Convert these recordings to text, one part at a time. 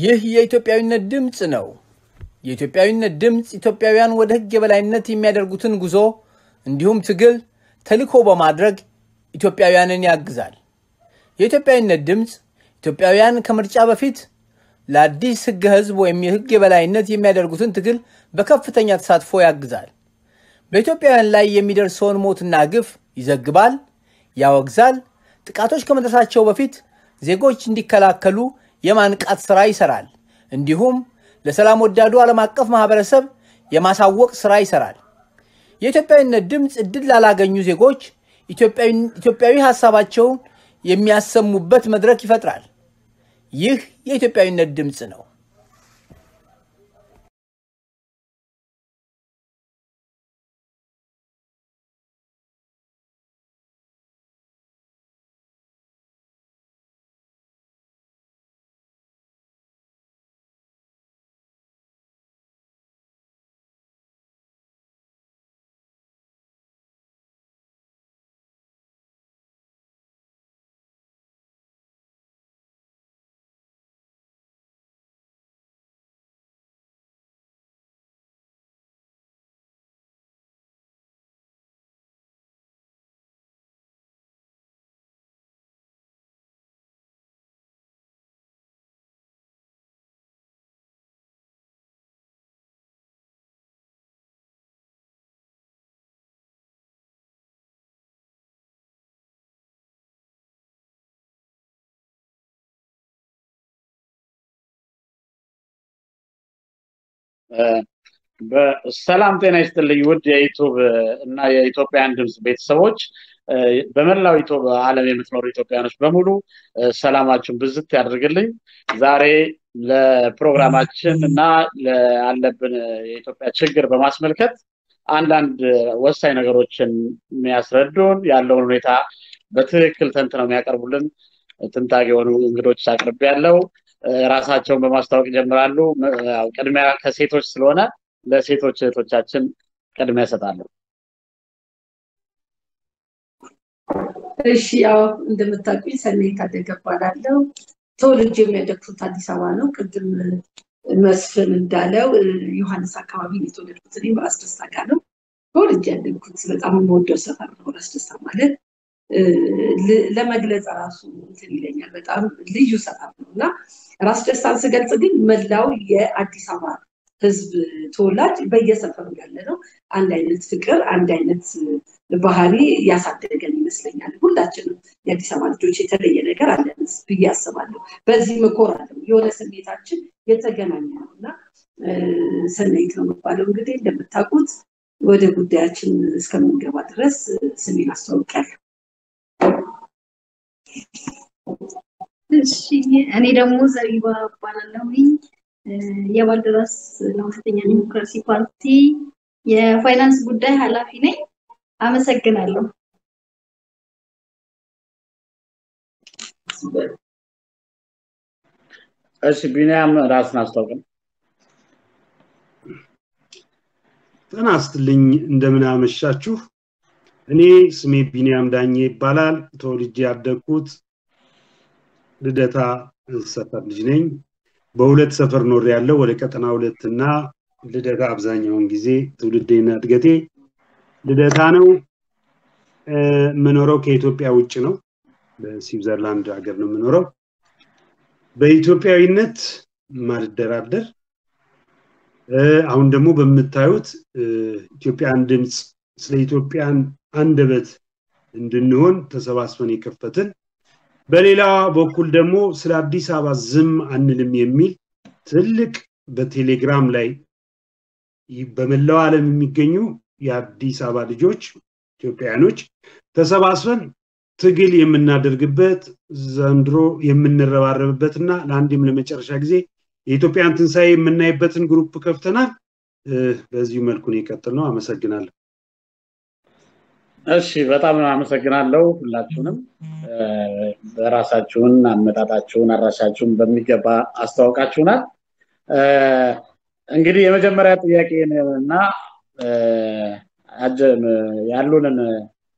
ይህ የኢትዮጵያዊነት ድምፅ ነው። የኢትዮጵያዊነት ድምፅ ኢትዮጵያውያን ወደ ሕግ የበላይነት የሚያደርጉትን ጉዞ እንዲሁም ትግል ተልዕኮ በማድረግ ኢትዮጵያውያንን ያግዛል። የኢትዮጵያዊነት ድምፅ ኢትዮጵያውያን ከምርጫ በፊት ለአዲስ ሕገ ሕዝብ ወይም የሕግ የበላይነት የሚያደርጉትን ትግል በከፍተኛ ተሳትፎ ያግዛል። በኢትዮጵያውያን ላይ የሚደርሰውን ሞትና ግፍ ይዘግባል፣ ያወግዛል። ጥቃቶች ከመድረሳቸው በፊት ዜጎች እንዲከላከሉ የማንቃት ሥራ ይሰራል። እንዲሁም ለሰላም ወዳዱ ዓለም አቀፍ ማህበረሰብ የማሳወቅ ሥራ ይሰራል። የኢትዮጵያዊነት ድምፅ እድል ላላገኙ ዜጎች ኢትዮጵያዊ ሀሳባቸውን የሚያሰሙበት መድረክ ይፈጥራል። ይህ የኢትዮጵያዊነት ድምፅ ነው። በሰላም ጤና ይስጥልኝ ውድ የዩቱብ እና የኢትዮጵያን ድምፅ ቤተሰቦች በመላው ዓለም የምትኖሩ ኢትዮጵያኖች በሙሉ ሰላማችሁን ብዝት ያደርግልኝ። ዛሬ ለፕሮግራማችን እና ያለብን የኢትዮጵያ ችግር በማስመልከት አንዳንድ ወሳኝ ነገሮችን የሚያስረዱን ያለውን ሁኔታ በትክክል ተንትነው የሚያቀርቡልን ትንታግ የሆኑ እንግዶች አቅርቤ ያለው ራሳቸውን በማስታወቅ ይጀምራሉ። ቅድሚያ ከሴቶች ስለሆነ ለሴቶች እህቶቻችን ቅድሚያ እሰጣለሁ። እሺ፣ ያው እንደምታውቁኝ ሰናይት ታደገ እባላለሁ። ተወልጄ የሚያደግኩት አዲስ አበባ ነው። ቅድም መስፍን እንዳለው ዮሐንስ አካባቢ የተወለድኩት። እኔ በራስ ደስታ ጋር ነው ተወልጄ ያደግኩት። በጣም የምወደው ሰፈር ነው ደስታ ማለት ለመግለጽ ራሱ እንትን ይለኛል። በጣም ልዩ ሰፈር ነው እና ራስ ደስታን ስገልጽ ግን መላው የአዲስ አበባ ሕዝብ ተወላጅ በየሰፈሩ ያለ ነው። አንድ አይነት ፍቅር፣ አንድ አይነት ባህሪ ያሳደገን ይመስለኛል። ሁላችንም የአዲስ አበባ ልጆች የተለየ ነገር አለን ብዬ አስባለሁ። በዚህ እኮራለሁ። የሆነ ስሜታችን የተገናኘ ነው እና ሰናይት ነው የሚባለው። እንግዲህ እንደምታውቁት ወደ ጉዳያችን እስከምንገባ ድረስ ስሜን አስተዋውቂያለሁ። እሺ እኔ ደግሞ ዘቢባ እባላለሁኝ የባልደራስ ለእውነተኛ ዲሞክራሲ ፓርቲ የፋይናንስ ጉዳይ ኃላፊ ነኝ። አመሰግናለሁ። እሺ ቢኒያም ራስን አስታውቅም። ጤና ይስጥልኝ እንደምን አመሻችሁ። እኔ ስሜ ቢኒያም ዳኜ ይባላል። ተወልጄ ያደግኩት ልደታ ሰፈር ልጅ ነኝ። በሁለት ሰፈር ኖር ያለው ወደ ቀጠና ሁለት እና ልደታ አብዛኛውን ጊዜ ትውልዴና እድገቴ ልደታ ነው። የምኖረው ከኢትዮጵያ ውጭ ነው። በስዊዘርላንድ ሀገር ነው የምኖረው። በኢትዮጵያዊነት ማልደራደር አሁን ደግሞ በምታዩት ኢትዮጵያን ድምፅ ስለ ኢትዮጵያን አንደበት እንድንሆን ተሰባስበን የከፈትን በሌላ በኩል ደግሞ ስለ አዲስ አበባ ዝም አንልም የሚል ትልቅ በቴሌግራም ላይ በመላው ዓለም የሚገኙ የአዲስ አበባ ልጆች ኢትዮጵያውያኖች ተሰባስበን ትግል የምናደርግበት ዘንድሮ የምንረባረብበት እና ለአንድም ለመጨረሻ ጊዜ የኢትዮጵያን ትንሣኤ የምናይበትን ግሩፕ ከፍተናል። በዚሁ መልኩ ነው የቀጥል ነው። አመሰግናለሁ። እሺ በጣም አመሰግናለሁ ሁላችሁንም። በራሳችሁን አመጣጣችሁን አድራሻችሁን በሚገባ አስተዋውቃችሁናል። እንግዲህ የመጀመሪያ ጥያቄ እና ያሉንን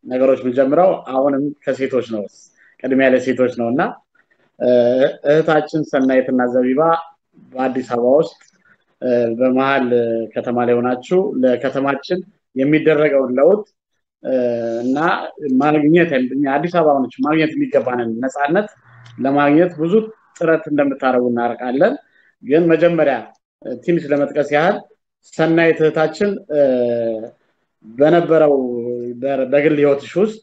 ነገሮች የምንጀምረው አሁንም ከሴቶች ነው ቅድሚያ ለሴቶች ነው እና እህታችን ሰናይትና ዘቢባ በአዲስ አበባ ውስጥ በመሀል ከተማ ላይ ሆናችሁ ለከተማችን የሚደረገውን ለውጥ እና ማግኘት አዲስ አበባ ሆነች ማግኘት የሚገባንን ነፃነት ለማግኘት ብዙ ጥረት እንደምታደርጉ እናርቃለን። ግን መጀመሪያ ትንሽ ለመጥቀስ ያህል ሰናይት እህታችን በነበረው በግል ህይወትሽ ውስጥ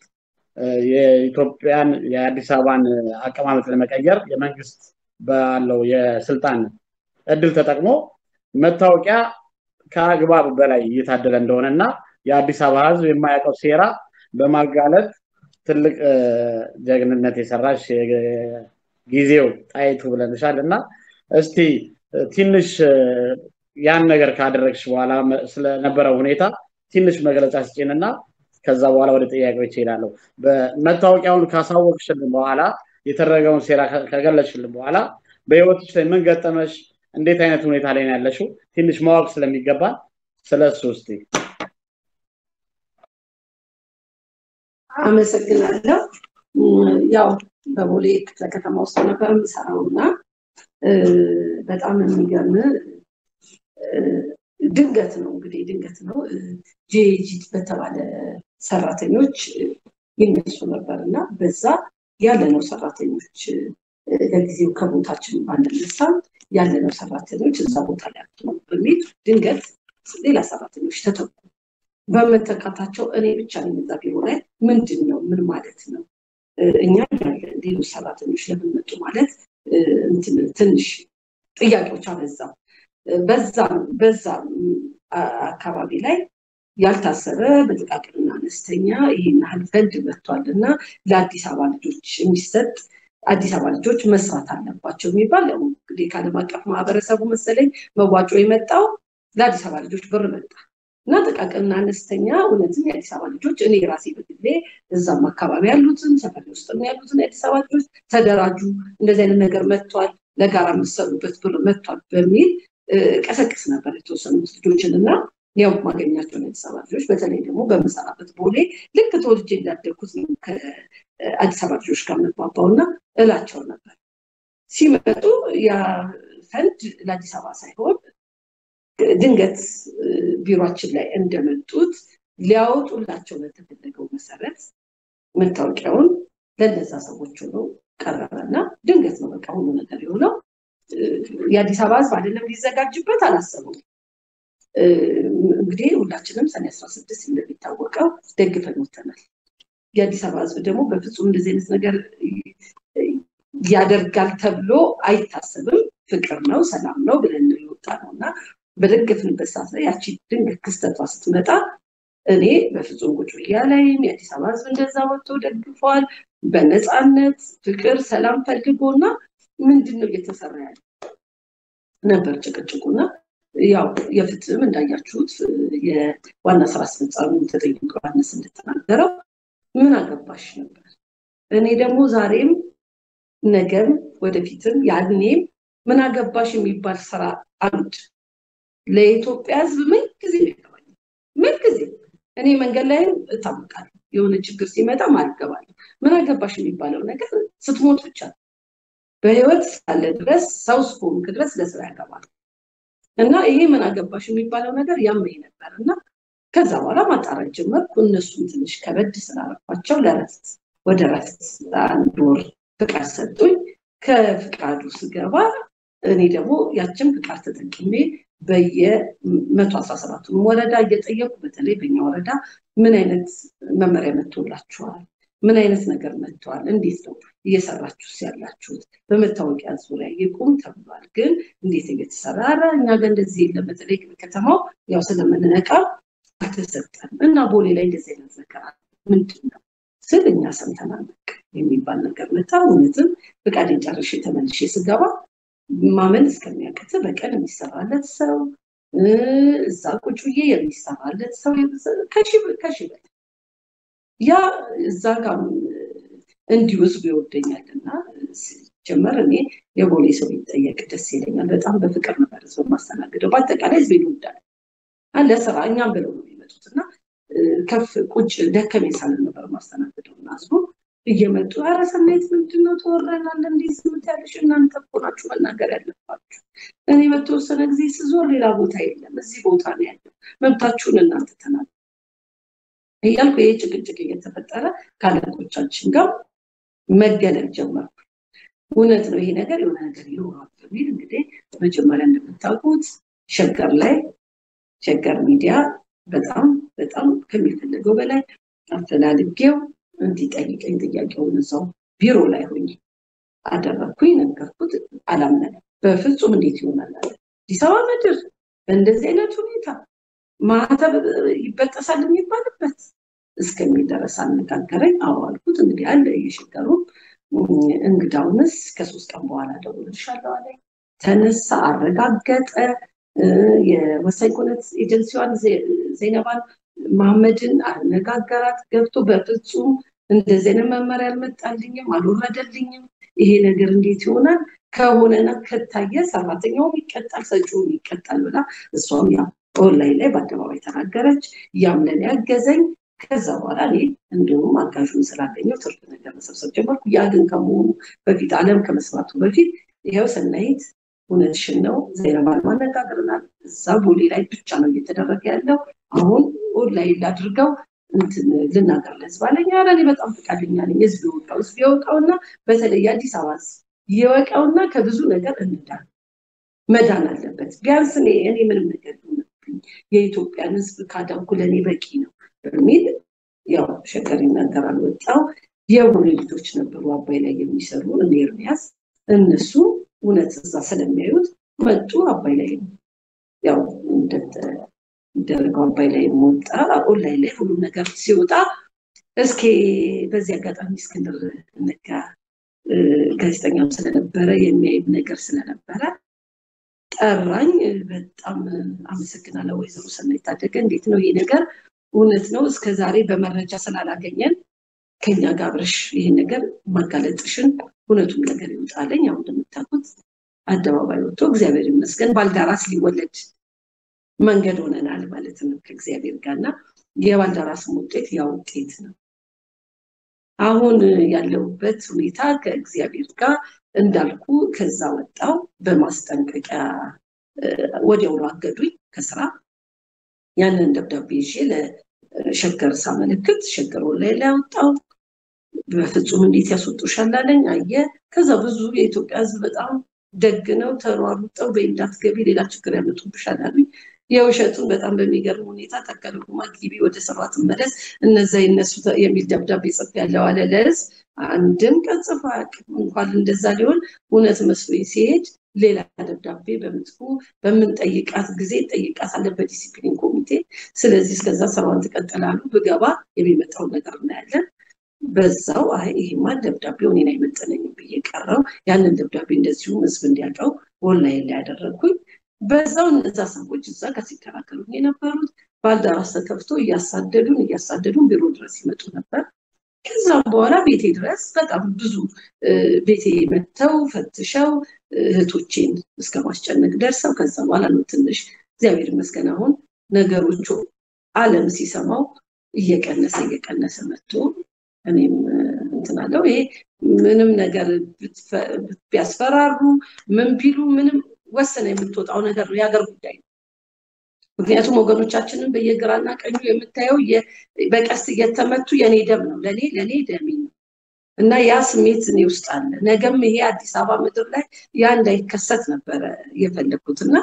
የኢትዮጵያን የአዲስ አበባን አቀማመጥ ለመቀየር የመንግስት ባለው የስልጣን እድል ተጠቅሞ መታወቂያ ከአግባብ በላይ እየታደለ እንደሆነ እና የአዲስ አበባ ህዝብ የማያውቀው ሴራ በማጋለጥ ትልቅ ጀግንነት የሰራሽ ጊዜው ጣይቱ ብለንሻል እና እስቲ ትንሽ ያን ነገር ካደረግሽ በኋላ ስለነበረው ሁኔታ ትንሽ መግለጫ ስጭንና ከዛ በኋላ ወደ ጥያቄዎች ይሄዳለሁ። መታወቂያውን ካሳወቅሽልን በኋላ የተደረገውን ሴራ ከገለጽሽልን በኋላ በህይወትሽ ላይ ምን ገጠመሽ? እንዴት አይነት ሁኔታ ላይ ነው ያለሽው? ትንሽ ማወቅ ስለሚገባን ስለ እሱ እስቲ። አመሰግናለሁ። ያው በቦሌ ክፍለ ከተማ ውስጥ ነበር የምሰራው እና በጣም የሚገርም ድንገት ነው እንግዲህ ድንገት ነው ጄጂት በተባለ ሰራተኞች ይነሱ ነበር እና በዛ ያለነው ሰራተኞች ለጊዜው ከቦታችን ባንነሳም ያለነው ሰራተኞች እዛ ቦታ ላይ በሚል ድንገት ሌላ ሰራተኞች ተተኩ። በመተካታቸው እኔ ብቻ ነኝ እዛ ቢሮ ላይ። ምንድን ነው ምን ማለት ነው? እኛ ያለን ሌሎች ሰራተኞች ለምን ማለት ትንሽ ጥያቄዎች አበዛ። በዛም አካባቢ ላይ ያልታሰበ በጥቃቅንና አነስተኛ ይህን ያህል ፈንድ መጥቷል እና ለአዲስ አበባ ልጆች የሚሰጥ አዲስ አበባ ልጆች መስራት አለባቸው የሚባል እንግዲህ ከዓለም አቀፍ ማህበረሰቡ መሰለኝ መዋጮ የመጣው ለአዲስ አበባ ልጆች ብር መጣ እና ጥቃቅንና አነስተኛ እውነትም የአዲስ አበባ ልጆች እኔ ራሴ በግሌ እዛም አካባቢ ያሉትን ሰፈር ውስጥ ያሉትን የአዲስ አበባ ልጆች ተደራጁ፣ እንደዚህ አይነት ነገር መጥቷል፣ ለጋራ የምሰሩበት ብር መጥቷል በሚል ቀሰቅስ ነበር የተወሰኑት ልጆችን እና ያው ማገኛቸውን የአዲስ አበባ ልጆች በተለይ ደግሞ በምሰራበት ቦሌ ልክ ተወልጄ እንዳደግኩት ከአዲስ አበባ ልጆች ጋር መግባባው እና እላቸው ነበር። ሲመጡ ያ ፈንድ ለአዲስ አበባ ሳይሆን ድንገት ቢሮችን ላይ እንደመጡት ሊያወጡላቸው በተፈለገው መሰረት መታወቂያውን ለነዛ ሰዎች ሆኖ ቀረበና ድንገት ነው በቃ ሁሉ ነገር የሆነው። የአዲስ አበባ ህዝብ አይደለም ሊዘጋጅበት አላሰቡም። እንግዲህ ሁላችንም ሰኔ አስራ ስድስት እንደሚታወቀው ደግፈን ወተናል። የአዲስ አበባ ህዝብ ደግሞ በፍጹም እንደዚህ አይነት ነገር ያደርጋል ተብሎ አይታሰብም። ፍቅር ነው፣ ሰላም ነው ብለን ነው የወጣ ነው እና በደገፍንበት ሰዓት ላይ ያቺ ድንገት ክስተቷ ስትመጣ እኔ በፍጹም ቁጭ ብያ ላይም የአዲስ አበባ ህዝብ እንደዛ ወጥቶ ደግፏል። በነፃነት ፍቅር፣ ሰላም ፈልጎና ምንድን ነው እየተሰራ ያለ ነበር ጭቅጭቁና ያው የፍትህም እንዳያችሁት የዋና ስራ አስፈጻሚ ተጠይቆ ዮሐንስ እንደተናገረው ምን አገባሽ ነበር። እኔ ደግሞ ዛሬም ነገም ወደፊትም ያኔም ምን አገባሽ የሚባል ስራ አሉድ ለኢትዮጵያ ህዝብ ምን ጊዜ ይገባል። ምን እኔ መንገድ ላይ እታወቃለሁ። የሆነ ችግር ሲመጣ ማልገባለሁ። ምን አገባሽ የሚባለው ነገር ስትሞት ብቻ በህይወት ሳለ ድረስ ሰው እስከሆንክ ድረስ ለስራ ያገባል እና ይሄ ምን አገባሽ የሚባለው ነገር ያመኝ ነበር እና ከዛ በኋላ ማጣራት ጀመርኩ። እነሱም ትንሽ ከበድ ስላረኳቸው ለረፍት ወደ ረፍት አንድ ወር ፍቃድ ሰጡኝ። ከፍቃዱ ስገባ እኔ ደግሞ ያችን ፍቃድ ተጠቅሜ በየመቶ አስራ ሰባቱን ወረዳ እየጠየቁ በተለይ በኛ ወረዳ ምን አይነት መመሪያ መጥቶላችኋል? ምን አይነት ነገር መጥተዋል? እንዴት ነው እየሰራችሁስ ያላችሁት? በመታወቂያ ዙሪያ ይቁም ተብሏል፣ ግን እንዴት እየተሰራ እኛ ጋር እንደዚህ የለም። በተለይ ከተማው ያው ስለምንነቃ አልተሰጠም እና ቦሌ ላይ እንደዚህ አይነት ነገር ምንድን ነው ስል እኛ ሰምተናል የሚባል ነገር መጣ። እውነትም ፍቃዴን ጨርሼ ተመልሼ ስገባ ማመን እስከሚያቅት በቀን የሚሰራለት ሰው እዛ ቁጭ ብዬ የሚሰራለት ሰው ከሺ ያ እዛ ጋር እንዲሁ ህዝቡ ይወደኛል እና ሲጀመር እኔ የቦሌ ሰው ሊጠየቅ ደስ ይለኛል። በጣም በፍቅር ነበር ሰው ማስተናግደው። በአጠቃላይ ህዝብ ይወዳል። ለስራ እኛም ብለው ነው የሚመጡት እና ከፍ ቁጭ ደከሜ ሳለን ነበር ማስተናግደው እና ህዝቡ እየመጡ ኧረ ሰናይት ምንድን ነው ተወረናል እንዲህ ስምት ያለሽ? እናንተ እኮ ናችሁ መናገር ያለባችሁ። እኔ በተወሰነ ጊዜ ስዞር ሌላ ቦታ የለም፣ እዚህ ቦታ ነው ያለው፣ መብታችሁን እናንተ ተናገሩ እያልኩ ይሄ ጭቅጭቅ እየተፈጠረ ከአለቆቻችን ጋር መገለል ጀመርኩ። እውነት ነው ይሄ ነገር የሆነ ነገር ይኖራል በሚል እንግዲህ መጀመሪያ እንደምታውቁት ሸገር ላይ ሸገር ሚዲያ በጣም በጣም ከሚፈልገው በላይ አፈላልጌው እንዲጠይቀኝ ጥያቄውን እዛው ቢሮ ላይ ሆኜ አደረግኩኝ፣ ነገርኩት። አላመነም። በፍጹም እንዴት ይሆናል አዲስ አበባ ምድር በእንደዚህ አይነት ሁኔታ ማህተብ ይበጠሳል የሚባልበት እስከሚል ድረስ አነጋገረኝ። አዎ አልኩት። እንግዲህ አለ የሸገሩ እንግዳውንስ ከሶስት ቀን በኋላ እደውልልሻለሁ አለኝ። ተነሳ፣ አረጋገጠ። የወሳኝ ኩነት ኤጀንሲዋን ዜናባን መሐመድን አነጋገራት። ገብቶ በፍጹም እንደዚህ አይነት መመሪያ አልመጣልኝም፣ አልወረደልኝም። ይሄ ነገር እንዴት ይሆናል? ከሆነና ከታየ ሰራተኛውም ይቀጣል፣ ሰጪውም ይቀጣል ብላ እሷም ያ ኦንላይን ላይ በአደባባይ ተናገረች። ያም ለኔ ያገዘኝ። ከዛ በኋላ እኔ እንዲሁም አጋዡን ስላገኘው ትርፍ ነገር መሰብሰብ ጀመርኩ። ያ ግን ከመሆኑ በፊት አለም ከመስማቱ በፊት ይኸው ሰናይት እውነትሽን ነው ዘይነባን ማነጋገርናል። እዛ ቦሌ ላይ ብቻ ነው እየተደረገ ያለው። አሁን ኦንላይን ላድርገው ልናገር ለህዝብ አለኝ። ኧረ በጣም ፈቃደኛ ነኝ። ህዝብ የወቃው ህዝብ የወቃውና በተለይ የአዲስ አበባ ህዝብ ከብዙ ነገር እንዳን መዳን አለበት። ቢያንስ እኔ እኔ ምንም ነገር ይሆንብኝ የኢትዮጵያን ህዝብ ካዳንኩ ለእኔ በቂ ነው በሚል ያው ሸገር ይናገራል ወጣው። የቡሬ ልጆች ነበሩ አባይ ላይ የሚሰሩ እነ ኤርሚያስ እነሱ እውነት እዛ ስለሚያዩት መጡ። አባይ ላይ ያው እንደደረገው አባይ ላይ ወጣ። ኦንላይን ላይ ሁሉም ነገር ሲወጣ እስኪ በዚህ አጋጣሚ እስክንድር ነጋ ጋዜጠኛም ስለነበረ የሚያይብ ነገር ስለነበረ ጠራኝ። በጣም አመሰግናለሁ ወይዘሮ ሰናይት ታደገ። እንዴት ነው ይሄ ነገር እውነት ነው? እስከ ዛሬ በመረጃ ስላላገኘን ከኛ ጋር አብረሽ ይህን ነገር ማጋለጥሽን እውነቱም ነገር ይውጣለኝ። አሁን እንደምታውቁት አደባባይ ወጥቶ እግዚአብሔር ይመስገን ባልዳራስ ሊወለድ መንገድ ሆነናል ማለት ነው ከእግዚአብሔር ጋር እና የባልዳራስም ውጤት ያ ውጤት ነው። አሁን ያለሁበት ሁኔታ ከእግዚአብሔር ጋር እንዳልኩ ከዛ ወጣው በማስጠንቀቂያ ወዲያውኑ አገዱኝ ከስራ ያንን ደብዳቤ ይዤ ለሸገር ሳመለክት ሸገር ላይ ላይ አወጣው። በፍጹም እንዴት ያስወጡሻል አየ ከዛ ብዙ የኢትዮጵያ ሕዝብ በጣም ደግ ነው። ተሯሩጠው በይ እንዳትገቢ ሌላ ችግር ያመጡብሻል የውሸቱን በጣም በሚገርም ሁኔታ ታከለ ኩማ ግቢ ወደ ስራ ትመለስ እነዛ የነሱ የሚል ደብዳቤ ጽፍ ያለው አለ ለህዝብ አንድም ቀን ጽፎ አያውቅም። እንኳን እንደዛ ሊሆን እውነት መስሎኝ ሲሄድ ሌላ ደብዳቤ በምትኩ በምንጠይቃት ጊዜ ጠይቃታለን በዲሲፕሊን ኮሚቴ። ስለዚህ እስከዛ ስራዋን ትቀጥላሉ። ብገባ የሚመጣውን ነገር እናያለን። በዛው አይ ይሄማ ደብዳቤው እኔን አይመጠነኝም ብዬ ቀረው። ያንን ደብዳቤ እንደዚሁ ህዝብ እንዲያውቀው ኦንላይን ላይ ያደረግኩኝ። በዛው እነዛ ሰዎች እዛ ጋር ሲከራከሩ የነበሩት ባልደራስ ተከፍቶ እያሳደዱን እያሳደዱን ቢሮ ድረስ ይመጡ ነበር። ከዛም በኋላ ቤቴ ድረስ በጣም ብዙ ቤቴ መጥተው ፈትሸው እህቶቼን እስከ ማስጨነቅ ደርሰው ከዛ በኋላ ነው ትንሽ እግዚአብሔር ይመስገን አሁን ነገሮቹ ዓለም ሲሰማው እየቀነሰ እየቀነሰ መጥቶ እኔም እንትን አለው። ይሄ ምንም ነገር ቢያስፈራሩ ምን ቢሉ ምንም ወሰነ የምትወጣው ነገር ነው፣ የሀገር ጉዳይ ነው። ምክንያቱም ወገኖቻችንን በየግራና ቀኙ የምታየው በቀስት እየተመቱ የኔ ደም ነው፣ ለኔ ለኔ ደሜ ነው እና ያ ስሜት እኔ ውስጥ አለ። ነገም ይሄ አዲስ አበባ ምድር ላይ ያ እንዳይከሰት ነበረ የፈለግኩት እና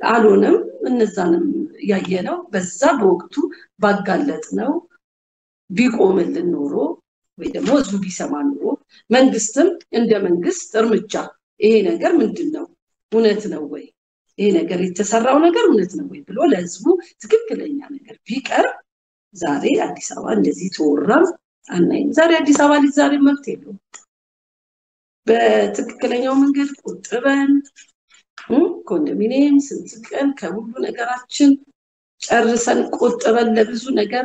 አልሆነም። እነዛንም ያየ ነው በዛ በወቅቱ ባጋለጥ ነው ቢቆምልን ኖሮ ወይ ደግሞ ህዝቡ ቢሰማ ኖሮ መንግስትም እንደ መንግስት እርምጃ ይሄ ነገር ምንድን ነው እውነት ነው ወይ ይሄ ነገር የተሰራው ነገር እውነት ነው ወይ ብሎ ለህዝቡ ትክክለኛ ነገር ቢቀርብ ዛሬ አዲስ አበባ እንደዚህ ተወራም አናይም። ዛሬ አዲስ አበባ ልጅ ዛሬ መብት የለውም። በትክክለኛው መንገድ ቁጥበን ኮንዶሚኒየም ስንት ቀን ከሁሉ ነገራችን ጨርሰን ቆጥበን ለብዙ ነገር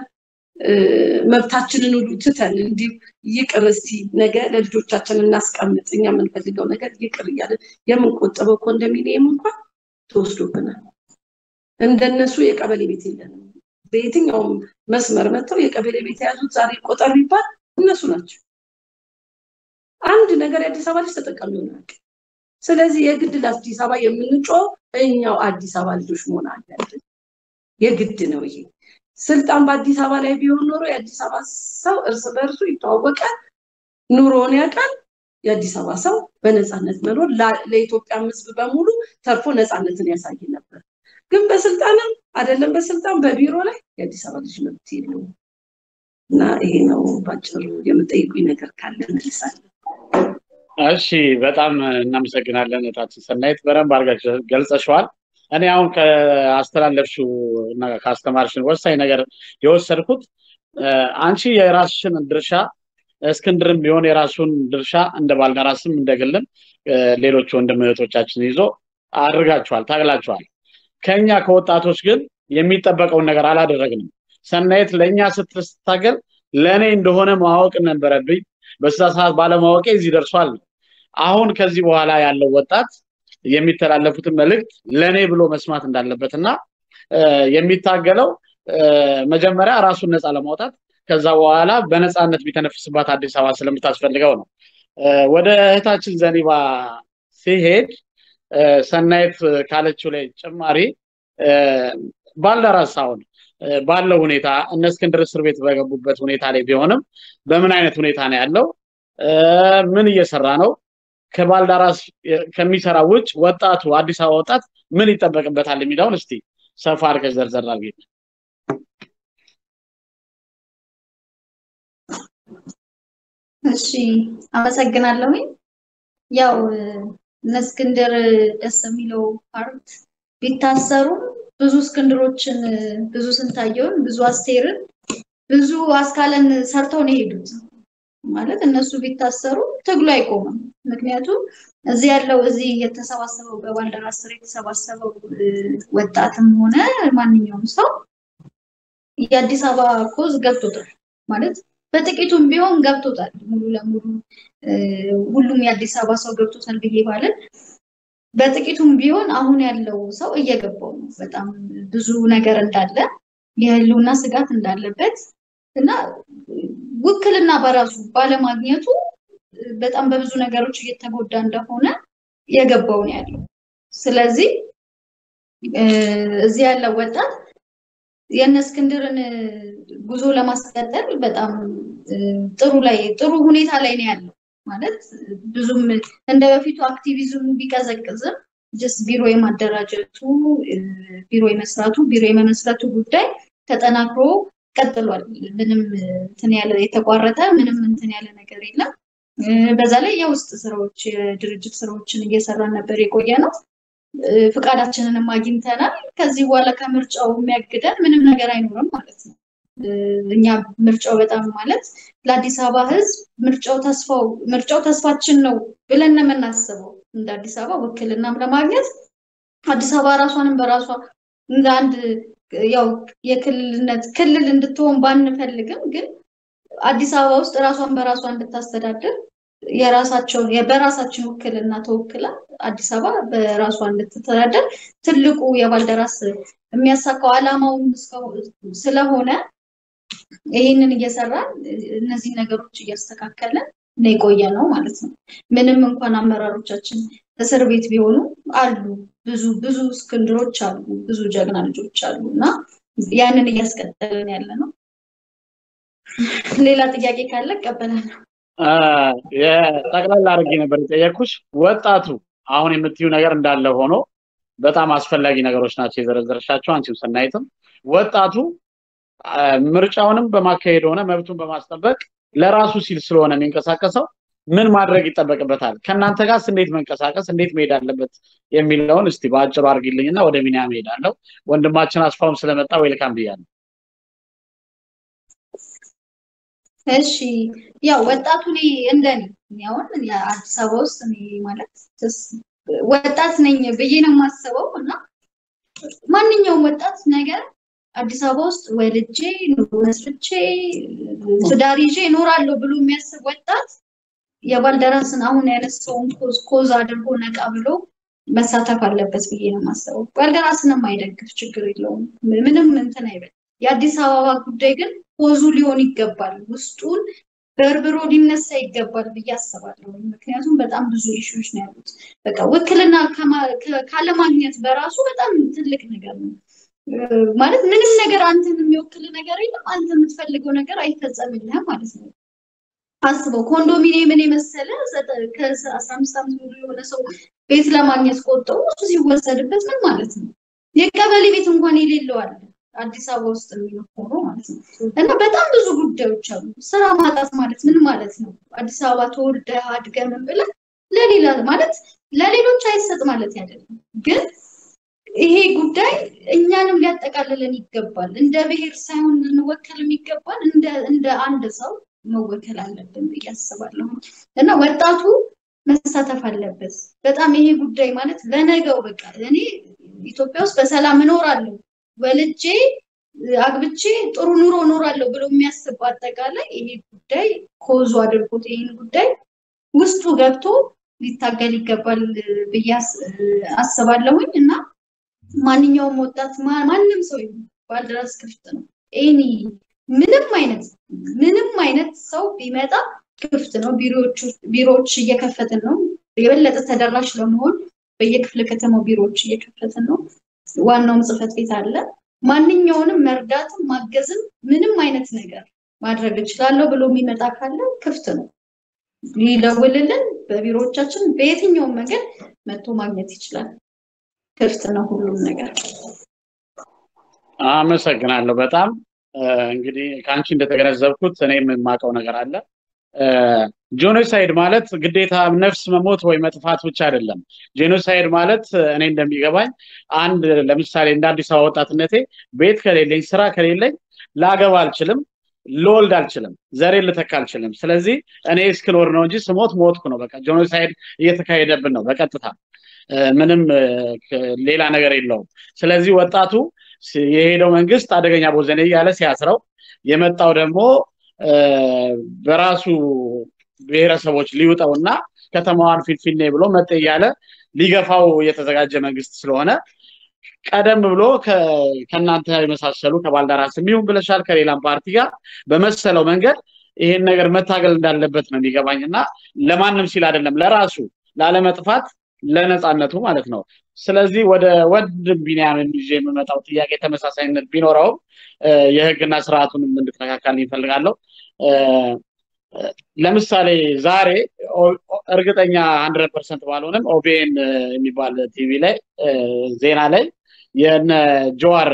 መብታችንን ሁሉ ትተን እንዲህ ይቅር እስቲ ነገ ለልጆቻችን እናስቀምጥ እኛ የምንፈልገው ነገር ይቅር እያለን የምንቆጥበው ኮንዶሚኒየም እንኳን ተወስዶብናል። እንደነሱ የቀበሌ ቤት የለንም። በየትኛውም መስመር መጥተው የቀበሌ ቤት የያዙት ዛሬ ቆጠር ቢባል እነሱ ናቸው። አንድ ነገር የአዲስ አበባ ልጅ ተጠቃሚ ሆነ ስለዚህ የግድ ለአዲስ አበባ የምንጮህ እኛው አዲስ አበባ ልጆች መሆን አለብን። የግድ ነው ይሄ። ስልጣን በአዲስ አበባ ላይ ቢሆን ኖሮ የአዲስ አበባ ሰው እርስ በእርሱ ይተዋወቃል፣ ኑሮውን ያውቃል። የአዲስ አበባ ሰው በነፃነት መኖር ለኢትዮጵያ ሕዝብ በሙሉ ተርፎ ነፃነትን ያሳይ ነበር። ግን በስልጣንም አይደለም በስልጣን በቢሮ ላይ የአዲስ አበባ ልጅ መብት የለውም እና ይሄ ነው ባጭሩ። የምጠይቁኝ ነገር ካለ መልሳለሁ። እሺ፣ በጣም እናመሰግናለን እህታችን ሰናይት፣ በደንብ አድርጋችሁ ገልጸሽዋል። እኔ አሁን ከአስተላለፍሽው እና ካስተማርሽን ወሳኝ ነገር የወሰድኩት አንቺ የራስሽን ድርሻ እስክንድርም ቢሆን የራሱን ድርሻ እንደ ባልደራስም እንደ ግልም ሌሎች ወንድም ይዞ አድርጋችኋል፣ ታግላችኋል። ከኛ ከወጣቶች ግን የሚጠበቀውን ነገር አላደረግንም። ሰናይት ለእኛ ስትታገል ለእኔ እንደሆነ ማወቅ ነበረብኝ። በዛ ሰዓት ባለማወቄ እዚህ ደርሷል። አሁን ከዚህ በኋላ ያለው ወጣት የሚተላለፉትን መልእክት ለእኔ ብሎ መስማት እንዳለበት እና የሚታገለው መጀመሪያ ራሱን ነፃ ለማውጣት ከዛ በኋላ በነፃነት ቢተነፍስባት አዲስ አበባ ስለምታስፈልገው ነው። ወደ እህታችን ዘኒባ ሲሄድ ሰናይት ካለችው ላይ ጭማሪ ባልደራስ ባለው ሁኔታ እነ እስክንድር እስር ቤት በገቡበት ሁኔታ ላይ ቢሆንም በምን አይነት ሁኔታ ነው ያለው? ምን እየሰራ ነው? ከባልደራስ ከሚሰራ ውጭ ወጣቱ አዲስ አበባ ወጣት ምን ይጠበቅበታል የሚለውን እስቲ ሰፋ አድርገሽ ዘርዘር አድርጊ። እሺ አመሰግናለሁኝ። ያው እስክንድር ደስ የሚለው part ቢታሰሩም ብዙ እስክንድሮችን ብዙ ስንታየውን ብዙ አስቴርን ብዙ አስካለን ሰርተው ነው የሄዱት። ማለት እነሱ ቢታሰሩ ትግሉ አይቆምም። ምክንያቱም እዚህ ያለው እዚህ የተሰባሰበው በባልደራስ ስር የተሰባሰበው ወጣትም ሆነ ማንኛውም ሰው የአዲስ አበባ cause ገብቶታል ማለት በጥቂቱም ቢሆን ገብቶታል። ሙሉ ለሙሉ ሁሉም የአዲስ አበባ ሰው ገብቶታል ብዬ ባለን በጥቂቱም ቢሆን አሁን ያለው ሰው እየገባው ነው። በጣም ብዙ ነገር እንዳለ የህልውና ስጋት እንዳለበት እና ውክልና በራሱ ባለማግኘቱ በጣም በብዙ ነገሮች እየተጎዳ እንደሆነ የገባው ነው ያለው። ስለዚህ እዚህ ያለው ወጣት የእነ እስክንድርን ጉዞ ለማስቀጠል በጣም ጥሩ ላይ ጥሩ ሁኔታ ላይ ነው ያለው። ማለት ብዙም እንደ በፊቱ አክቲቪዝሙ ቢቀዘቅዝም just ቢሮ የማደራጀቱ ቢሮ የመስራቱ ቢሮ የመመስረቱ ጉዳይ ተጠናክሮ ቀጥሏል። ምንም እንትን ያለ የተቋረጠ ምንም እንትን ያለ ነገር የለም። በዛ ላይ የውስጥ ስራዎች የድርጅት ስራዎችን እየሰራን ነበር የቆየ ነው። ፍቃዳችንንም አግኝተናል። ከዚህ በኋላ ከምርጫው የሚያግደን ምንም ነገር አይኖርም ማለት ነው። እኛ ምርጫው በጣም ማለት ለአዲስ አበባ ሕዝብ ምርጫው ተስፋው ምርጫው ተስፋችን ነው ብለን የምናስበው። እንደ አዲስ አበባ ውክልናም ለማግኘት አዲስ አበባ ራሷንም በራሷ እንደ አንድ ያው የክልልነት ክልል እንድትሆን ባንፈልግም ግን አዲስ አበባ ውስጥ ራሷን በራሷ እንድታስተዳድር የራሳቸውን በራሳችን ውክልና ተወክላ አዲስ አበባ በራሷ እንድትተዳደር ትልቁ የባልደራስ የሚያሳካው ዓላማውም ስለሆነ ይህንን እየሰራን እነዚህ ነገሮች እያስተካከለን ነው የቆየ ነው ማለት ነው። ምንም እንኳን አመራሮቻችን እስር ቤት ቢሆኑ አሉ፣ ብዙ ብዙ እስክንድሮች አሉ፣ ብዙ ጀግና ልጆች አሉ እና ያንን እያስቀጠልን ያለ ነው። ሌላ ጥያቄ ካለ እቀበላለሁ። ጠቅላላ አድርጌ ነበር የጠየኩሽ። ወጣቱ አሁን የምትዩ ነገር እንዳለ ሆኖ በጣም አስፈላጊ ነገሮች ናቸው የዘረዘረሻቸው አንቺም ሰናይትም። ወጣቱ ምርጫውንም በማካሄድ ሆነ መብቱን በማስጠበቅ ለራሱ ሲል ስለሆነ የሚንቀሳቀሰው ምን ማድረግ ይጠበቅበታል? ከእናንተ ጋር እንዴት መንቀሳቀስ እንዴት መሄድ አለበት የሚለውን እስቲ በአጭሩ አድርጊልኝና ወደ ቢኒያም እሄዳለሁ። ወንድማችን አስፋውም ስለመጣ ዌልካም ብያለሁ። እሺ ያው ወጣቱ እኔ እንደኔ እኔ አሁን አዲስ አበባ ውስጥ እኔ ማለት ወጣት ነኝ ብዬ ነው የማስበው እና ማንኛውም ወጣት ነገር አዲስ አበባ ውስጥ ወልጄ መስርቼ ትዳር ይዤ እኖራለሁ ብሎ የሚያስብ ወጣት የባልደራስን አሁን ያነሳውን cause cause አድርጎ ነቃ ብሎ መሳተፍ አለበት ብዬ ነው የማስበው። ባልደራስንም አይደግፍ ችግር የለውም ምንም እንትን አይበል። የአዲስ አበባ ጉዳይ ግን ኮዙ ሊሆን ይገባል። ውስጡን በርብሮ ሊነሳ ይገባል ብዬ አስባለሁ። ምክንያቱም በጣም ብዙ ኢሹዎች ነው ያሉት። በቃ ውክልና ካለማግኘት በራሱ በጣም ትልቅ ነገር ነው። ማለት ምንም ነገር አንተን የሚወክል ነገር የለም። አንተ የምትፈልገው ነገር አይፈጸምልህም ማለት ነው። አስበው ኮንዶሚኒየምን የመሰለ ከአስራ አምስት ዓመት ሙሉ የሆነ ሰው ቤት ለማግኘት ቆጠው እሱ ሲወሰድበት ምን ማለት ነው? የቀበሌ ቤት እንኳን የሌለው አለ አዲስ አበባ ውስጥ የሚኖር ማለት ነው። እና በጣም ብዙ ጉዳዮች አሉ። ስራ ማጣት ማለት ምን ማለት ነው? አዲስ አበባ ተወልደህ አድገህ ምን ብለህ ለሌላ ማለት ለሌሎች አይሰጥ ማለት አይደለም ግን ይሄ ጉዳይ እኛንም ሊያጠቃልለን ይገባል። እንደ ብሔር ሳይሆን ልንወከል የሚገባል እንደ አንድ ሰው መወከል አለብን ብዬ አስባለሁ እና ወጣቱ መሳተፍ አለበት። በጣም ይሄ ጉዳይ ማለት ለነገው በቃ እኔ ኢትዮጵያ ውስጥ በሰላም እኖራለሁ ወልጄ አግብቼ ጥሩ ኑሮ እኖራለሁ ብሎ የሚያስብ አጠቃላይ ይሄ ጉዳይ ኮዙ አድርጎት ይህን ጉዳይ ውስጡ ገብቶ ሊታገል ይገባል ብዬ አስባለሁኝ እና ማንኛውም ወጣት ማንም ሰው ባልደራስ ክፍት ነው። ኤኒ ምንም አይነት ምንም አይነት ሰው ቢመጣ ክፍት ነው። ቢሮዎች እየከፈትን ነው። የበለጠ ተደራሽ ለመሆን በየክፍለ ከተማው ቢሮዎች እየከፈትን ነው። ዋናውም ጽህፈት ቤት አለ። ማንኛውንም መርዳትም ማገዝም ምንም አይነት ነገር ማድረግ እችላለሁ ብሎ የሚመጣ ካለ ክፍት ነው። ሊደውልልን በቢሮዎቻችን በየትኛውም መንገድ መጥቶ ማግኘት ይችላል። ክፍት ነው ሁሉም ነገር። አመሰግናለሁ በጣም እንግዲህ ከአንቺ እንደተገነዘብኩት እኔም የማውቀው ነገር አለ። genocide ማለት ግዴታ ነፍስ መሞት ወይ መጥፋት ብቻ አይደለም። genocide ማለት እኔ እንደሚገባኝ አንድ ለምሳሌ እንደ አዲስ አበባ ወጣትነቴ ቤት ከሌለኝ ስራ ከሌለኝ ላገባ አልችልም፣ ልወልድ አልችልም፣ ዘሬን ልተካ አልችልም። ስለዚህ እኔ እስክኖር ነው እንጂ ስሞት ሞትኩ ነው። በቃ genocide እየተካሄደብን ነው በቀጥታ ምንም ሌላ ነገር የለውም። ስለዚህ ወጣቱ የሄደው መንግስት አደገኛ ቦዘኔ እያለ ሲያስረው የመጣው ደግሞ በራሱ ብሔረሰቦች ሊውጠውና ከተማዋን ፊንፊኔ ብሎ መጤ እያለ ሊገፋው የተዘጋጀ መንግስት ስለሆነ ቀደም ብሎ ከእናንተ የመሳሰሉ ከባልደራስ የሚሆን ብለሻል ከሌላም ፓርቲ ጋር በመሰለው መንገድ ይሄን ነገር መታገል እንዳለበት ነው የሚገባኝ። እና ለማንም ሲል አይደለም ለራሱ ላለመጥፋት ለነፃነቱ ማለት ነው። ስለዚህ ወደ ወንድም ቢንያምን ይዤ የምመጣው ጥያቄ ተመሳሳይነት ቢኖረውም የህግና ስርዓቱንም እንድትነካካል እፈልጋለሁ። ለምሳሌ ዛሬ እርግጠኛ hundred percent ባልሆንም ኦቢኤን የሚባል ቲቪ ላይ ዜና ላይ የነ ጀዋር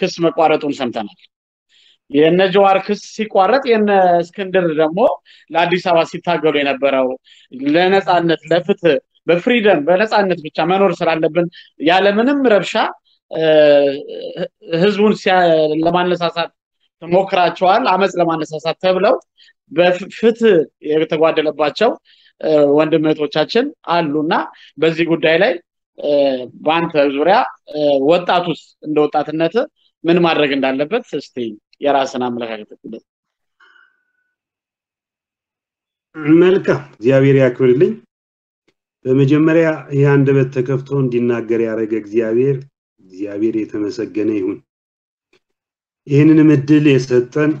ክስ መቋረጡን ሰምተናል። የነ ጀዋር ክስ ሲቋረጥ የነ እስክንድር ደግሞ ለአዲስ አበባ ሲታገሉ የነበረው ለነፃነት፣ ለፍትህ በፍሪደም በነፃነት ብቻ መኖር ስላለብን ያለምንም ረብሻ ህዝቡን ለማነሳሳት ሞክራቸዋል። አመፅ ለማነሳሳት ተብለው በፍትህ የተጓደለባቸው ወንድም እህቶቻችን አሉና በዚህ ጉዳይ ላይ በአንተ ዙሪያ ወጣቱስ እንደ ወጣትነት ምን ማድረግ እንዳለበት እስቲ የራስን አመለካከት መልካም፣ እግዚአብሔር ያክብርልኝ። በመጀመሪያ ይህ አንደበት ተከፍቶ እንዲናገር ያደረገ እግዚአብሔር እግዚአብሔር የተመሰገነ ይሁን። ይህንንም እድል የሰጠን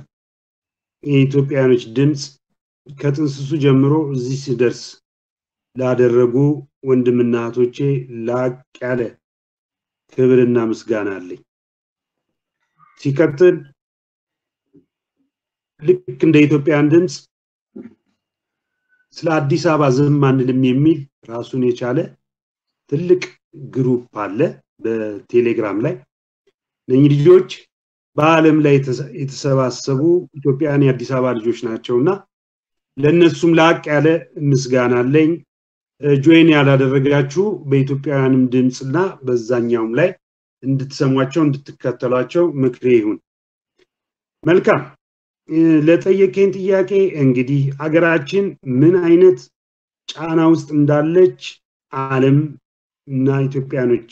የኢትዮጵያኖች ድምፅ ከጥንስሱ ጀምሮ እዚህ ሲደርስ ላደረጉ ወንድምና እህቶቼ ላቅ ያለ ክብርና ምስጋና አለኝ። ሲቀጥል ልክ እንደ ኢትዮጵያን ድምፅ ስለ አዲስ አበባ ዝም አንልም የሚል ራሱን የቻለ ትልቅ ግሩፕ አለ በቴሌግራም ላይ። እነኚህ ልጆች በዓለም ላይ የተሰባሰቡ ኢትዮጵያውያን የአዲስ አበባ ልጆች ናቸው እና ለእነሱም ላቅ ያለ ምስጋና አለኝ። ጆይን ያላደረጋችሁ በኢትዮጵያውያንም ድምፅና በዛኛውም ላይ እንድትሰሟቸው እንድትከተሏቸው ምክሬ ይሁን። መልካም ለጠየቀኝ ጥያቄ እንግዲህ አገራችን ምን አይነት ጫና ውስጥ እንዳለች ዓለም እና ኢትዮጵያኖች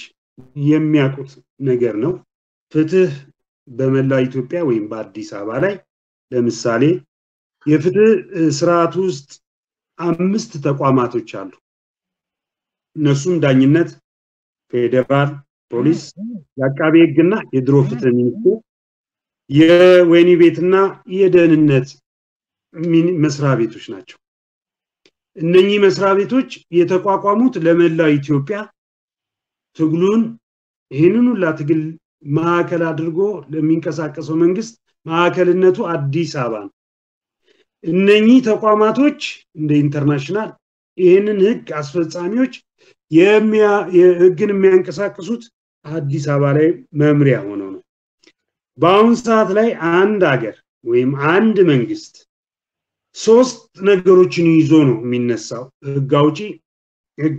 የሚያውቁት ነገር ነው። ፍትህ በመላው ኢትዮጵያ ወይም በአዲስ አበባ ላይ ለምሳሌ የፍትህ ስርዓት ውስጥ አምስት ተቋማቶች አሉ። እነሱም ዳኝነት፣ ፌዴራል ፖሊስ፣ የአቃቤ ህግና የድሮ ፍትህ ሚኒስቴር፣ የወህኒ ቤትና የደህንነት መስሪያ ቤቶች ናቸው። እነኚህ መስሪያ ቤቶች የተቋቋሙት ለመላው ኢትዮጵያ ትግሉን ይህንን ሁላ ትግል ማዕከል አድርጎ ለሚንቀሳቀሰው መንግስት ማዕከልነቱ አዲስ አበባ ነው። እነኚህ ተቋማቶች እንደ international ይህንን ህግ አስፈጻሚዎች ህግን የሚያንቀሳቅሱት አዲስ አበባ ላይ መምሪያ ሆነው ነው። በአሁን ሰዓት ላይ አንድ ሀገር ወይም አንድ መንግስት ሶስት ነገሮችን ይዞ ነው የሚነሳው። ህግ አውጪ፣ ህግ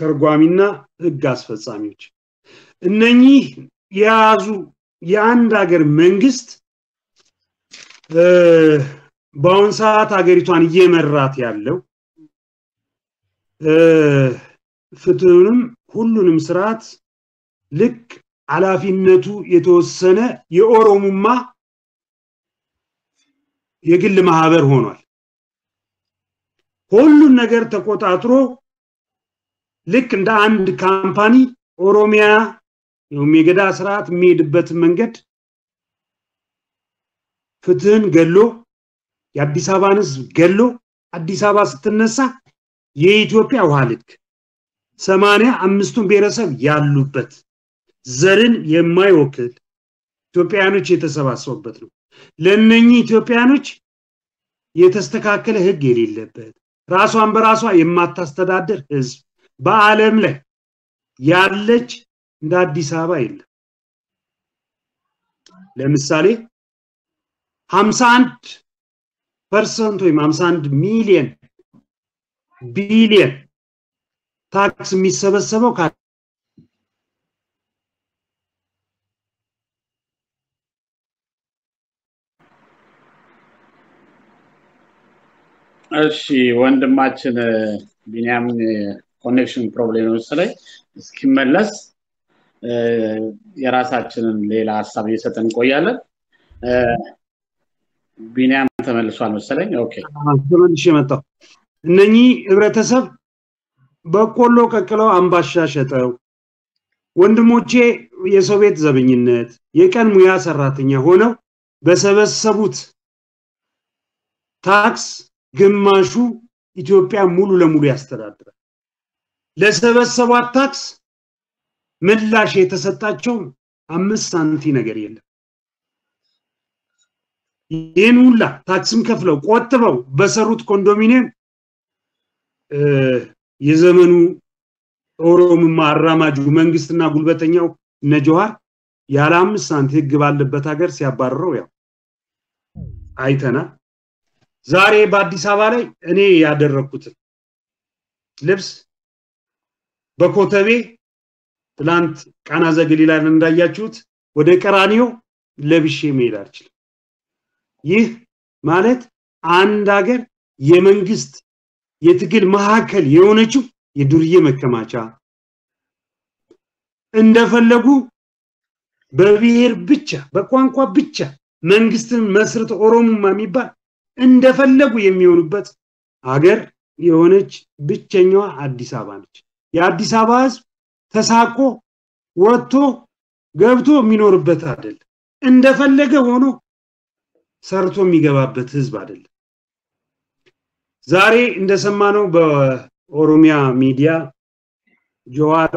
ተርጓሚና ህግ አስፈጻሚዎች። እነኚህ የያዙ የአንድ ሀገር መንግስት በአሁን ሰዓት ሀገሪቷን እየመራት ያለው ፍትህንም ሁሉንም ስርዓት ልክ ኃላፊነቱ የተወሰነ የኦሮሙማ የግል ማህበር ሆኗል። ሁሉን ነገር ተቆጣጥሮ ልክ እንደ አንድ ካምፓኒ ኦሮሚያ የገዳ ስርዓት የሚሄድበትን መንገድ ፍትህን ገሎ የአዲስ አበባን ህዝብ ገሎ አዲስ አበባ ስትነሳ የኢትዮጵያ ውሃ ልክ ሰማንያ አምስቱን ብሔረሰብ ያሉበት ዘርን የማይወክል ኢትዮጵያውያኖች የተሰባሰቡበት ነው። ለእነኚህ ኢትዮጵያውያኖች የተስተካከለ ህግ የሌለበት ራሷን በራሷ የማታስተዳድር ህዝብ በዓለም ላይ ያለች እንደ አዲስ አበባ የለም። ለምሳሌ 51 percent ወይም 51 ሚሊየን ቢሊየን ታክስ የሚሰበሰበው እሺ ወንድማችን ቢኒያም connection problem መሰለኝ እስኪመለስ የራሳችንን ሌላ ሀሳብ እየሰጠን እንቆያለን። ቢኒያም ተመልሷል መሰለኝ። okay ተመልሼ የመጣው እነኚህ ህብረተሰብ በቆሎ ቀቅለው አምባሻ ሸጠው ወንድሞቼ የሰው ቤት ዘበኝነት የቀን ሙያ ሰራተኛ ሆነው በሰበሰቡት ታክስ ግማሹ ኢትዮጵያ ሙሉ ለሙሉ ያስተዳድራል። ለሰበሰቧት ታክስ ምላሽ የተሰጣቸው አምስት ሳንቲ ነገር የለም። ይህን ሁላ ታክስም ከፍለው ቆጥበው በሰሩት ኮንዶሚኒየም የዘመኑ ኦሮምማ አራማጁ መንግስትና ጉልበተኛው እነ ያለ አምስት ሳንቲ ህግ ባለበት ሀገር ሲያባርረው ያው አይተናል። ዛሬ በአዲስ አበባ ላይ እኔ ያደረግኩትን ልብስ በኮተቤ ትላንት ቃና ዘገሊላ እንዳያችሁት ወደ ቀራኒዮ ለብሼ መሄድ አልችልም። ይህ ማለት አንድ ሀገር የመንግስት የትግል ማዕከል የሆነችው የዱርዬ መከማቻ እንደፈለጉ በብሔር ብቻ በቋንቋ ብቻ መንግስትን መስርት ኦሮሞማ የሚባል እንደፈለጉ የሚሆኑበት ሀገር የሆነች ብቸኛዋ አዲስ አበባ ነች። የአዲስ አበባ ህዝብ ተሳቆ ወጥቶ ገብቶ የሚኖርበት አይደለም። እንደፈለገ ሆኖ ሰርቶ የሚገባበት ህዝብ አይደለም። ዛሬ እንደሰማነው በኦሮሚያ ሚዲያ ጀዋር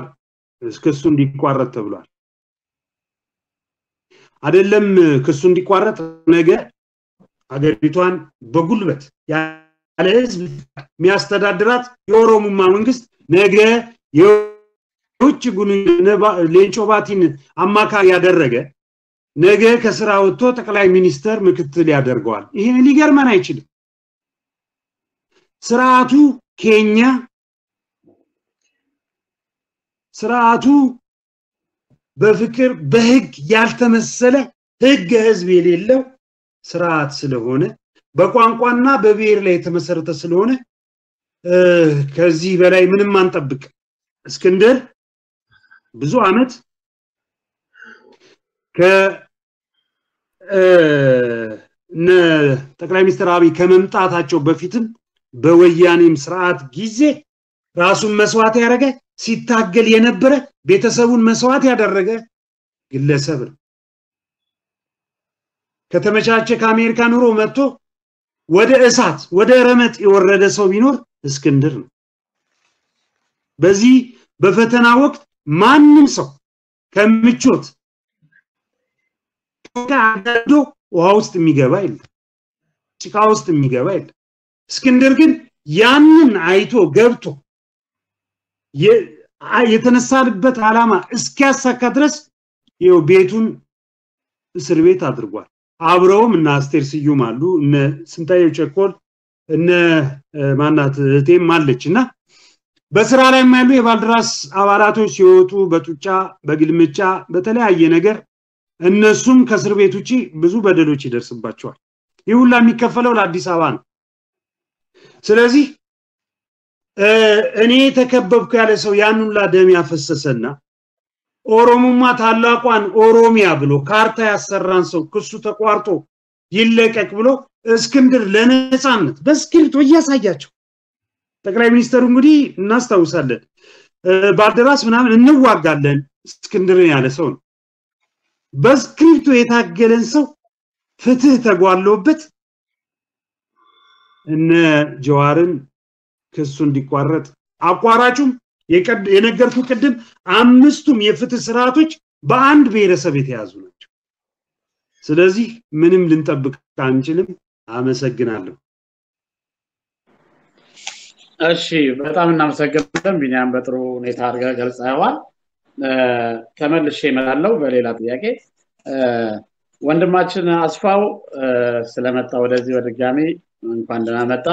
ክሱ እንዲቋረጥ ተብሏል። አይደለም ክሱ እንዲቋረጥ ነገ ሀገሪቷን በጉልበት ያለ ህዝብ የሚያስተዳድራት የኦሮሙማ መንግስት ነገ የውጭ ሌንጮ ባቲን አማካሪ ያደረገ ነገ ከስራ ወጥቶ ጠቅላይ ሚኒስተር ምክትል ያደርገዋል። ይሄ ሊገርመን አይችልም። ስርዓቱ ኬኛ ስርዓቱ በፍቅር በህግ ያልተመሰለ ህገ ህዝብ የሌለው ስርዓት ስለሆነ በቋንቋና በብሔር ላይ የተመሰረተ ስለሆነ ከዚህ በላይ ምንም አንጠብቅ። እስክንድር ብዙ አመት ጠቅላይ ሚኒስትር አብይ ከመምጣታቸው በፊትም በወያኔም ስርዓት ጊዜ ራሱን መስዋዕት ያደረገ ሲታገል የነበረ ቤተሰቡን መስዋዕት ያደረገ ግለሰብ ነው። ከተመቻቸ ከአሜሪካ ኑሮ መጥቶ ወደ እሳት ወደ ረመጥ የወረደ ሰው ቢኖር እስክንድር ነው። በዚህ በፈተና ወቅት ማንም ሰው ከምቾት አጋዶ ውሃ ውስጥ የሚገባ የለም፣ ጭቃ ውስጥ የሚገባ የለም። እስክንድር ግን ያንን አይቶ ገብቶ የተነሳንበት ዓላማ እስኪያሳካ ድረስ ይኸው ቤቱን እስር ቤት አድርጓል። አብረውም እነ አስቴር ስዩም አሉ፣ እነ ስንታየው ቸኮል፣ እነ ማናት እህቴም አለች እና በስራ ላይም ያሉ የባልድራስ አባላቶች ሲወጡ በጡጫ በግልምጫ በተለያየ ነገር እነሱም ከእስር ቤት ውጭ ብዙ በደሎች ይደርስባቸዋል። ይህ ሁላ የሚከፈለው ለአዲስ አበባ ነው። ስለዚህ እኔ ተከበብኩ ያለ ሰው ያን ሁላ ደም ያፈሰሰና ኦሮሞማ ታላቋን ኦሮሚያ ብሎ ካርታ ያሰራን ሰው ክሱ ተቋርጦ ይለቀቅ ብሎ እስክንድር ለነፃነት በእስክሪብቶ እያሳያቸው ጠቅላይ ሚኒስተሩ እንግዲህ እናስታውሳለን፣ ባልደራስ ምናምን እንዋጋለን እስክንድርን ያለ ሰው ነው። በእስክሪብቶ የታገለን ሰው ፍትህ ተጓሎበት እነ ጀዋርን ክሱ እንዲቋረጥ አቋራጩም የነገርኩ ቅድም አምስቱም የፍትህ ስርዓቶች በአንድ ብሔረሰብ የተያዙ ናቸው። ስለዚህ ምንም ልንጠብቅ አንችልም። አመሰግናለሁ። እሺ፣ በጣም እናመሰግናለን ቢኒያም፣ በጥሩ ሁኔታ አድርገህ ገልጸዋል። ተመልሼ እመጣለሁ በሌላ ጥያቄ። ወንድማችን አስፋው ስለመጣ ወደዚህ በድጋሚ እንኳን ደህና መጣ።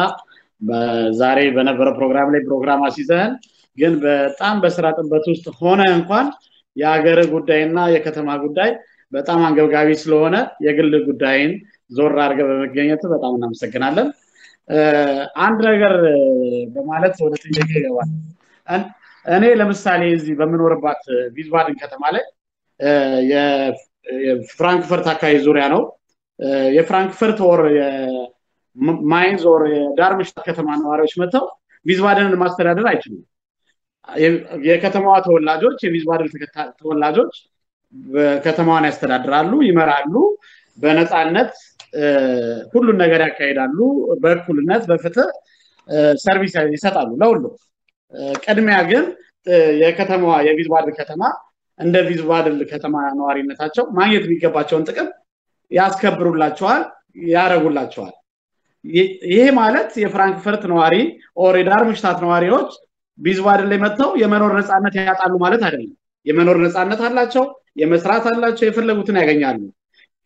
ዛሬ በነበረ ፕሮግራም ላይ ፕሮግራም አስይዘህን ግን በጣም በስራ ጥበት ውስጥ ሆነ እንኳን የሀገር ጉዳይና የከተማ ጉዳይ በጣም አንገብጋቢ ስለሆነ የግል ጉዳይን ዞር አድርገህ በመገኘት በጣም እናመሰግናለን። አንድ ነገር በማለት ወደ ጥያቄ ይገባል። እኔ ለምሳሌ እዚህ በምኖርባት ቪዝባድን ከተማ ላይ የፍራንክፈርት አካባቢ ዙሪያ ነው። የፍራንክፈርት or ማይንዝ or የዳርምሽታት ከተማ ነዋሪዎች መጥተው ቪዝባደንን ማስተዳደር አይችሉም። የከተማዋ ተወላጆች የቪዝባደን ተወላጆች ከተማዋን ያስተዳድራሉ፣ ይመራሉ፣ በነፃነት ሁሉን ነገር ያካሂዳሉ፣ በእኩልነት በፍትህ service ይሰጣሉ ለሁሉም። ቅድሚያ ግን የከተማዋ የቪዝባድን ከተማ እንደ ቪዝባድን ከተማ ነዋሪነታቸው ማግኘት የሚገባቸውን ጥቅም ያስከብሩላቸዋል፣ ያደረጉላቸዋል። ይሄ ማለት የፍራንክፈርት ነዋሪ or የዳርምሽታት ነዋሪዎች ቪዝባድን ላይ መጥተው የመኖር ነፃነት ያጣሉ ማለት አይደለም። የመኖር ነፃነት አላቸው፣ የመስራት አላቸው፣ የፈለጉትን ያገኛሉ።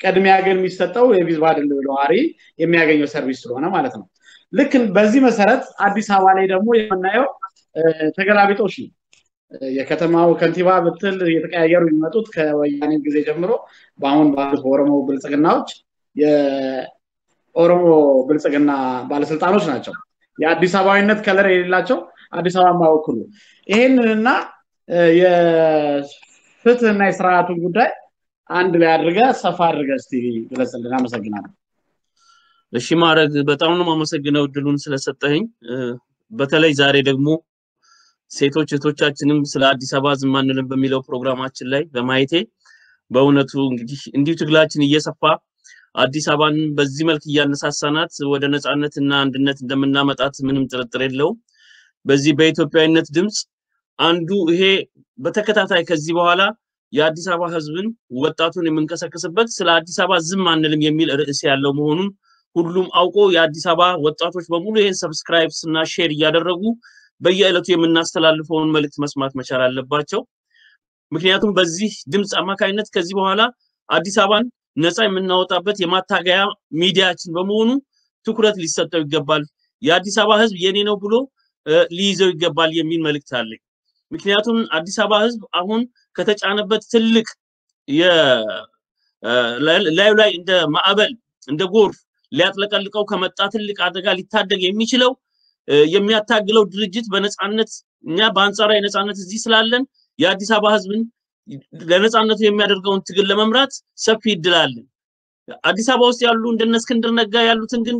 ቅድሚያ ግን የሚሰጠው የቪዝባድን ነዋሪ የሚያገኘው service ስለሆነ ማለት ነው። ልክ በዚህ መሰረት አዲስ አበባ ላይ ደግሞ የምናየው ተገላቢጦሽ የከተማው ከንቲባ ብትል እየተቀያየሩ የሚመጡት ከወያኔ ጊዜ ጀምሮ በአሁን ባሉት በኦሮሞ ብልጽግናዎች የኦሮሞ ብልጽግና ባለስልጣኖች ናቸው። የአዲስ አበባዊነት color የሌላቸው አዲስ አበባ የማይወክሉ ይህንንና የፍትህና የስርዓቱን ጉዳይ አንድ ላይ አድርገ ሰፋ አድርገ እስቲ ግለጽልን። አመሰግናለሁ። እሺ ማድረግ በጣም ነው የማመሰግነው እድሉን ስለሰጠኝ። በተለይ ዛሬ ደግሞ ሴቶች እህቶቻችንም ስለ አዲስ አበባ ዝም በሚለው ፕሮግራማችን ላይ በማየቴ በእውነቱ እንግዲህ እንዲሁ ትግላችን እየሰፋ አዲስ አበባን በዚህ መልክ እያነሳሳናት ወደ ነፃነትና አንድነት እንደምናመጣት ምንም ጥርጥር የለውም። በዚህ በኢትዮጵያዊነት ድምፅ አንዱ ይሄ በተከታታይ ከዚህ በኋላ የአዲስ አበባ ህዝብን ወጣቱን የምንቀሰቅስበት ስለ አዲስ አበባ ዝም አንልም የሚል ርዕስ ያለው መሆኑን ሁሉም አውቆ የአዲስ አበባ ወጣቶች በሙሉ ይህን subscribe እና share እያደረጉ በየዕለቱ የምናስተላልፈውን መልእክት መስማት መቻል አለባቸው። ምክንያቱም በዚህ ድምፅ አማካኝነት ከዚህ በኋላ አዲስ አበባን ነፃ የምናወጣበት የማታገያ ሚዲያችን በመሆኑ ትኩረት ሊሰጠው ይገባል። የአዲስ አበባ ህዝብ የኔ ነው ብሎ ሊይዘው ይገባል የሚል መልእክት አለኝ። ምክንያቱም አዲስ አበባ ህዝብ አሁን ከተጫነበት ትልቅ ላዩ ላይ እንደ ማዕበል እንደ ጎርፍ ሊያጥለቀልቀው ከመጣ ትልቅ አደጋ ሊታደግ የሚችለው የሚያታግለው ድርጅት በነፃነት እኛ በአንጻራዊ ነፃነት እዚህ ስላለን የአዲስ አበባ ህዝብን ለነፃነቱ የሚያደርገውን ትግል ለመምራት ሰፊ እድል አለን። አዲስ አበባ ውስጥ ያሉ እንደነ እስክንድር ነጋ ያሉትን ግን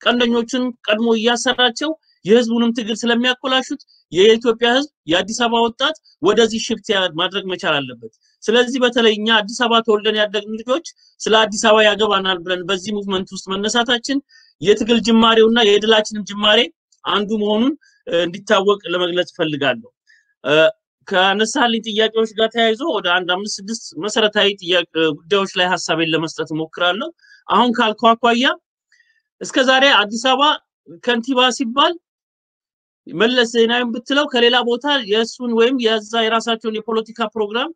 ቀንደኞቹን ቀድሞ እያሰራቸው የህዝቡንም ትግል ስለሚያኮላሹት የኢትዮጵያ ህዝብ የአዲስ አበባ ወጣት ወደዚህ shift ማድረግ መቻል አለበት። ስለዚህ በተለይ እኛ አዲስ አበባ ተወልደን ያደግን ልጆች ስለ አዲስ አበባ ያገባናል ብለን በዚህ movement ውስጥ መነሳታችን የትግል ጅማሬውና የድላችንም ጅማሬ አንዱ መሆኑን እንዲታወቅ ለመግለጽ ፈልጋለሁ። ከነሳልኝ ጥያቄዎች ጋር ተያይዞ ወደ አንድ አምስት ስድስት መሰረታዊ ጉዳዮች ላይ ሀሳቤን ለመስጠት እሞክራለሁ። አሁን ካልከው አኳያ እስከ ዛሬ አዲስ አበባ ከንቲባ ሲባል መለስ ዜናዊን ብትለው ከሌላ ቦታ የእሱን ወይም የዛ የራሳቸውን የፖለቲካ ፕሮግራም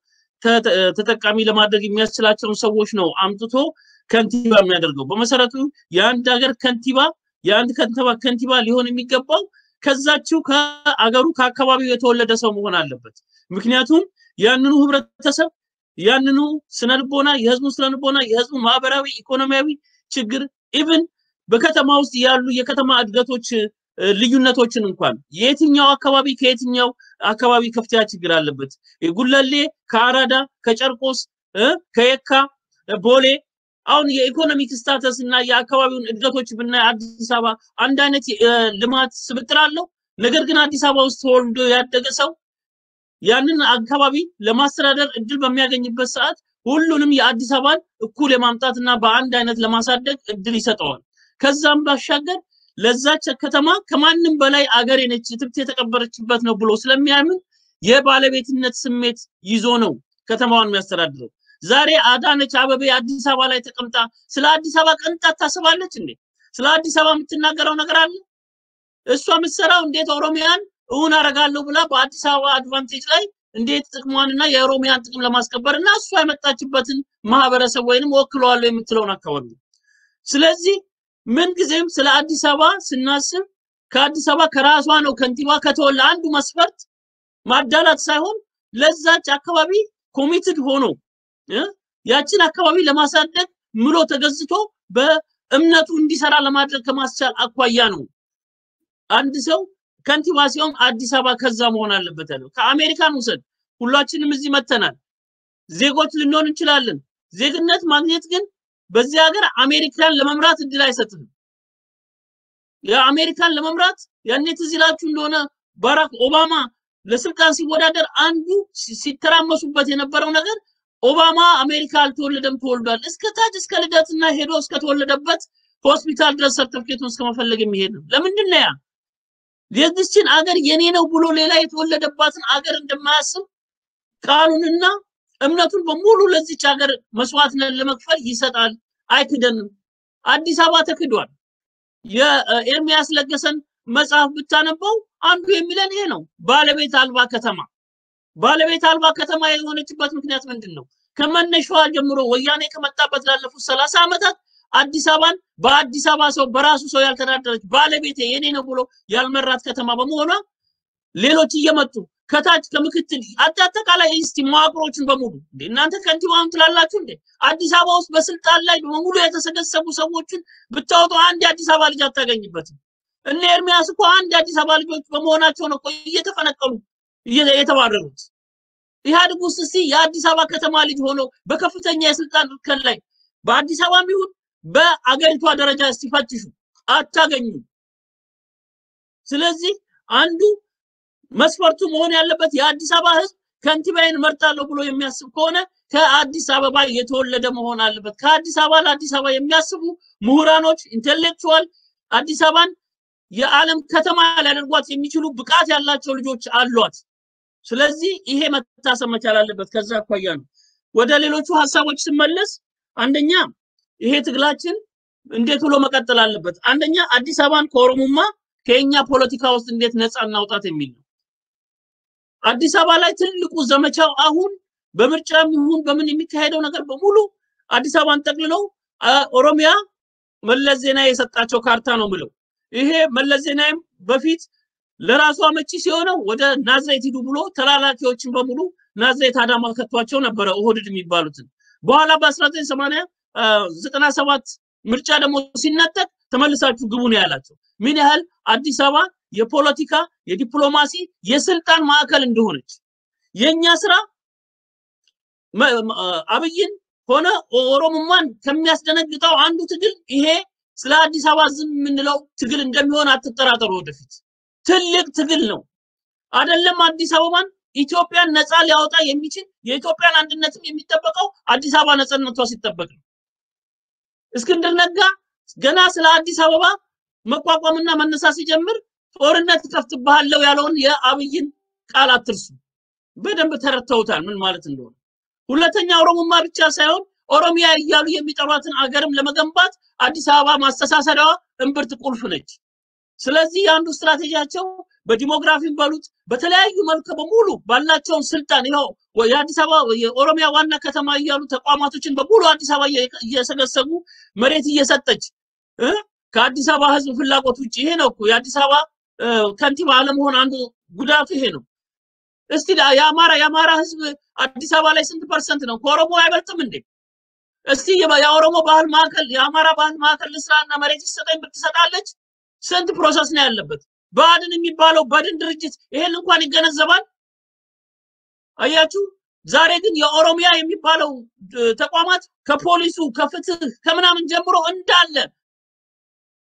ተጠቃሚ ለማድረግ የሚያስችላቸውን ሰዎች ነው አምጥቶ ከንቲባ የሚያደርገው። በመሰረቱ የአንድ ሀገር ከንቲባ የአንድ ከንቲባ ከንቲባ ሊሆን የሚገባው ከዛችው ከአገሩ ከአካባቢው የተወለደ ሰው መሆን አለበት። ምክንያቱም ያንኑ ህብረተሰብ ያንኑ ስነልቦና የህዝቡ ስነልቦና የህዝቡ ማህበራዊ ኢኮኖሚያዊ ችግር even በከተማ ውስጥ ያሉ የከተማ እድገቶች ልዩነቶችን እንኳን የትኛው አካባቢ ከየትኛው አካባቢ ከፍተኛ ችግር አለበት። ጉለሌ ከአራዳ ከጨርቆስ ከየካ ቦሌ አሁን የ economic status እና የአካባቢውን እድገቶች ብናይ አዲስ አበባ አንድ አይነት ልማት ስብጥር አለው። ነገር ግን አዲስ አበባ ውስጥ ተወልዶ ያደገ ሰው ያንን አካባቢ ለማስተዳደር እድል በሚያገኝበት ሰዓት ሁሉንም የአዲስ አበባን እኩል የማምጣት እና በአንድ አይነት ለማሳደግ እድል ይሰጠዋል። ከዛም ባሻገር ለዛች ከተማ ከማንም በላይ አገሬ ነች ትብት የተቀበረችበት ነው ብሎ ስለሚያምን የባለቤትነት ስሜት ይዞ ነው ከተማዋን የሚያስተዳድረው። ዛሬ አዳነች አበቤ አዲስ አበባ ላይ ተቀምጣ ስለ አዲስ አበባ ቅንጣት ታስባለች እንዴ? ስለ አዲስ አበባ የምትናገረው ነገር አለ? እሷ የምትሰራው እንዴት ኦሮሚያን እውን አረጋለሁ ብላ በአዲስ አበባ advantage ላይ እንዴት ጥቅሟንና የኦሮሚያን ጥቅም ለማስከበር እና እሷ የመጣችበትን ማህበረሰብ ወይንም ወክለዋለሁ የምትለውን አካባቢ ስለዚህ ምን ጊዜም ስለ አዲስ አበባ ስናስብ ከአዲስ አበባ ከራሷ ነው ከንቲባ ከተወላ አንዱ መስፈርት ማዳላት ሳይሆን ለዛች አካባቢ ኮሚትድ ሆኖ ያችን አካባቢ ለማሳደግ ምሎ ተገዝቶ በእምነቱ እንዲሰራ ለማድረግ ከማስቻል አኳያ ነው። አንድ ሰው ከንቲባ ሲሆን አዲስ አበባ ከዛ መሆን አለበት ያለው። ከአሜሪካን ውሰድ፣ ሁላችንም እዚህ መተናል። ዜጎች ልንሆን እንችላለን። ዜግነት ማግኘት ግን በዚህ ሀገር አሜሪካን ለመምራት እድል አይሰጥም። የአሜሪካን ለመምራት ያኔ ትዝ ይላችሁ እንደሆነ ባራክ ኦባማ ለስልጣን ሲወዳደር አንዱ ሲተራመሱበት የነበረው ነገር ኦባማ አሜሪካ አልተወለደም ተወልዷል። እስከ ታች እስከ ልደትና ሄዶ እስከተወለደበት ሆስፒታል ድረስ ሰርተፍኬቱን እስከመፈለግ የሚሄድ ነው። ለምንድን ነው ያ? የዚችን አገር የኔ ነው ብሎ ሌላ የተወለደባትን አገር እንደማያስብ ቃሉንና እምነቱን በሙሉ ለዚች ሀገር መስዋዕትነት ለመክፈል ይሰጣል። አይክደንም። አዲስ አበባ ተክዷል። የኤርሚያስ ለገሰን መጽሐፍ ብታነበው አንዱ የሚለን ይሄ ነው። ባለቤት አልባ ከተማ ባለቤት አልባ ከተማ የሆነችበት ምክንያት ምንድን ነው? ከመነሻዋ ጀምሮ ወያኔ ከመጣበት ላለፉት ሰላሳ ዓመታት አዲስ አበባን በአዲስ አበባ ሰው በራሱ ሰው ያልተዳደረች ባለቤቴ የኔ ነው ብሎ ያልመራት ከተማ በመሆኗ ሌሎች እየመጡ ከታች ከምክትል አጠቃላይ እስቲ መዋቅሮችን በሙሉ እናንተ ከንቲባውን ትላላችሁ እንዴ? አዲስ አበባ ውስጥ በስልጣን ላይ በሙሉ የተሰገሰቡ ሰዎችን ብታወጡ አንድ የአዲስ አበባ ልጅ አታገኝበትም። እነ ኤርሚያስ እኮ አንድ የአዲስ አበባ ልጆች በመሆናቸው ነው እየተፈነቀሉ የተባረሩት። ኢህአዴግ ውስጥ እስቲ የአዲስ አበባ ከተማ ልጅ ሆኖ በከፍተኛ የስልጣን እርከን ላይ በአዲስ አበባም ይሁን በአገሪቷ ደረጃ እስቲ ፈትሹ፣ አታገኙም። ስለዚህ አንዱ መስፈርቱ መሆን ያለበት የአዲስ አበባ ህዝብ ከንቲባዬን መርጣለሁ ብሎ የሚያስብ ከሆነ ከአዲስ አበባ የተወለደ መሆን አለበት። ከአዲስ አበባ ለአዲስ አበባ የሚያስቡ ምሁራኖች፣ intellectual አዲስ አበባን የዓለም ከተማ ሊያደርጓት የሚችሉ ብቃት ያላቸው ልጆች አሏት። ስለዚህ ይሄ መታሰብ መቻል አለበት። ከዛ አኳያ ነው ወደ ሌሎቹ ሀሳቦች ስመለስ፣ አንደኛ ይሄ ትግላችን እንዴት ብሎ መቀጠል አለበት። አንደኛ አዲስ አበባን ከኦሮሞማ ከኛ ፖለቲካ ውስጥ እንዴት ነፃ እናውጣት የሚል ነው። አዲስ አበባ ላይ ትልቁ ዘመቻው አሁን በምርጫም ይሁን በምን የሚካሄደው ነገር በሙሉ አዲስ አበባን ጠቅልለው ኦሮሚያ መለስ ዜናዊ የሰጣቸው ካርታ ነው ብለው ይሄ መለስ ዜናዊም በፊት ለራሱ አመቺ ሲሆነው ወደ ናዝሬት ሂዱ ብሎ ተላላኪዎችን በሙሉ ናዝሬት አዳማ ከቷቸው ነበረ ኦህዴድ የሚባሉትን። በኋላ በ1980 97 ምርጫ ደግሞ ሲነጠቅ ተመልሳችሁ ግቡ ነው ያላቸው። ምን ያህል አዲስ አበባ የፖለቲካ የዲፕሎማሲ የስልጣን ማዕከል እንደሆነች የኛ ስራ አብይን ሆነ ኦሮሞማን ከሚያስደነግጠው አንዱ ትግል ይሄ ስለ አዲስ አበባ ዝም የምንለው ትግል እንደሚሆን አትጠራጠሩ። ወደፊት ትልቅ ትግል ነው። አይደለም አዲስ አበባን ኢትዮጵያን ነፃ ሊያወጣ የሚችል የኢትዮጵያን አንድነትም የሚጠበቀው አዲስ አበባ ነፃነቷ ሲጠበቅ ነው። እስክንድር ነጋ ገና ስለ አዲስ አበባ መቋቋምና መነሳት ሲጀምር ጦርነት ከፍትብሃለሁ ያለውን የአብይን ቃል አትርሱ። በደንብ ተረድተውታል ምን ማለት እንደሆነ። ሁለተኛ ኦሮሞማ ብቻ ሳይሆን ኦሮሚያ እያሉ የሚጠሯትን አገርም ለመገንባት አዲስ አበባ ማስተሳሰሪያዋ እምብርት ቁልፍ ነች። ስለዚህ የአንዱ ስትራቴጂያቸው በዲሞግራፊም በሉት በተለያዩ መልክ በሙሉ ባላቸውን ስልጣን ይኸው የአዲስ አበባ የኦሮሚያ ዋና ከተማ እያሉ ተቋማቶችን በሙሉ አዲስ አበባ እየሰገሰጉ መሬት እየሰጠች ከአዲስ አበባ ህዝብ ፍላጎት ውጭ ይሄ ነው እኮ የአዲስ አበባ ከንቲባ አለመሆን አንዱ ጉዳቱ ይሄ ነው። እስቲ የአማራ የአማራ ህዝብ አዲስ አበባ ላይ ስንት percent ነው? ከኦሮሞ አይበልጥም እንዴ? እስቲ የኦሮሞ ባህል ማዕከል የአማራ ባህል ማዕከል ልስራና መሬት ይሰጠኝ ብትሰጣለች? ስንት process ነው ያለበት? ብአዴን የሚባለው በድን ድርጅት ይሄን እንኳን ይገነዘባል? አያችሁ። ዛሬ ግን የኦሮሚያ የሚባለው ተቋማት ከፖሊሱ ከፍትህ ከምናምን ጀምሮ እንዳለ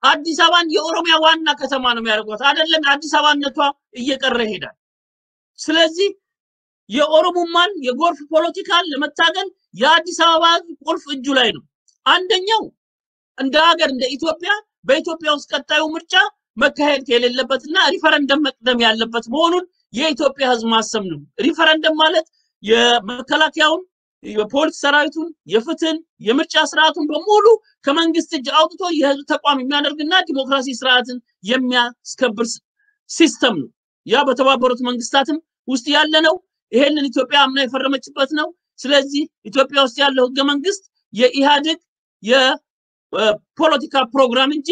አዲስ አበባን የኦሮሚያ ዋና ከተማ ነው የሚያደርጓት። አይደለም አዲስ አበባነቷ እየቀረ ይሄዳል። ስለዚህ የኦሮሞማን የጎርፍ ፖለቲካን ለመታገል የአዲስ አበባ ቁልፍ እጁ ላይ ነው። አንደኛው እንደ ሀገር እንደ ኢትዮጵያ በኢትዮጵያ ውስጥ ቀጣዩ ምርጫ መካሄድ የሌለበትና ሪፈረንደም መቅደም ያለበት መሆኑን የኢትዮጵያ ህዝብ ማሰብ ነው። ሪፈረንደም ማለት የመከላከያውን የፖሊስ ሰራዊቱን የፍትህን የምርጫ ስርዓቱን በሙሉ ከመንግስት እጅ አውጥቶ የህዝብ ተቋም የሚያደርግና ዲሞክራሲ ስርዓትን የሚያስከብር system ነው። ያ በተባበሩት መንግስታትም ውስጥ ያለ ነው። ይሄንን ኢትዮጵያ አምና የፈረመችበት ነው። ስለዚህ ኢትዮጵያ ውስጥ ያለው ህገ መንግስት የኢህአዴግ የፖለቲካ ፕሮግራም እንጂ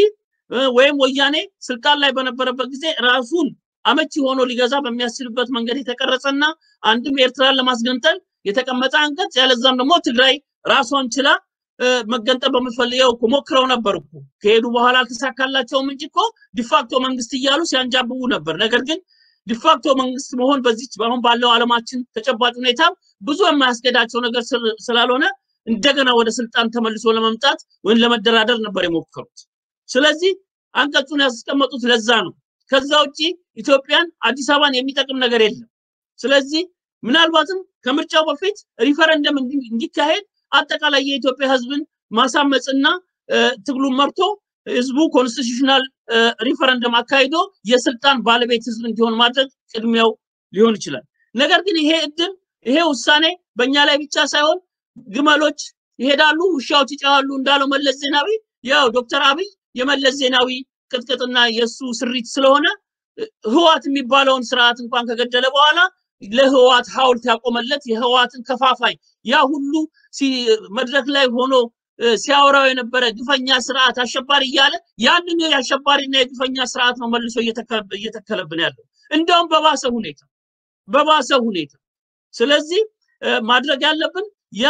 ወይም ወያኔ ስልጣን ላይ በነበረበት ጊዜ ራሱን አመቺ ሆኖ ሊገዛ በሚያስችልበት መንገድ የተቀረጸና አንድም ኤርትራን ለማስገንጠል የተቀመጠ አንቀጽ ያለዛም ደግሞ ትግራይ ራሷን ችላ መገንጠል በምትፈልገው እኮ ሞክረው ነበር እኮ ከሄዱ በኋላ አልተሳካላቸውም እንጂ እኮ ዲፋክቶ መንግስት እያሉ ሲያንጃብቡ ነበር። ነገር ግን ዲፋክቶ መንግስት መሆን በዚች አሁን ባለው ዓለማችን ተጨባጭ ሁኔታ ብዙ የማያስገዳቸው ነገር ስላልሆነ እንደገና ወደ ስልጣን ተመልሶ ለመምጣት ወይም ለመደራደር ነበር የሞከሩት። ስለዚህ አንቀጹን ያስቀመጡት ለዛ ነው። ከዛ ውጪ ኢትዮጵያን አዲስ አበባን የሚጠቅም ነገር የለም። ስለዚህ ምናልባትም ከምርጫው በፊት ሪፈረንደም እንዲካሄድ አጠቃላይ የኢትዮጵያ ህዝብን ማሳመፅና ትግሉን መርቶ ህዝቡ constitutional referendum አካሂዶ የስልጣን ባለቤት ህዝብ እንዲሆን ማድረግ ቅድሚያው ሊሆን ይችላል። ነገር ግን ይሄ እድል ይሄ ውሳኔ በእኛ ላይ ብቻ ሳይሆን ግመሎች ይሄዳሉ፣ ውሻዎች ይጨዋሉ እንዳለው መለስ ዜናዊ ያው ዶክተር አብይ የመለስ ዜናዊ ቅጥቅጥና የእሱ ስሪት ስለሆነ ህዋት የሚባለውን ስርዓት እንኳን ከገደለ በኋላ ለህዋት ሐውልት ያቆመለት የህዋትን ከፋፋይ ያ ሁሉ መድረክ ላይ ሆኖ ሲያወራው የነበረ ግፈኛ ስርዓት አሸባሪ እያለ ያንን የአሸባሪና የግፈኛ ስርዓት ነው መልሶ እየተከለብን ያለው እንደውም በባሰ ሁኔታ በባሰ ሁኔታ። ስለዚህ ማድረግ ያለብን ያ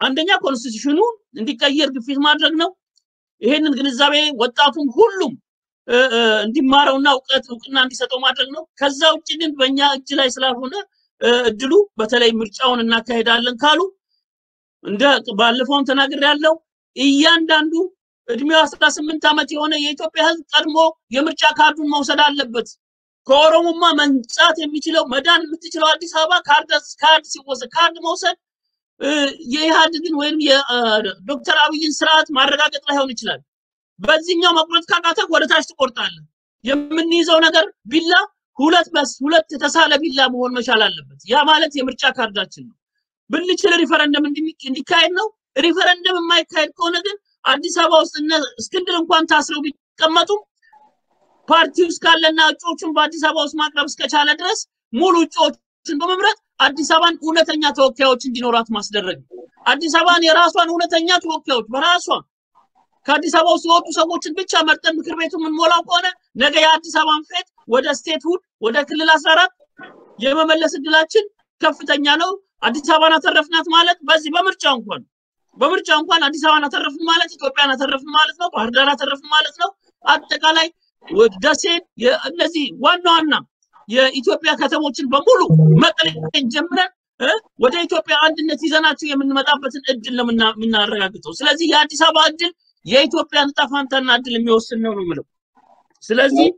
አንደኛ ኮንስቲቱሽኑ እንዲቀየር ግፊት ማድረግ ነው። ይሄንን ግንዛቤ ወጣቱም ሁሉም እንዲማረውና እውቀት እውቅና እንዲሰጠው ማድረግ ነው። ከዛ ውጭ ግን በእኛ እጅ ላይ ስላልሆነ እድሉ በተለይ ምርጫውን እናካሄዳለን ካሉ እንደ ባለፈውም ተናግር ያለው እያንዳንዱ እድሜው አስራ ስምንት ዓመት የሆነ የኢትዮጵያ ህዝብ ቀድሞ የምርጫ ካርዱን መውሰድ አለበት። ከኦሮሞማ መንጻት የሚችለው መዳን የምትችለው አዲስ አበባ ካርድ ሲወሰድ ካርድ መውሰድ የኢህአዴግን ወይም የዶክተር አብይን ስርዓት ማረጋገጥ ላይሆን ይችላል። በዚህኛው መቁረጥ ካቃተህ ወደ ታች ትቆርጣለህ። የምንይዘው ነገር ቢላ ሁለት በስ ሁለት የተሳለ ቢላ መሆን መቻል አለበት። ያ ማለት የምርጫ ካርዳችን ነው። ብንችል ሪፈረንደም እንዲካሄድ ነው። ሪፈረንደም የማይካሄድ ከሆነ ግን አዲስ አበባ ውስጥ እነ እስክንድር እንኳን ታስረው ቢቀመጡ ፓርቲ ውስጥ ካለና እጩዎቹን በአዲስ አበባ ውስጥ ማቅረብ እስከቻለ ድረስ ሙሉ እጩዎችን በመምረጥ አዲስ አበባን እውነተኛ ተወካዮች እንዲኖራት ማስደረግ አዲስ አበባን የራሷን እውነተኛ ተወካዮች በራሷ ከአዲስ አበባ ውስጥ የወጡ ሰዎችን ብቻ መርጠን ምክር ቤቱ የምንሞላው ከሆነ ነገ የአዲስ አበባን ፌት ወደ ስቴት ሁድ ወደ ክልል አስራ አራት የመመለስ እድላችን ከፍተኛ ነው። አዲስ አበባን አተረፍናት ማለት በዚህ በምርጫ እንኳን በምርጫ እንኳን አዲስ አበባን አተረፍን ማለት ኢትዮጵያን አተረፍን ማለት ነው። ባህር ዳር አተረፍን ማለት ነው። አጠቃላይ ደሴን እነዚህ ዋና ዋና የኢትዮጵያ ከተሞችን በሙሉ መቀሌን ጀምረን ወደ ኢትዮጵያ አንድነት ይዘናቸው የምንመጣበትን እድል ነው የምናረጋግጠው። ስለዚህ የአዲስ አበባ እድል የኢትዮጵያን ዕጣ ፈንታና እድል የሚወስን ነው ነው የምለው። ስለዚህ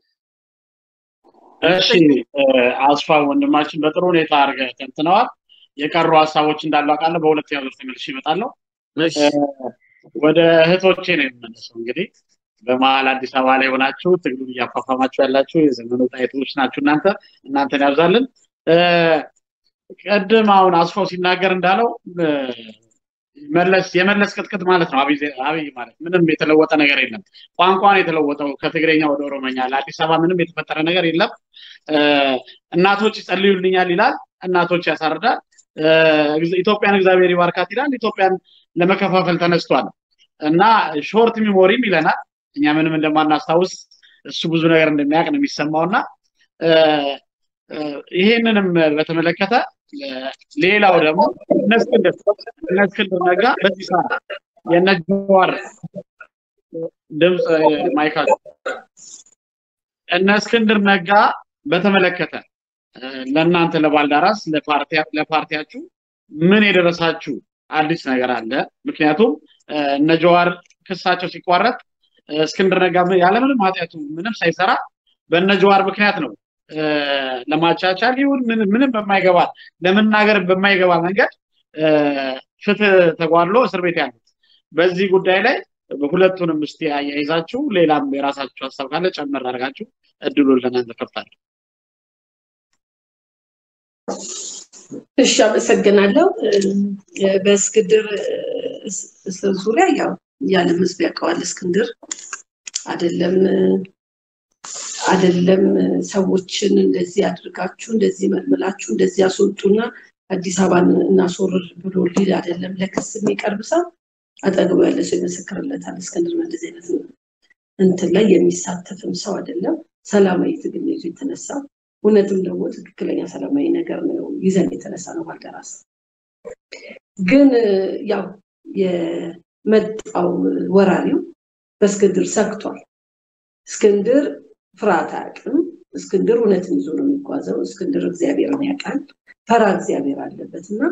እሺ አስፋ ወንድማችን በጥሩ ሁኔታ አድርገህ ተንትነዋል። የቀሩ ሀሳቦች እንዳሉ አውቃለሁ። በሁለተኛው ዙር ተመልሼ እመጣለሁ። ወደ እህቶቼ ነው የምመለሰው። እንግዲህ በመሀል አዲስ አበባ ላይ ሆናችሁ ትግሉን እያፋፋማችሁ ያላችሁ የዘመኑ ጣይቶች ናችሁ። እናንተ እናንተን ያብዛልን። ቅድም አሁን አስፋው ሲናገር እንዳለው መለስ የመለስ ቅጥቅጥ ማለት ነው። አብይ ማለት ምንም የተለወጠ ነገር የለም። ቋንቋን የተለወጠው ከትግረኛ ወደ ኦሮመኛ። ለአዲስ አበባ ምንም የተፈጠረ ነገር የለም። እናቶች ይጸልዩልኛል ይላል፣ እናቶች ያሳርዳል። ኢትዮጵያን እግዚአብሔር ይባርካት ይላል፣ ኢትዮጵያን ለመከፋፈል ተነስቷል። እና short memory ም ይለናል። እኛ ምንም እንደማናስታውስ እሱ ብዙ ነገር እንደሚያውቅ ነው የሚሰማው እና ይሄንንም በተመለከተ ሌላው ደግሞ እነ እስክንድር እነ እስክንድር ነጋ በዚህ ሰዓት የእነ ጀዋር ድምፅ ማይካል እነ እስክንድር ነጋ በተመለከተ ለእናንተ ለባልዳራስ ለፓርቲያችሁ ምን የደረሳችሁ አዲስ ነገር አለ? ምክንያቱም እነ ጀዋር ክሳቸው ሲቋረጥ እስክንድር ነጋ ያለምንም ኃጢአቱ ምንም ሳይሰራ በእነ ጀዋር ምክንያት ነው ለማቻቻል ይሁን ምንም በማይገባ ለመናገር በማይገባ መንገድ ፍትህ ተጓድሎ እስር ቤት ያሉት። በዚህ ጉዳይ ላይ ሁለቱንም እስቲ አያይዛችሁ ሌላም የራሳችሁ ሀሳብ ካለ ጨምር አድርጋችሁ እድሉን ለእናንተ ከፍታለሁ። እሺ፣ አመሰግናለሁ። በእስክንድር እስር ዙሪያ ያው የዓለም ሕዝብ ያውቀዋል። እስክንድር አይደለም አይደለም ሰዎችን እንደዚህ አድርጋችሁ እንደዚህ መልምላችሁ እንደዚህ አስወጡና አዲስ አበባን እናስወርድ ብሎ ሊል አይደለም ለክስ የሚቀርብ ሰው አጠገቡ ያለ ሰው ይመሰክርለታል። እስክንድር እንደዚህ አይነት እንትን ላይ የሚሳተፍም ሰው አይደለም። ሰላማዊ ትግል ነው ይዞ የተነሳው። እውነትም ደግሞ ትክክለኛ ሰላማዊ ነገር ነው ይዘን የተነሳ ነው ባልደራስ። ግን ያው የመጣው ወራሪው በእስክንድር ሰግቷል። እስክንድር ፍርሃት አያውቅም። እስክንድር እውነትን ይዞ ነው የሚጓዘው። እስክንድር እግዚአብሔርን ያውቃል፣ ፈራ እግዚአብሔር አለበት እና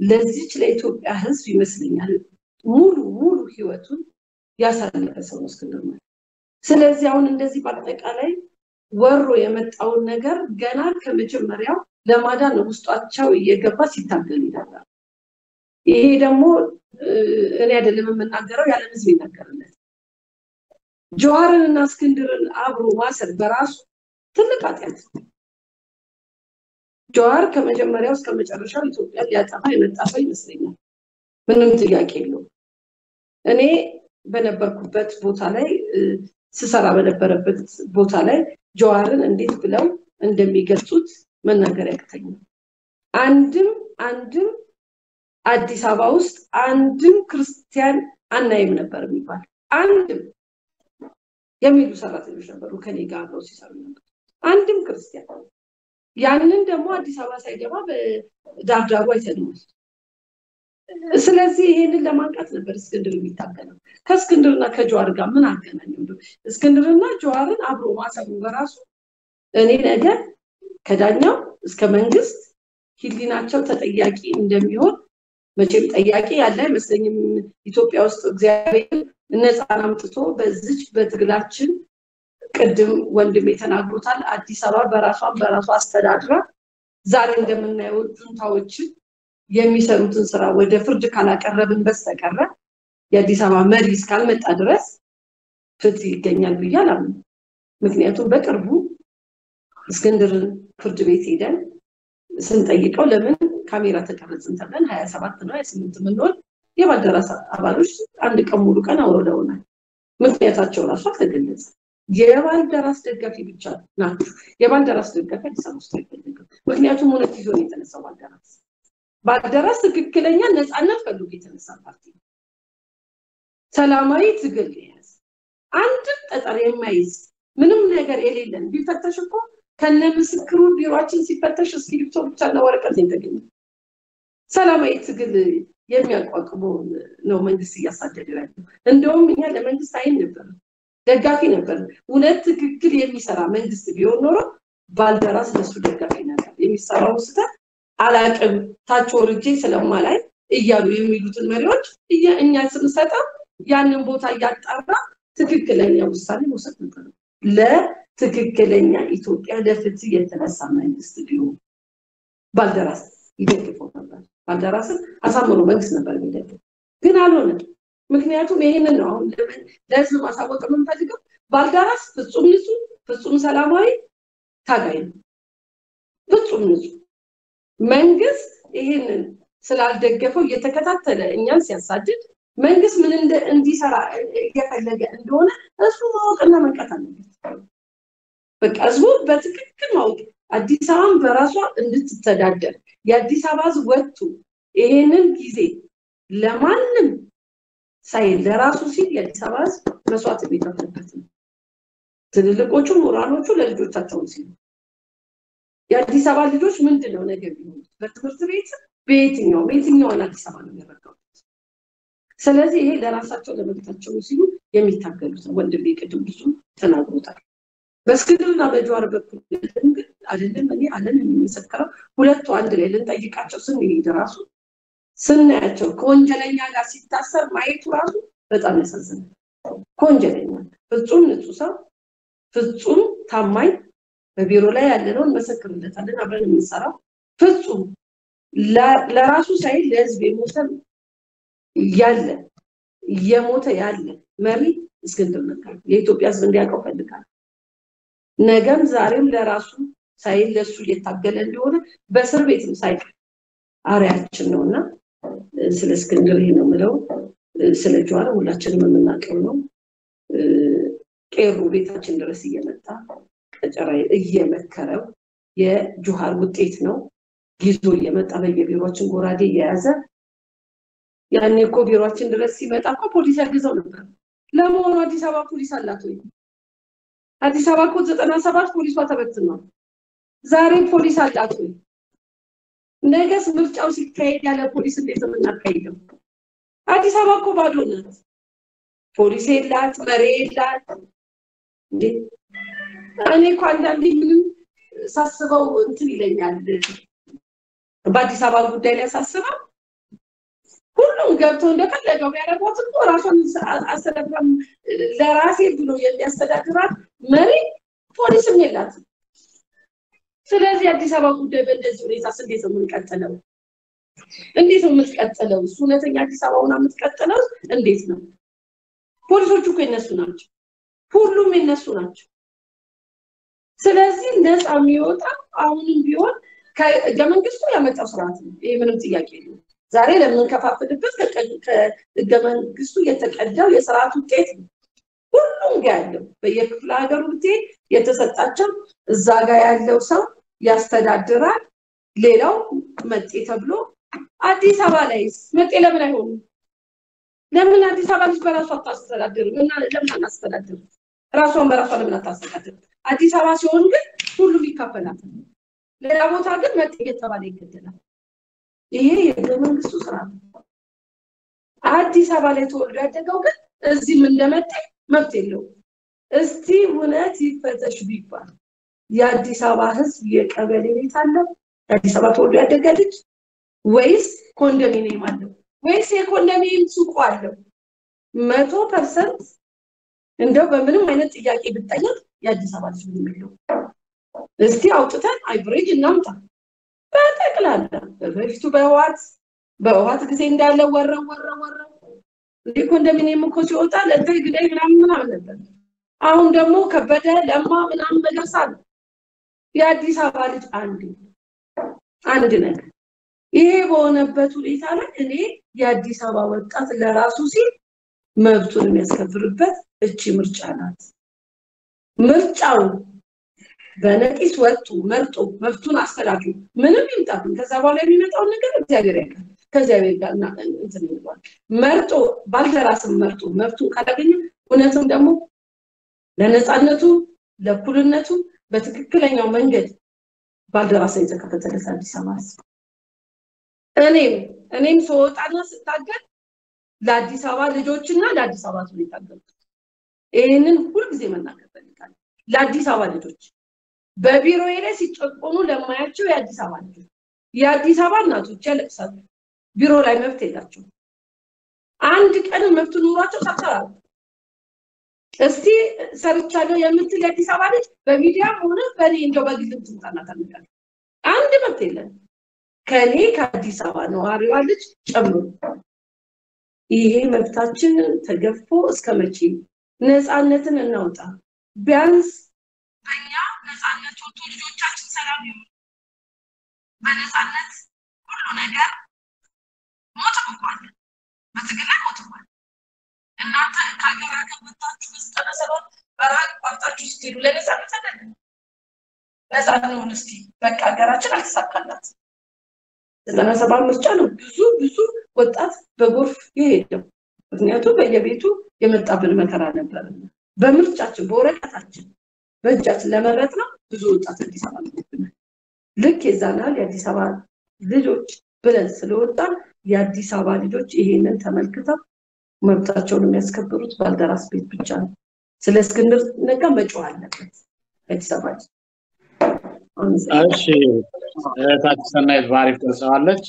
ለዚች ለኢትዮጵያ ሕዝብ ይመስለኛል ሙሉ ሙሉ ህይወቱን ያሳለፈ ሰው ነው እስክንድር ማለት። ስለዚህ አሁን እንደዚህ በአጠቃላይ ወሮ የመጣውን ነገር ገና ከመጀመሪያው ለማዳን ነው ውስጣቸው እየገባ ሲታገል ይላል። ይሄ ደግሞ እኔ አይደለም የምናገረው ያለም ሕዝብ ይናገርለት። ጀዋርን እና እስክንድርን አብሮ ማሰር በራሱ ትልቅ ኃጢአት ጀዋር ከመጀመሪያው እስከ መጨረሻው ኢትዮጵያ ሊያጠፋ የመጣ ሰው ይመስለኛል። ምንም ጥያቄ የለውም። እኔ በነበርኩበት ቦታ ላይ ስሰራ በነበረበት ቦታ ላይ ጀዋርን እንዴት ብለው እንደሚገልጹት መናገር ያቅተኛል። አንድም አንድም አዲስ አበባ ውስጥ አንድም ክርስቲያን አናይም ነበር የሚባል አንድም የሚሉ ሰራተኞች ነበሩ ከኔ ጋር አብረው ሲሰሩ ነበር። አንድም ክርስቲያን ያንን ደግሞ አዲስ አበባ ሳይገባ በዳርዳሩ አይተነዋል። ስለዚህ ይሄንን ለማንቃት ነበር እስክንድር የሚታገለው። ከእስክንድርና ከጀዋር ጋር ምን አገናኘው? እስክንድርና ጀዋርን አብሮ ማሰሩ በራሱ እኔ ነገ ከዳኛው እስከ መንግስት ህሊናቸው ተጠያቂ እንደሚሆን መቼም ጠያቂ ያለ አይመስለኝም። ኢትዮጵያ ውስጥ እግዚአብሔር ነፃን አምጥቶ በዚች በትግላችን ቅድም ወንድም ተናግሮታል። አዲስ አበባ በራሷን በራሷ አስተዳድራ ዛሬ እንደምናየው ጁንታዎችን የሚሰሩትን ስራ ወደ ፍርድ ካላቀረብን በስተቀረ የአዲስ አበባ መሪ እስካልመጣ ድረስ ፍትህ ይገኛል ብዬ አላምንም። ምክንያቱም በቅርቡ እስክንድርን ፍርድ ቤት ሄደን ስንጠይቀው ለምን ካሜራ ተቀረጽን ተብለን ሀያ ሰባት ነው ሀያ ስምንት የምንሆን የባልደራስ አባሎች አንድ ቀን ሙሉ ቀን አውርደውናል። ምክንያታቸው ራሱ አልተገለጸ። የባልደራስ ደጋፊ ብቻ ናችሁ። የባልደራስ ደጋፊ አዲስ አበባ ውስጥ አይፈልግም። ምክንያቱም እውነት ይዞ ነው የተነሳው ባልደራስ። ባልደራስ ትክክለኛ ነፃነት ፈልጎ የተነሳ ፓርቲ ነው። ሰላማዊ ትግል የያዘ አንድም ጠጠር የማይዝ ምንም ነገር የሌለን ቢፈተሽ እኮ ከነ ምስክሩ ቢሮችን ሲፈተሽ እስክሪብቶ ብቻና ወረቀት የተገኘ ሰላማዊ ትግል የሚያቋቁመውን ነው መንግስት እያሳደደ ያለው። እንደውም እኛ ለመንግስት አይን ነበር ደጋፊ ነበር። እውነት ትክክል የሚሰራ መንግስት ቢሆን ኖሮ ባልደራስ ለሱ ደጋፊ ነበር። የሚሰራው ስህተት አላቅም ታች ወርጄ ስለማላይ እያሉ የሚሉትን መሪዎች እኛ ስንሰጠው ያንን ቦታ እያጣራ ትክክለኛ ውሳኔ መውሰድ ነበር። ለትክክለኛ ኢትዮጵያ ለፍትህ የተነሳ መንግስት ቢሆን ባልደራስ ይደግፈው ነበር። ባልደራስን አሳምኖ መንግስት ነበር የሚደግፍ፣ ግን አልሆነም። ምክንያቱም ይህንን ነው አሁን ለህዝብ ማሳወቅ የምንፈልገው። ባልደራስ ፍጹም ንጹህ፣ ፍጹም ሰላማዊ ታጋይ ነው። ፍጹም ንጹህ። መንግስት ይህንን ስላልደገፈው እየተከታተለ እኛን ሲያሳድድ መንግስት ምን እንዲሰራ እየፈለገ እንደሆነ ህዝቡ ማወቅና መንቀት አለበት። በቃ ህዝቡ በትክክል ማወቅ አዲስ አበባን በራሷ እንድትተዳደር የአዲስ አበባ ህዝብ ወጥቶ ይሄንን ጊዜ ለማንም ሳይል ለራሱ ሲል የአዲስ አበባ ህዝብ መስዋዕት የሚከፍልበት ነው። ትልልቆቹ ምሁራኖቹ ለልጆቻቸውን ሲሉ የአዲስ አበባ ልጆች ምንድን ነው ነገ ቢሆኑት በትምህርት ቤት በየትኛው በየትኛውን አዲስ አበባ ነው የሚረጋው? ስለዚህ ይሄ ለራሳቸው ለመብታቸው ሲሉ የሚታገሉት ነው። ወንድሜ ቅድም ብዙ ተናግሮታል። በእስክንድርና በጀዋር በኩል ግን አይደለም እኔ አለን የሚመሰክረው ሁለቱ አንድ ላይ ልንጠይቃቸው ስንሄድ ራሱ ስናያቸው ከወንጀለኛ ጋር ሲታሰር ማየቱ ራሱ በጣም ያሳዝናል። ከወንጀለኛ ፍጹም ንጹህ ሰው ፍጹም ታማኝ በቢሮ ላይ ያለነው እንመሰክርለታለን አብረን የምንሰራው ፍጹም ለራሱ ሳይል ለህዝብ የሞተ ያለ እየሞተ ያለ መሪ እስክንድር ነጋ የኢትዮጵያ ህዝብ እንዲያውቀው ፈልጋል። ነገም ዛሬም ለራሱ ሳይል ለሱ እየታገለ እንደሆነ በእስር ቤትም ሳይቀር አርያችን ነው እና ስለ እስክንድር ነው የምለው። ስለ ጀዋር ሁላችንም የምናውቀው ነው። ቄሩ ቤታችን ድረስ እየመጣ ቀጨራ እየመከረው የጁሃር ውጤት ነው ይዞ እየመጣ በየቢሮችን ጎራዴ እየያዘ ያኔ እኮ ቢሮችን ድረስ ሲመጣ እኮ ፖሊስ ያግዘው ነበር። ለመሆኑ አዲስ አበባ ፖሊስ አላት ወይ? አዲስ አበባ እኮ ዘጠና ሰባት ፖሊሷ ተበትኗል። ዛሬ ፖሊስ አላት ወይ? ነገስ ምርጫው ሲካሄድ ያለ ፖሊስ እንዴት ነው የምናካሂደው? አዲስ አበባ እኮ ባዶ ናት። ፖሊስ የላት፣ መሪ የላት። እኔ እኮ አንዳንዴ ምንም ሳስበው እንትን ይለኛል። በአዲስ አበባ ጉዳይ ላይ ሳስበው ሁሉም ገብቶ እንደፈለገው ቢያደርጓት እኮ ራሷን አስተዳድራም ለራሴ ብሎ የሚያስተዳድራት መሪ ፖሊስም የላትም። ስለዚህ አዲስ አበባ ጉዳይ በእንደዚህ ሁኔታ እንዴት ነው የምንቀጥለው? እንዴት ነው የምትቀጥለው? እሱ እውነተኛ አዲስ አበባ ሆና የምትቀጥለው እንዴት ነው? ፖሊሶቹ እኮ የነሱ ናቸው። ሁሉም የነሱ ናቸው። ስለዚህ ነፃ የሚወጣ አሁንም ቢሆን ከህገ መንግስቱ ያመጣው ስርዓት ነው። ይሄ ምንም ጥያቄ የለውም። ዛሬ ለምንከፋፍልበት ከህገ መንግስቱ የተቀዳው የስርዓት ውጤት ነው። ሁሉም ጋር ያለው በየክፍለ ሀገሩ ብትሄድ የተሰጣቸው እዛ ጋር ያለው ሰው ያስተዳድራል። ሌላው መጤ ተብሎ አዲስ አበባ ላይስ መጤ ለምን አይሆኑም? ለምን አዲስ አበባ ልጅ በራሷ አታስተዳድርም? እና ለምን አናስተዳድርም? ራሷን በራሷ ለምን አታስተዳድርም? አዲስ አበባ ሲሆን ግን ሁሉም ይካፈላል። ሌላ ቦታ ግን መጤ እየተባለ ይገደላል። ይሄ የህገ መንግስቱ ስራ ነው። አዲስ አበባ ላይ ተወልዶ ያደገው ግን እዚህም እንደመጤ መብት የለውም። እስቲ እውነት ይፈተሽ ቢባል የአዲስ አበባ ህዝብ የቀበሌ ቤት አለው? የአዲስ አበባ ተወልዶ ያደገ ልጅ ወይስ ኮንዶሚኒየም አለው? ወይስ የኮንዶሚኒየም ሱቁ አለው? መቶ percent እንደው በምንም አይነት ጥያቄ ብጠየቅ የአዲስ አበባ ልጅ ምንም የለውም። እስቲ አውጥተን አይብሬጅ እናምጣ። በጠቅላላ በፊቱ በህዋት በህዋት ጊዜ እንዳለ ወረው ወረው ወረው እንዴ ኮንዶሚኒየም እኮ ሲወጣ ለእንትን ግዳይ ምናምን ምናምን ነበር። አሁን ደግሞ ከበደ ለማ ምናምን መገርሳ የአዲስ አበባ ልጅ አንድ አንድ ነገር ይሄ በሆነበት ሁኔታ ላይ እኔ የአዲስ አበባ ወጣት ለራሱ ሲል መብቱን የሚያስከብርበት እቺ ምርጫ ናት። ምርጫው በነቂስ ወጡ መርጦ መብቱን አስተዳድሩ ምንም ይምጣብን። ከዛ በኋላ የሚመጣውን ነገር እግዚአብሔር ያውቃል። ከእግዚአብሔር ጋር እንትን ይሏል። መርጦ ባልደራስም መርጦ መብቱን ካላገኘ እውነትም ደግሞ ለነፃነቱ ለእኩልነቱ በትክክለኛው መንገድ ባልደራስ የተከፈተለት አዲስ አበባ እኔም እኔም ስወጣና ስታገል ለአዲስ አበባ ልጆችና ለአዲስ አበባ ህዝብ የታገልኩት ይህንን ሁልጊዜ መናገር ፈልጋለሁ። ለአዲስ አበባ ልጆች በቢሮዬ ላይ ሲጨቆኑ ለማያቸው የአዲስ አበባ ልጆች የአዲስ አበባ እናቶች ያለቅሳሉ። ቢሮ ላይ መብት የላቸው። አንድ ቀን መብት ኑሯቸው ሰርተዋል። እስቲ ሰርቻለሁ የምትል የአዲስ አበባ ልጅ በሚዲያም ሆነ በእኔ እንደው በግልም ትምጣና ታምጣለህ። አንድ መብት የለን ከእኔ ከአዲስ አበባ ነዋሪዋ ልጅ ጨምሮ ይሄ መብታችን ተገፎ እስከ መቼ ነፃነትን እናውጣ። ቢያንስ ወጥቶ ልጆቻችን ሰላም ይሁኑ። በነፃነት ሁሉ ነገር ሞትም እንኳን በትግል ላይ ሞት እንኳን እናንተ ከሀገር ሀገር ወጣችሁ በዘጠና ሰባት በረሃ ቋርጣችሁ ስትሄዱ ለነፃነት አይደለም ነፃ እንሆን እስቲ በቃ ሀገራችን አልተሳካላት። ዘጠና ሰባት ምርጫ ነው ብዙ ብዙ ወጣት በጎርፍ የሄደው ምክንያቱም በየቤቱ የመጣብን መከራ ነበር። በምርጫችን በወረቀታችን በእጃችን ለመረጥ ነው ብዙ ወጣት አዲስ አበባ ልክ የዛን የአዲስ አበባ ልጆች ብለን ስለወጣን የአዲስ አበባ ልጆች ይሄንን ተመልክተው መብታቸውን የሚያስከብሩት። ባልደራስ ቤት ብቻ ነው። ስለ እስክንድር ነጋ መጮህ አለበት። አዲስ አበባ እሺ እህታችን ሰናይት በአሪፍ ገልጸዋለች።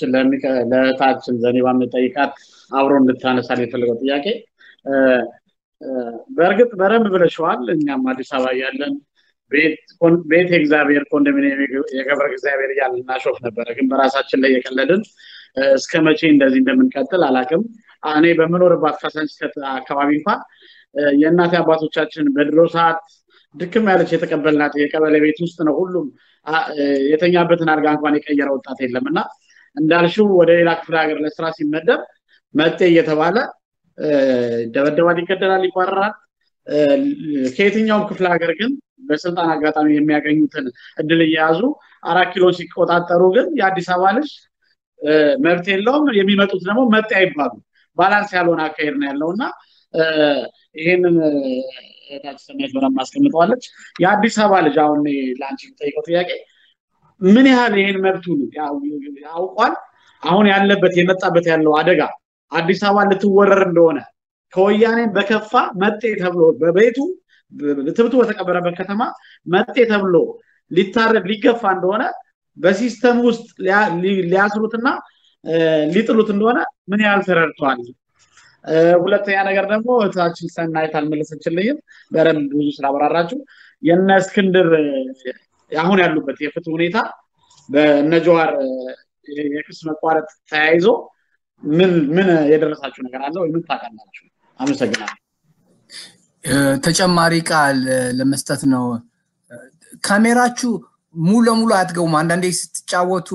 ለእህታችን ዘኒባ የምጠይቃት አብሮ እንድታነሳ የፈለገው ጥያቄ በእርግጥ በደንብ ብለሽዋል። እኛም አዲስ አበባ እያለን ቤት የእግዚአብሔር ኮንዶሚኒየም የገብረ እግዚአብሔር እያልን እናሾፍ ነበረ። ግን በራሳችን ላይ የቀለድን እስከ መቼ እንደዚህ እንደምንቀጥል አላቅም። እኔ በምኖርባት ካሳንችስ አካባቢ እንኳን የእናቴ አባቶቻችን በድሮ ሰዓት ድክም ያለች የተቀበልናት የቀበሌ ቤት ውስጥ ነው። ሁሉም የተኛበትን አልጋ እንኳን የቀየረ ወጣት የለም እና እንዳልሽው ወደ ሌላ ክፍለ ሀገር ለስራ ሲመደብ መጤ እየተባለ ይደበደባል፣ ይገደላል፣ ይባረራል። ከየትኛውም ክፍለ ሀገር ግን በስልጣን አጋጣሚ የሚያገኙትን እድል እየያዙ አራት ኪሎ ሲቆጣጠሩ ግን የአዲስ አበባ ልጅ መብት የለውም። የሚመጡት ደግሞ መጤ አይባሉ። balance ያልሆነ አካሄድ ነው ያለው እና ይህንን ታች ሰማያት በደንብ አስቀምጠዋለች። የአዲስ አበባ ልጅ አሁን ለአንቺ የምጠይቀው ጥያቄ ምን ያህል ይህን መብቱን ያውቋል? አሁን ያለበት የመጣበት ያለው አደጋ አዲስ አበባ ልትወረር እንደሆነ ከወያኔ በከፋ መጤ ተብሎ በቤቱ እትብቱ በተቀበረበት ከተማ መጤ ተብሎ ሊታረድ ሊገፋ እንደሆነ በሲስተም ውስጥ ሊያስሩትና ሊጥሉት እንደሆነ ምን ያህል ተረድተዋል? ሁለተኛ ነገር ደግሞ እህታችን ሰናይት አልመለሰችልኝም። በደንብ ብዙ ስላበራራችሁ የነ እስክንድር አሁን ያሉበት የፍትህ ሁኔታ በእነ ጀዋር የክስ መቋረጥ ተያይዞ ምን ምን የደረሳችሁ ነገር አለ ወይ? ምን ታውቃላችሁ? አመሰግናለሁ። ተጨማሪ ቃል ለመስጠት ነው። ካሜራችሁ ሙሉ ለሙሉ አትገቡም። አንዳንዴ ስትጫወቱ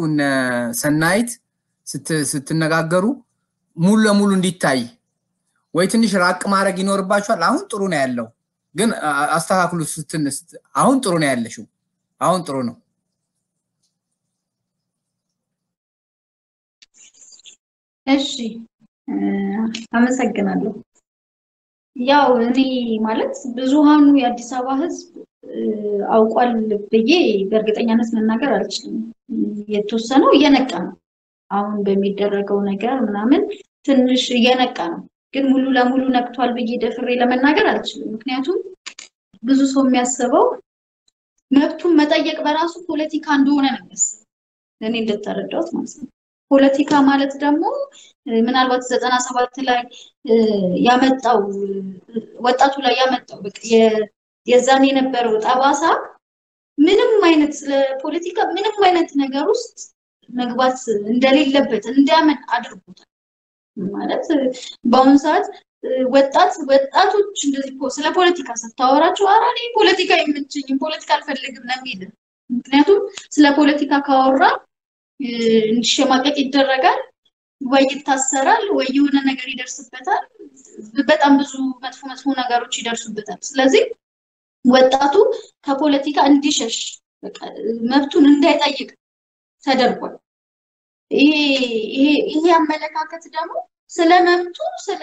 ሰናይት ስትነጋገሩ ሙሉ ለሙሉ እንዲታይ ወይ ትንሽ ራቅ ማድረግ ይኖርባችኋል። አሁን ጥሩ ነው ያለው፣ ግን አስተካክሉ። አሁን ጥሩ ነው ያለሽው። አሁን ጥሩ ነው። እሺ አመሰግናለሁ። ያው እኔ ማለት ብዙሃኑ የአዲስ አበባ ህዝብ አውቋል ብዬ በእርግጠኛነት መናገር አልችልም። የተወሰነው እየነቃ ነው። አሁን በሚደረገው ነገር ምናምን ትንሽ እየነቃ ነው። ግን ሙሉ ለሙሉ ነቅቷል ብዬ ደፍሬ ለመናገር አልችልም። ምክንያቱም ብዙ ሰው የሚያስበው መብቱን መጠየቅ በራሱ ፖለቲካ እንደሆነ ነው የሚያስበው። እኔ እንደተረዳሁት ማለት ነው። ፖለቲካ ማለት ደግሞ ምናልባት ዘጠና ሰባት ላይ ያመጣው ወጣቱ ላይ ያመጣው የዛን የነበረው ጠባሳ ምንም አይነት ስለ ምንም አይነት ነገር ውስጥ መግባት እንደሌለበት እንዲያምን አድርጎታል። ማለት በአሁኑ ሰዓት ወጣት ወጣቶች እንደዚህ ስለ ፖለቲካ ስታወራቸው ኧረ ፖለቲካ አይመቸኝም፣ ፖለቲካ አልፈልግም ነው የሚል። ምክንያቱም ስለ ፖለቲካ ካወራ እንዲሸማቀቅ ይደረጋል፣ ወይ ይታሰራል፣ ወይ የሆነ ነገር ይደርስበታል። በጣም ብዙ መጥፎ መጥፎ ነገሮች ይደርሱበታል። ስለዚህ ወጣቱ ከፖለቲካ እንዲሸሽ መብቱን እንዳይጠይቅ ተደርጓል። ይሄ አመለካከት ደግሞ ስለ መብቱ ስለ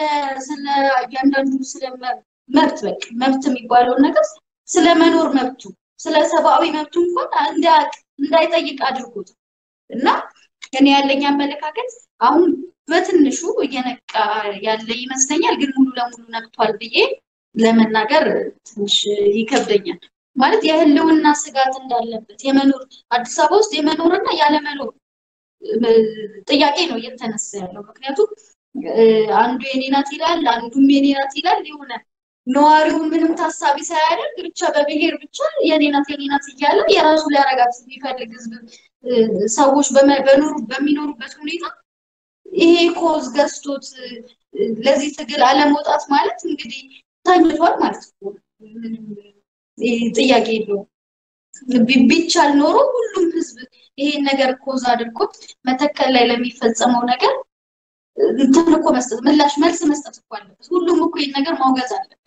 እያንዳንዱ ስለ መብት በቃ መብት የሚባለውን ነገር ስለ መኖር መብቱ ስለ ሰብአዊ መብቱ እንኳን እንዳያቅ እንዳይጠይቅ አድርጎት እና እኔ ያለኝ አመለካከት አሁን በትንሹ እየነቃ ያለ ይመስለኛል፣ ግን ሙሉ ለሙሉ ነቅቷል ብዬ ለመናገር ትንሽ ይከብደኛል። ማለት የህልውና ስጋት እንዳለበት የመኖር አዲስ አበባ ውስጥ የመኖርና ያለመኖር ጥያቄ ነው እየተነሳ ያለው። ምክንያቱም አንዱ የኔ ናት ይላል፣ አንዱም የኔ ናት ይላል። የሆነ ነዋሪውን ምንም ታሳቢ ሳያደርግ ብቻ በብሔር ብቻ የኔ ናት የኔ ናት እያለ የራሱ ሊያረጋት የሚፈልግ ህዝብ ሰዎች በሚኖሩበት ሁኔታ ይሄ cause ገዝቶት ለዚህ ትግል አለመውጣት ማለት እንግዲህ ታኝቷል ማለት ነው። ጥያቄ የለውም። ቢቻል ኖሮ ሁሉም ህዝብ ይሄን ነገር cause አድርጎት መተከል ላይ ለሚፈጸመው ነገር እንትን እኮ መስጠት ምላሽ መልስ መስጠት እኮ አለበት። ሁሉም እኮ ይሄን ነገር ማውገዝ አለበት።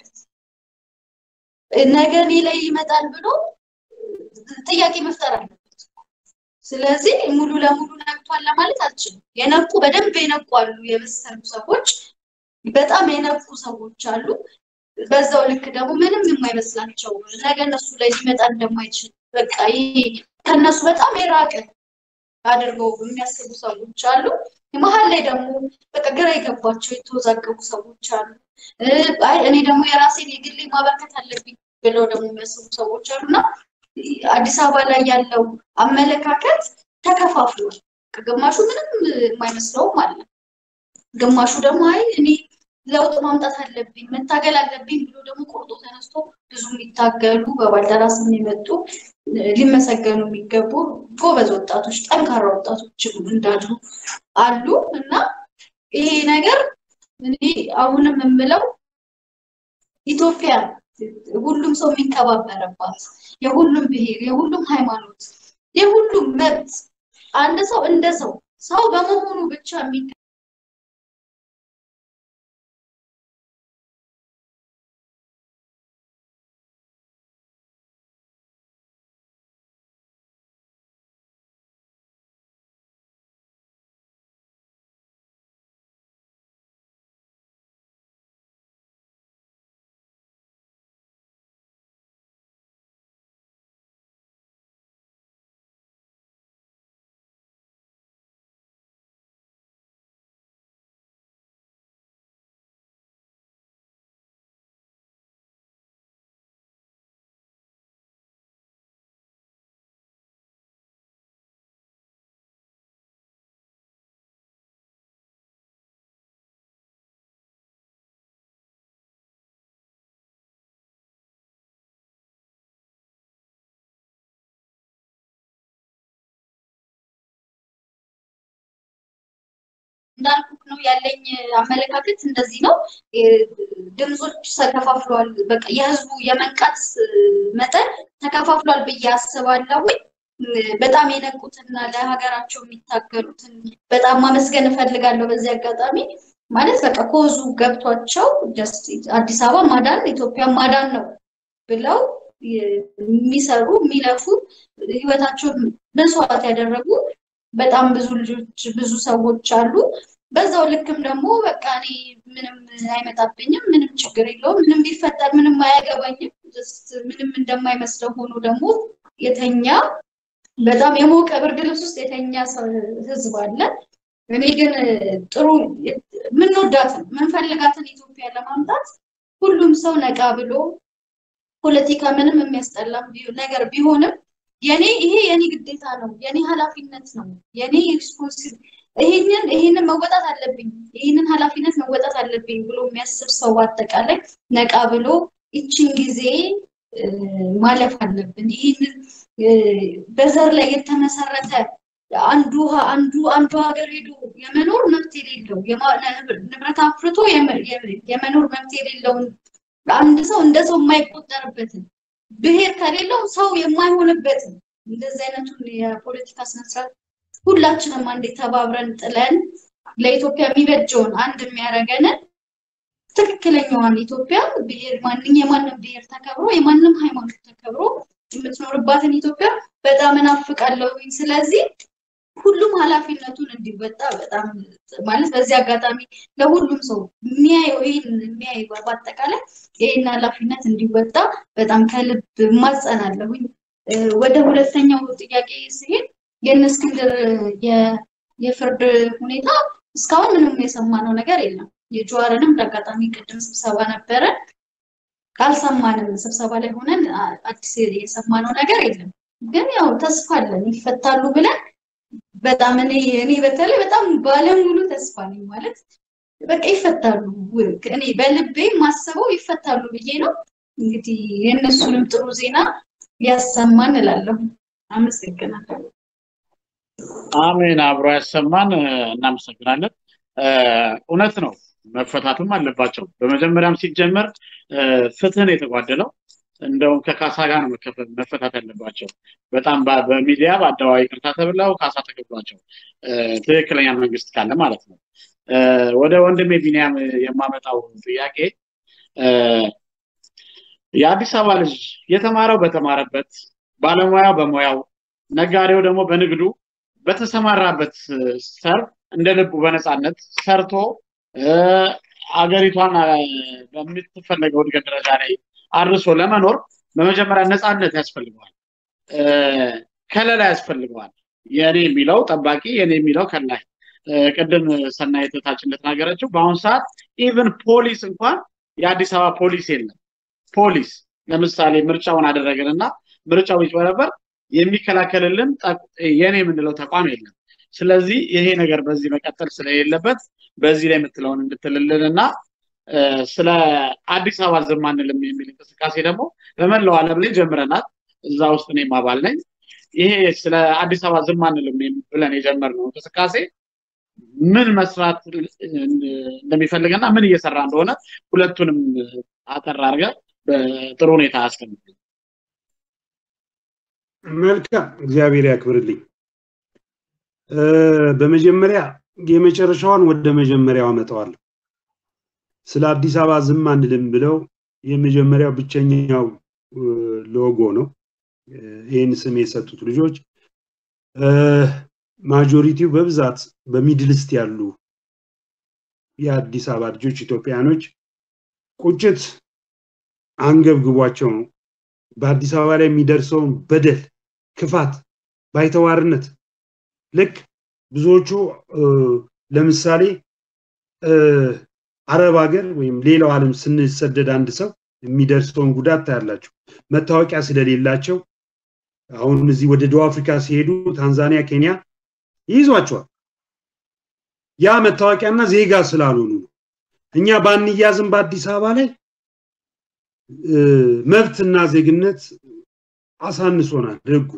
ነገ እኔ ላይ ይመጣል ብሎ ጥያቄ መፍጠር አለበት። ስለዚህ ሙሉ ለሙሉ ነቅቷል ለማለት አልችልም። የነቁ በደንብ የነቁ አሉ፣ የበሰሉ ሰዎች በጣም የነቁ ሰዎች አሉ። በዛው ልክ ደግሞ ምንም የማይመስላቸው ነገ እነሱ ላይ ሊመጣ እንደማይችል በቃ ከነሱ በጣም የራቀ አድርገው የሚያስቡ ሰዎች አሉ። መሀል ላይ ደግሞ በቃ ግራ የገባቸው የተወዛገቡ ሰዎች አሉ። እኔ ደግሞ የራሴን የግሌ ማበርከት አለብኝ ብለው ደግሞ የሚያስቡ ሰዎች አሉ እና አዲስ አበባ ላይ ያለው አመለካከት ተከፋፍሏል። ግማሹ ምንም የማይመስለውም አለ። ግማሹ ደግሞ አይ እኔ ለውጥ ማምጣት አለብኝ መታገል አለብኝ ብሎ ደግሞ ቆርጦ ተነስቶ ብዙ የሚታገሉ በባልደራስም የመጡ ሊመሰገኑ የሚገቡ ጎበዝ ወጣቶች፣ ጠንካራ ወጣቶች እንዳሉ አሉ እና ይሄ ነገር እኔ አሁንም የምለው ኢትዮጵያ ሁሉም ሰው የሚከባበረባት የሁሉም ብሔር፣ የሁሉም ሃይማኖት፣ የሁሉም መብት። አንድ ሰው እንደ ሰው ሰው በመሆኑ ብቻ የሚ እንዳልኩት ነው ያለኝ አመለካከት እንደዚህ ነው። ድምጾች ተከፋፍሏል። በቃ የህዝቡ የመንቃት መጠን ተከፋፍሏል ብዬ አስባለሁ። በጣም የነቁትና ለሀገራቸው የሚታገሉትን በጣም ማመስገን እፈልጋለሁ በዚህ አጋጣሚ። ማለት በቃ ኮዙ ገብቷቸው አዲስ አበባ ማዳን ኢትዮጵያ ማዳን ነው ብለው የሚሰሩ የሚለፉ ህይወታቸውን መስዋዕት ያደረጉ በጣም ብዙ ልጆች ብዙ ሰዎች አሉ። በዛው ልክም ደግሞ በቃ እኔ ምንም አይመጣብኝም፣ ምንም ችግር የለውም፣ ምንም ቢፈጠር ምንም አያገባኝም፣ ምንም እንደማይመስለው ሆኖ ደግሞ የተኛ በጣም የሞቀ ብርድ ልብስ ውስጥ የተኛ ህዝብ አለ። እኔ ግን ጥሩ የምንወዳትን የምንፈልጋትን ኢትዮጵያ ለማምጣት ሁሉም ሰው ነቃ ብሎ ፖለቲካ ምንም የሚያስጠላም ነገር ቢሆንም የኔ ይሄ የኔ ግዴታ ነው፣ የኔ ኃላፊነት ነው፣ የኔ responsible ይሄንን ይሄንን መወጣት አለብኝ፣ ይሄንን ኃላፊነት መወጣት አለብኝ ብሎ የሚያስብ ሰው አጠቃላይ ነቃ ብሎ ይችን ጊዜ ማለፍ አለብን። ይህንን በዘር ላይ የተመሰረተ አንዱ አንዱ አንዱ ሀገር ሄዶ የመኖር መብት የሌለው ንብረት አፍርቶ የመኖር መብት የሌለውን አንድ ሰው እንደ ሰው የማይቆጠርበትን ብሔር ከሌለው ሰው የማይሆንበትን እንደዚህ አይነቱን የፖለቲካ ስነስርዓት ሁላችንም አንዴ ተባብረን ጥለን ለኢትዮጵያ የሚበጀውን አንድ የሚያደርገንን ትክክለኛዋን ኢትዮጵያ ብሔር ማንኛ የማንም ብሔር ተከብሮ የማንም ሃይማኖት ተከብሮ የምትኖርባትን ኢትዮጵያ በጣም እናፍቃለሁኝ። ስለዚህ ሁሉም ኃላፊነቱን እንዲወጣ በጣም ማለት በዚህ አጋጣሚ ለሁሉም ሰው የሚያየው ይህን የሚያይ በአጠቃላይ ይህን ኃላፊነት እንዲወጣ በጣም ከልብ እማጸናለሁኝ። ወደ ሁለተኛው ጥያቄ ሲሄድ የእነ እስክንድር የፍርድ ሁኔታ እስካሁን ምንም የሰማነው ነገር የለም። የጀዋርንም እንዳጋጣሚ ቅድም ስብሰባ ነበረ አልሰማንም። ስብሰባ ላይ ሆነን አዲስ የሰማነው ነገር የለም። ግን ያው ተስፋ አለን ይፈታሉ ብለን በጣም እኔ እኔ በተለይ በጣም ባለሙሉ ተስፋ ነኝ። ማለት በቃ ይፈታሉ። እኔ በልቤ ማስበው ይፈታሉ ብዬ ነው። እንግዲህ የእነሱንም ጥሩ ዜና ያሰማን እላለሁ። አመሰግናለሁ። አሜን። አብሮ ያሰማን። እናመሰግናለን። እውነት ነው መፈታትም አለባቸው። በመጀመሪያም ሲጀመር ፍትህን የተጓደለው እንደውም ከካሳ ጋር ነው መፈታት ያለባቸው። በጣም በሚዲያ በአደባባይ ይቅርታ ተብለው ካሳ ተከፍሏቸው ትክክለኛ መንግስት ካለ ማለት ነው። ወደ ወንድሜ ቢኒያም የማመጣው ጥያቄ የአዲስ አበባ ልጅ የተማረው በተማረበት፣ ባለሙያው በሙያው፣ ነጋዴው ደግሞ በንግዱ በተሰማራበት ሰር እንደ ልቡ በነፃነት ሰርቶ አገሪቷን በምትፈለገው እድገት ደረጃ ላይ አድርሶ ለመኖር በመጀመሪያ ነፃነት ያስፈልገዋል፣ ከለላ ያስፈልገዋል። የኔ የሚለው ጠባቂ፣ የኔ የሚለው ከላይ። ቅድም ሰናይት እንደተናገረችው በአሁኑ ሰዓት even ፖሊስ እንኳን የአዲስ አበባ ፖሊስ የለም። ፖሊስ ለምሳሌ ምርጫውን አደረግን እና ምርጫው ቢጭበረበር የሚከላከልልን የኔ የምንለው ተቋም የለም። ስለዚህ ይሄ ነገር በዚህ መቀጠል ስለሌለበት በዚህ ላይ የምትለውን እንድትልልን እና ስለ አዲስ አበባ ዝም አንልም የሚል እንቅስቃሴ ደግሞ በመላው ዓለም ላይ ጀምረናል። እዛ ውስጥ እኔም አባል ነኝ። ይሄ ስለ አዲስ አበባ ዝም አንልም ብለን የጀመርነው እንቅስቃሴ ምን መስራት እንደሚፈልግና ምን እየሰራ እንደሆነ ሁለቱንም አጠር አድርገህ በጥሩ ሁኔታ አስቀምጥ። መልካም፣ እግዚአብሔር ያክብርልኝ። በመጀመሪያ የመጨረሻዋን ወደ መጀመሪያው አመጣዋለሁ። ስለ አዲስ አበባ ዝም አንልም ብለው የመጀመሪያው ብቸኛው ሎጎ ነው። ይህን ስም የሰጡት ልጆች majority ው በብዛት በ Middle East ያሉ የአዲስ አበባ ልጆች ኢትዮጵያኖች ቁጭት አንገብግቧቸው ነው። በአዲስ አበባ ላይ የሚደርሰውን በደል፣ ክፋት፣ ባይተዋርነት ልክ ብዙዎቹ ለምሳሌ አረብ ሀገር ወይም ሌላው ዓለም ስንሰደድ አንድ ሰው የሚደርሰውን ጉዳት ታያላችሁ። መታወቂያ ስለሌላቸው አሁን እዚህ ወደ ደቡብ አፍሪካ ሲሄዱ ታንዛኒያ፣ ኬንያ ይይዟቸዋል። ያ መታወቂያና ዜጋ ስላልሆኑ ነው። እኛ ባንያዝም በአዲስ አበባ ላይ መብትና ዜግነት አሳንሶናል ህጉ።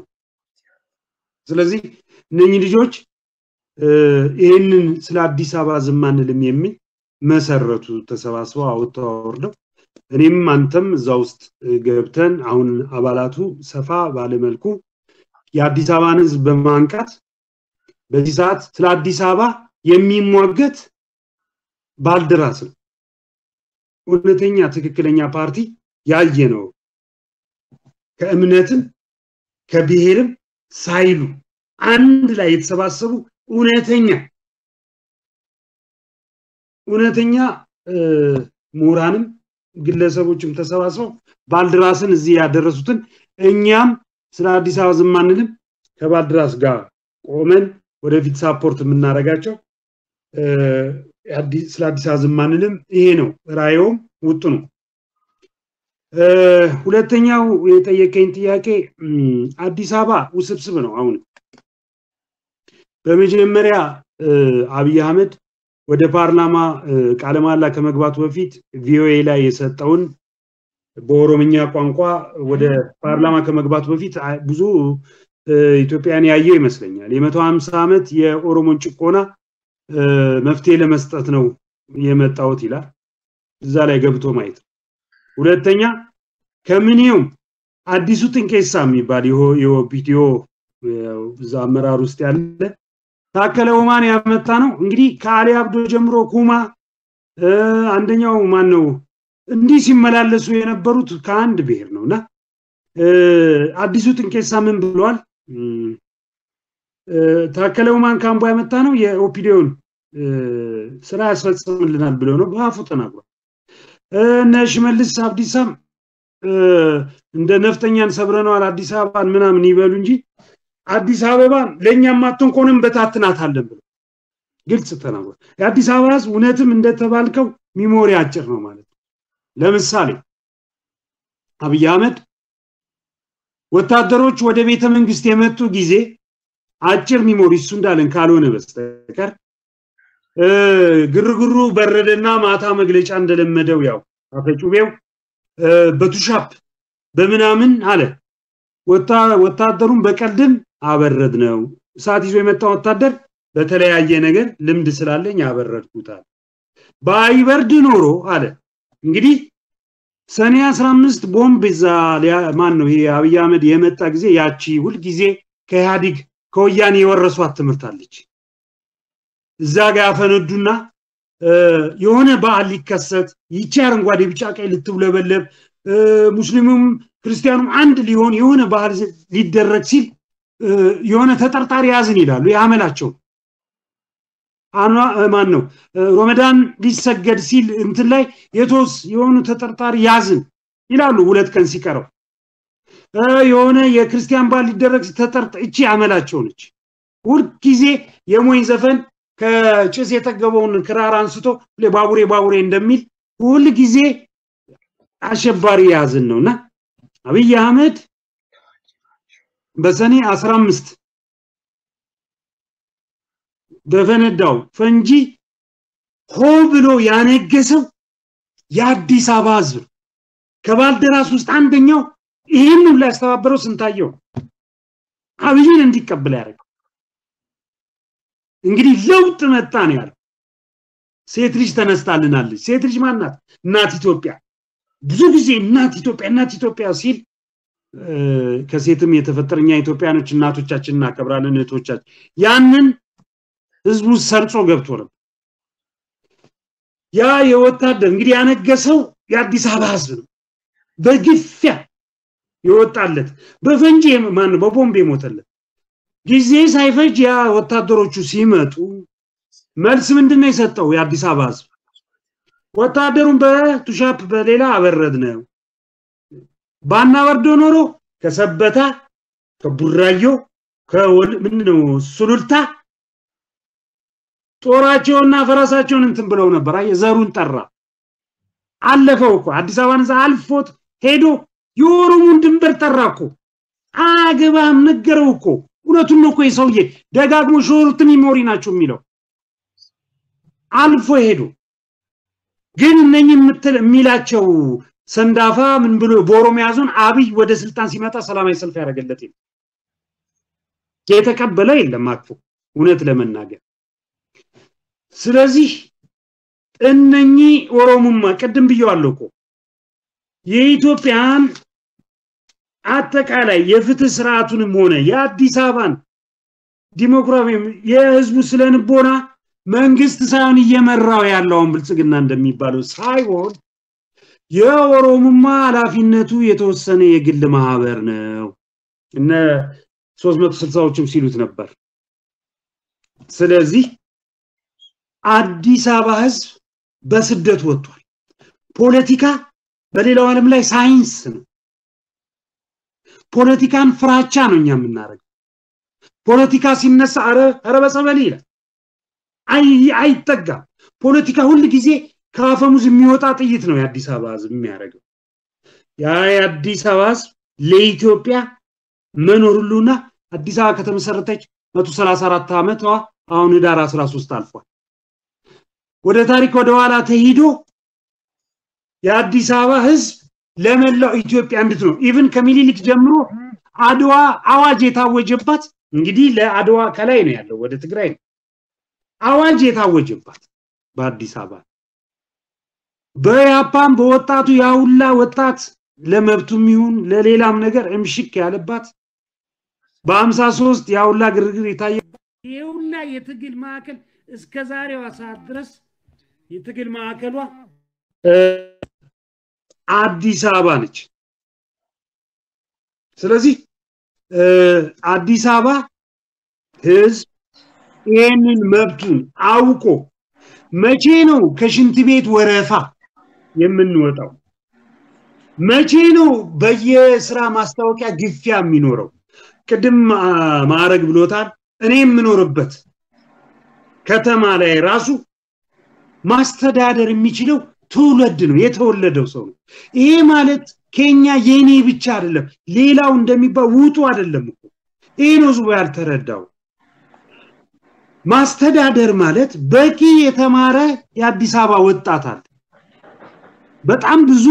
ስለዚህ እነኚህ ልጆች ይህንን ስለ አዲስ አበባ ዝም አንልም የሚል መሰረቱ ተሰባስበው አውጥተው አወርደው እኔም አንተም እዛ ውስጥ ገብተን አሁን አባላቱ ሰፋ ባለመልኩ የአዲስ አበባን ህዝብ በማንቃት በዚህ ሰዓት ስለ አዲስ አበባ የሚሟገት ባልደራስ ነው። እውነተኛ ትክክለኛ ፓርቲ ያየ ነው። ከእምነትም ከብሔርም ሳይሉ አንድ ላይ የተሰባሰቡ እውነተኛ እውነተኛ ምሁራንም ግለሰቦችም ተሰባስበው ባልድራስን እዚህ ያደረሱትን እኛም ስለ አዲስ አበባ ዝም አንልም ከባልድራስ ጋር ቆመን ወደፊት ሳፖርት የምናደርጋቸው ስለ አዲስ አበባ ዝም አንልም ይሄ ነው ራእዩም ውጡ ነው። ሁለተኛው የጠየቀኝ ጥያቄ አዲስ አበባ ውስብስብ ነው። አሁን በመጀመሪያ አብይ አህመድ ወደ ፓርላማ ቃለ መሃላ ከመግባቱ በፊት ቪኦኤ ላይ የሰጠውን በኦሮምኛ ቋንቋ ወደ ፓርላማ ከመግባቱ በፊት ብዙ ኢትዮጵያን ያየው ይመስለኛል። የመቶ ሀምሳ ዓመት የኦሮሞን ጭቆና መፍትሄ ለመስጠት ነው የመጣሁት ይላል። እዛ ላይ ገብቶ ማየት ነው። ሁለተኛ ከምንየውም አዲሱ ጥንቄሳ የሚባል የኦፒዲዮ እዛ አመራር ውስጥ ያለ ታከለ ኡማን ያመጣ ነው። እንግዲህ ከአሊ አብዶ ጀምሮ ኩማ አንደኛው ማን ነው እንዲህ ሲመላለሱ የነበሩት ከአንድ ብሔር ነው እና አዲሱ ጥንቄሳ ምን ብለዋል? ታከለ ኡማን ካምቦ ያመጣ ነው የኦፒዲዮን ስራ ያስፈጽምልናል ብለው ነው በአፉ ተናግሯል። እነ ሽመልስ አብዲሳም እንደ ነፍጠኛን ሰብረነዋል አዲስ አበባን ምናምን ይበሉ እንጂ አዲስ አበባን ለእኛም አትሆን ከሆነም በታትናታለን ብለው ግልጽ ተናግሯል። የአዲስ አበባ ህዝብ እውነትም እንደተባልከው memory አጭር ነው ማለት ነው። ለምሳሌ አብይ አህመድ ወታደሮች ወደ ቤተ መንግስት የመጡ ጊዜ አጭር memory እሱ እንዳለን ካልሆነ በስተቀር ግርግሩ በረደና ማታ መግለጫ እንደለመደው ያው አፈጩቤው በ push-up በምናምን አለ። ወታደሩን በቀልድም አበረድ ነው። እሳት ይዞ የመጣ ወታደር በተለያየ ነገር ልምድ ስላለኝ ያበረድኩታል። ባይበርድ ኖሮ አለ እንግዲህ ሰኔ 15 ቦምብ እዛ ማን ነው ይሄ አብይ አህመድ የመጣ ጊዜ ያቺ ሁልጊዜ ከኢህአዲግ ከወያኔ የወረሷት ትምህርት አለች። እዛ ጋር ያፈነዱና የሆነ በዓል ሊከሰት ይቺ አረንጓዴ ቢጫ ቀይ ልትውለበለብ ሙስሊሙም ክርስቲያኑም አንድ ሊሆን የሆነ ባህል ሊደረግ ሲል የሆነ ተጠርጣሪ ያዝን ይላሉ። ያመላቸው ማን ነው ሮመዳን ሊሰገድ ሲል እንትን ላይ የቶስ የሆኑ ተጠርጣሪ ያዝን ይላሉ። ሁለት ቀን ሲቀረው የሆነ የክርስቲያን ባህል ሊደረግ ተጠርጣ እቺ አመላቸው ነች። ሁልጊዜ የሞኝ ዘፈን ከጭስ የጠገበውን ክራር አንስቶ ባቡሬ ባቡሬ እንደሚል ሁል ጊዜ አሸባሪ የያዝን ነው እና አብይ አህመድ በሰኔ 15 በፈነዳው ፈንጂ ሆ ብሎ ያነገሰው የአዲስ አበባ ህዝብ ከባልደራስ ውስጥ አንደኛው ይህን ሁሉ ያስተባበረው ስንታየው አብይን እንዲቀበል ያደረገው እንግዲህ ለውጥ መጣ ነው ያለው። ሴት ልጅ ተነስታልናለች። ሴት ልጅ ማናት? እናት ኢትዮጵያ። ብዙ ጊዜ እናት ኢትዮጵያ እናት ኢትዮጵያ ሲል ከሴትም የተፈጠረኛ ኢትዮጵያኖች እናቶቻችን እናከብራለን፣ እህቶቻችን ያንን ህዝቡ ሰርጾ ገብቶ ነበር። ያ የወታደር እንግዲህ ያነገሰው የአዲስ አበባ ህዝብ ነው። በግፊያ የወጣለት በፈንጂ ማን በቦምብ የሞተለት ጊዜ ሳይፈጅ ያ ወታደሮቹ ሲመጡ መልስ ምንድን ነው የሰጠው የአዲስ አበባ ህዝብ? ወታደሩን በቱሻፕ በሌላ አበረድ ነው። ባናወርዶ ኖሮ ከሰበታ ከቡራዮ ከወል ምንድነው ሱሉልታ ጦራቸውና ፈረሳቸውን እንትን ብለው ነበር። ዘሩን ጠራ። አለፈው እኮ አዲስ አበባን እዛ አልፎት ሄዶ የኦሮሞን ድንበር ጠራ እኮ። አገባም ነገረው እኮ። እውነቱን ነው እኮ የሰውዬ ደጋግሞ short memory ናቸው የሚለው አልፎ ሄዶ ግን እነኚህ የሚላቸው ሰንዳፋ ምን ብሎ በኦሮሚያ ዞን አብይ ወደ ስልጣን ሲመጣ ሰላማዊ ሰልፍ ያደረገለት የተቀበለ የለም አቅፎ እውነት ለመናገር። ስለዚህ እነኚህ ኦሮሙማ ቅድም ብየዋለሁ እኮ የኢትዮጵያን አጠቃላይ የፍትህ ስርዓቱንም ሆነ የአዲስ አበባን ዲሞክራሲ የህዝቡ ስለ ንቦና መንግስት ሳይሆን እየመራው ያለውን ብልጽግና እንደሚባለው ሳይሆን የኦሮሙማ ኃላፊነቱ የተወሰነ የግል ማህበር ነው። እነ ሶስት መቶ ሲሉት ነበር። ስለዚህ አዲስ አበባ ህዝብ በስደት ወጥቷል። ፖለቲካ በሌላው ዓለም ላይ ሳይንስ ነው። ፖለቲካን ፍራቻ ነው እኛ የምናደርገው። ፖለቲካ ሲነሳ አረ በጸበል ይላል። አይ አይጠጋም። ፖለቲካ ሁል ጊዜ ከአፈሙዝ የሚወጣ ጥይት ነው የአዲስ አበባ ህዝብ የሚያደርገው። ያ የአዲስ አበባ ህዝብ ለኢትዮጵያ መኖር ሁሉና አዲስ አበባ ከተመሰረተች 134 ዓመቷ አሁን ህዳር 13 አልፏል። ወደ ታሪክ ወደ ኋላ ተሂዶ የአዲስ አበባ ህዝብ ለመላው ኢትዮጵያ እንድትኖር ኢቭን ከሚኒሊክ ጀምሮ አድዋ አዋጅ የታወጀባት እንግዲህ ለአድዋ ከላይ ነው ያለው ወደ ትግራይ ነው አዋጅ የታወጀባት በአዲስ አበባ በያፓን በወጣቱ ያሁላ ወጣት ለመብቱም ይሁን ለሌላም ነገር እምሽክ ያለባት በአምሳ ሶስት ያሁላ ግርግር የታየባት ይሁላ የትግል ማዕከል እስከ ዛሬዋ ሰዓት ድረስ የትግል ማዕከሏ አዲስ አበባ ነች። ስለዚህ አዲስ አበባ ህዝብ ይህንን መብቱን አውቆ መቼ ነው ከሽንት ቤት ወረፋ የምንወጣው? መቼ ነው በየስራ ማስታወቂያ ግፊያ የሚኖረው? ቅድም ማዕረግ ብሎታል። እኔ የምኖርበት ከተማ ላይ ራሱ ማስተዳደር የሚችለው ትውልድ ነው፣ የተወለደው ሰው ነው። ይሄ ማለት ከኛ የኔ ብቻ አይደለም፣ ሌላው እንደሚባል ውጡ አይደለም እኮ። ይሄ ነው ህዝቡ ያልተረዳው። ማስተዳደር ማለት በቂ የተማረ የአዲስ አበባ ወጣት አለ። በጣም ብዙ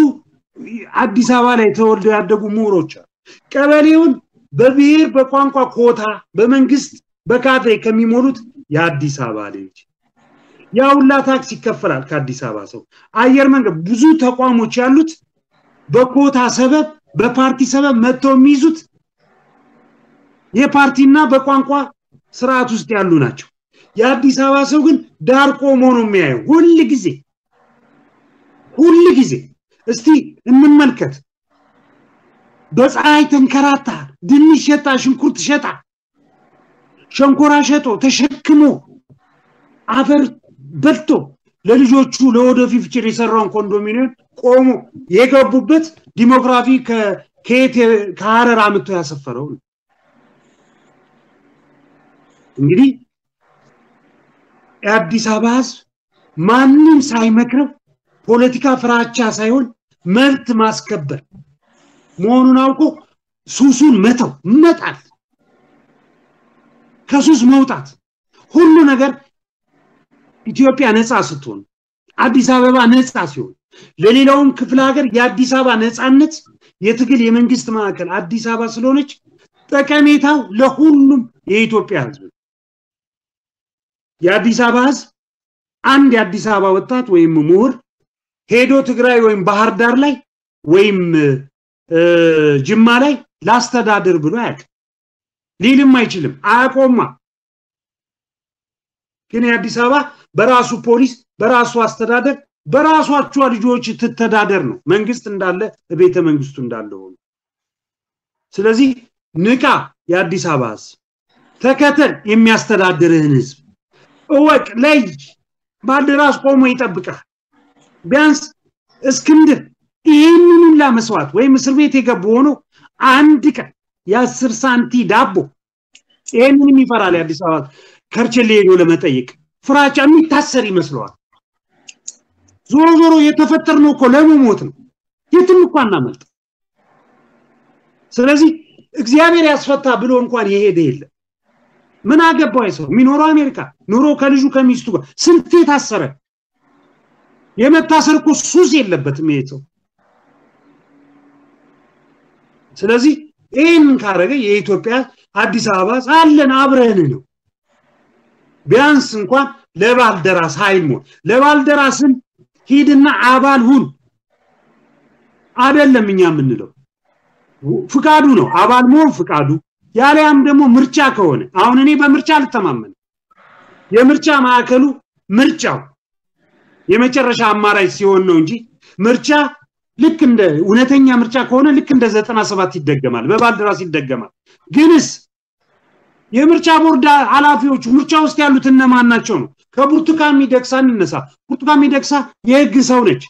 አዲስ አበባ ላይ ተወልደው ያደጉ ምሁሮች አሉ። ቀበሌውን በብሔር በቋንቋ ኮታ በመንግስት በካድሬ ከሚሞሉት የአዲስ አበባ ልጅ ያ ሁላ ታክስ ይከፈላል ከአዲስ አበባ ሰው። አየር መንገድ ብዙ ተቋሞች ያሉት በኮታ ሰበብ በፓርቲ ሰበብ መጥተው የሚይዙት የፓርቲና በቋንቋ ስርዓት ውስጥ ያሉ ናቸው። የአዲስ አበባ ሰው ግን ዳር ቆሞ ነው የሚያየው ሁል ጊዜ ሁል ጊዜ። እስቲ እንመልከት። በፀሐይ ተንከራታ ድንች ሸጣ፣ ሽንኩርት ሸጣ፣ ሸንኮራ ሸጦ ተሸክሞ አፈር በልቶ ለልጆቹ ለወደፊት ፍጭር የሰራውን ኮንዶሚኒየም ቆሞ የገቡበት ዲሞግራፊ ከየት ከሀረር አምጥቶ ያሰፈረው ነው። እንግዲህ የአዲስ አበባ ህዝብ ማንም ሳይመክረው ፖለቲካ ፍራቻ ሳይሆን መብት ማስከበር። መሆኑን አውቆ ሱሱን መተው መጣል፣ ከሱስ መውጣት ሁሉ ነገር ኢትዮጵያ ነፃ ስትሆን አዲስ አበባ ነፃ ሲሆን ለሌላውም ክፍለ ሀገር የአዲስ አበባ ነፃነት የትግል የመንግስት ማዕከል አዲስ አበባ ስለሆነች ጠቀሜታው ለሁሉም የኢትዮጵያ ህዝብ የአዲስ አበባ ህዝብ አንድ የአዲስ አበባ ወጣት ወይም ምሁር ሄዶ ትግራይ ወይም ባህር ዳር ላይ ወይም ጅማ ላይ ላስተዳድር ብሎ አያውቅም። ሊልም አይችልም፣ አያቆማ። ግን የአዲስ አበባ በራሱ ፖሊስ፣ በራሱ አስተዳደር፣ በራሷቿ ልጆች ትተዳደር ነው። መንግስት እንዳለ ቤተ መንግስቱ እንዳለ ሆኖ ስለዚህ ንቃ፣ የአዲስ አበባ ህዝብ ተከተል፣ የሚያስተዳድርህን ህዝብ እወቅ፣ ለይ። ባልደራስ ቆሞ ይጠብቃል። ቢያንስ እስክንድር ይህንን ሁላ መስዋዕት ወይም እስር ቤት የገቡ ሆኖ አንድ ቀን የአስር ሳንቲ ዳቦ ይህንንም ይፈራል። የአዲስ አበባ ከርቸሌ ሄዶ ለመጠየቅ ፍራቻ የሚታሰር ይመስለዋል። ዞሮ ዞሮ የተፈጠርነው እኮ ለመሞት ነው። የትም እኮ አናመልጥ። ስለዚህ እግዚአብሔር ያስፈታ ብሎ እንኳን የሄደ የለም። ምን አገባው ሰው የሚኖረው አሜሪካ ኑሮ ከልጁ ከሚስቱ ጋር ስንት የታሰረ የመታሰር እኮ ሱስ የለበትም ይሄ ሰው። ስለዚህ ይህን ካረገ የኢትዮጵያ አዲስ አበባ አለን አብረን ነው። ቢያንስ እንኳን ለባልደራስ መሆን ለባልደራስም ሂድና አባል ሁን አይደለም እኛ የምንለው ፍቃዱ ነው። አባል መሆን ፍቃዱ ያሊያም ደግሞ ምርጫ ከሆነ አሁን እኔ በምርጫ አልተማመንም። የምርጫ ማዕከሉ ምርጫው የመጨረሻ አማራጭ ሲሆን ነው እንጂ ምርጫ ልክ እንደ እውነተኛ ምርጫ ከሆነ ልክ እንደ ዘጠና ሰባት ይደገማል፣ በባልደራስ ይደገማል። ግንስ የምርጫ ቦርድ ኃላፊዎቹ ምርጫ ውስጥ ያሉት እነማን ናቸው ነው? ከብርቱካን ሚደቅሳ እንነሳ። ብርቱካን ሚደቅሳ የህግ ሰው ነች።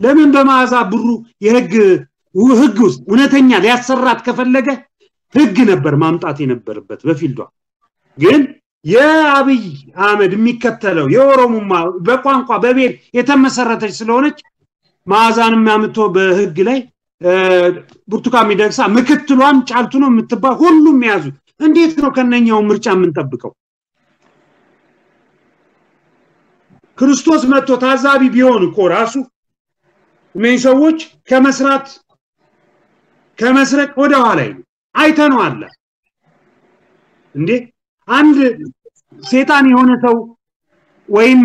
ለምን በመዓዛ ብሩ የህግ ህግ ውስጥ እውነተኛ ሊያሰራት ከፈለገ ህግ ነበር ማምጣት የነበረበት በፊልዷ ግን የአብይ አህመድ የሚከተለው የኦሮሞማ በቋንቋ በብሔር የተመሰረተች ስለሆነች መዓዛንም አምጥቶ በህግ ላይ ብርቱካን ሚደቅሳ ምክትሏም ጫልቱ ነው የምትባል ሁሉም የያዙ እንዴት ነው ከነኛው ምርጫ የምንጠብቀው? ክርስቶስ መጥቶ ታዛቢ ቢሆን እኮ ራሱ እነዚህ ሰዎች ከመስራት ከመስረቅ ወደ ኋላ አይተነዋል። እንዴ አንድ ሴጣን የሆነ ሰው ወይም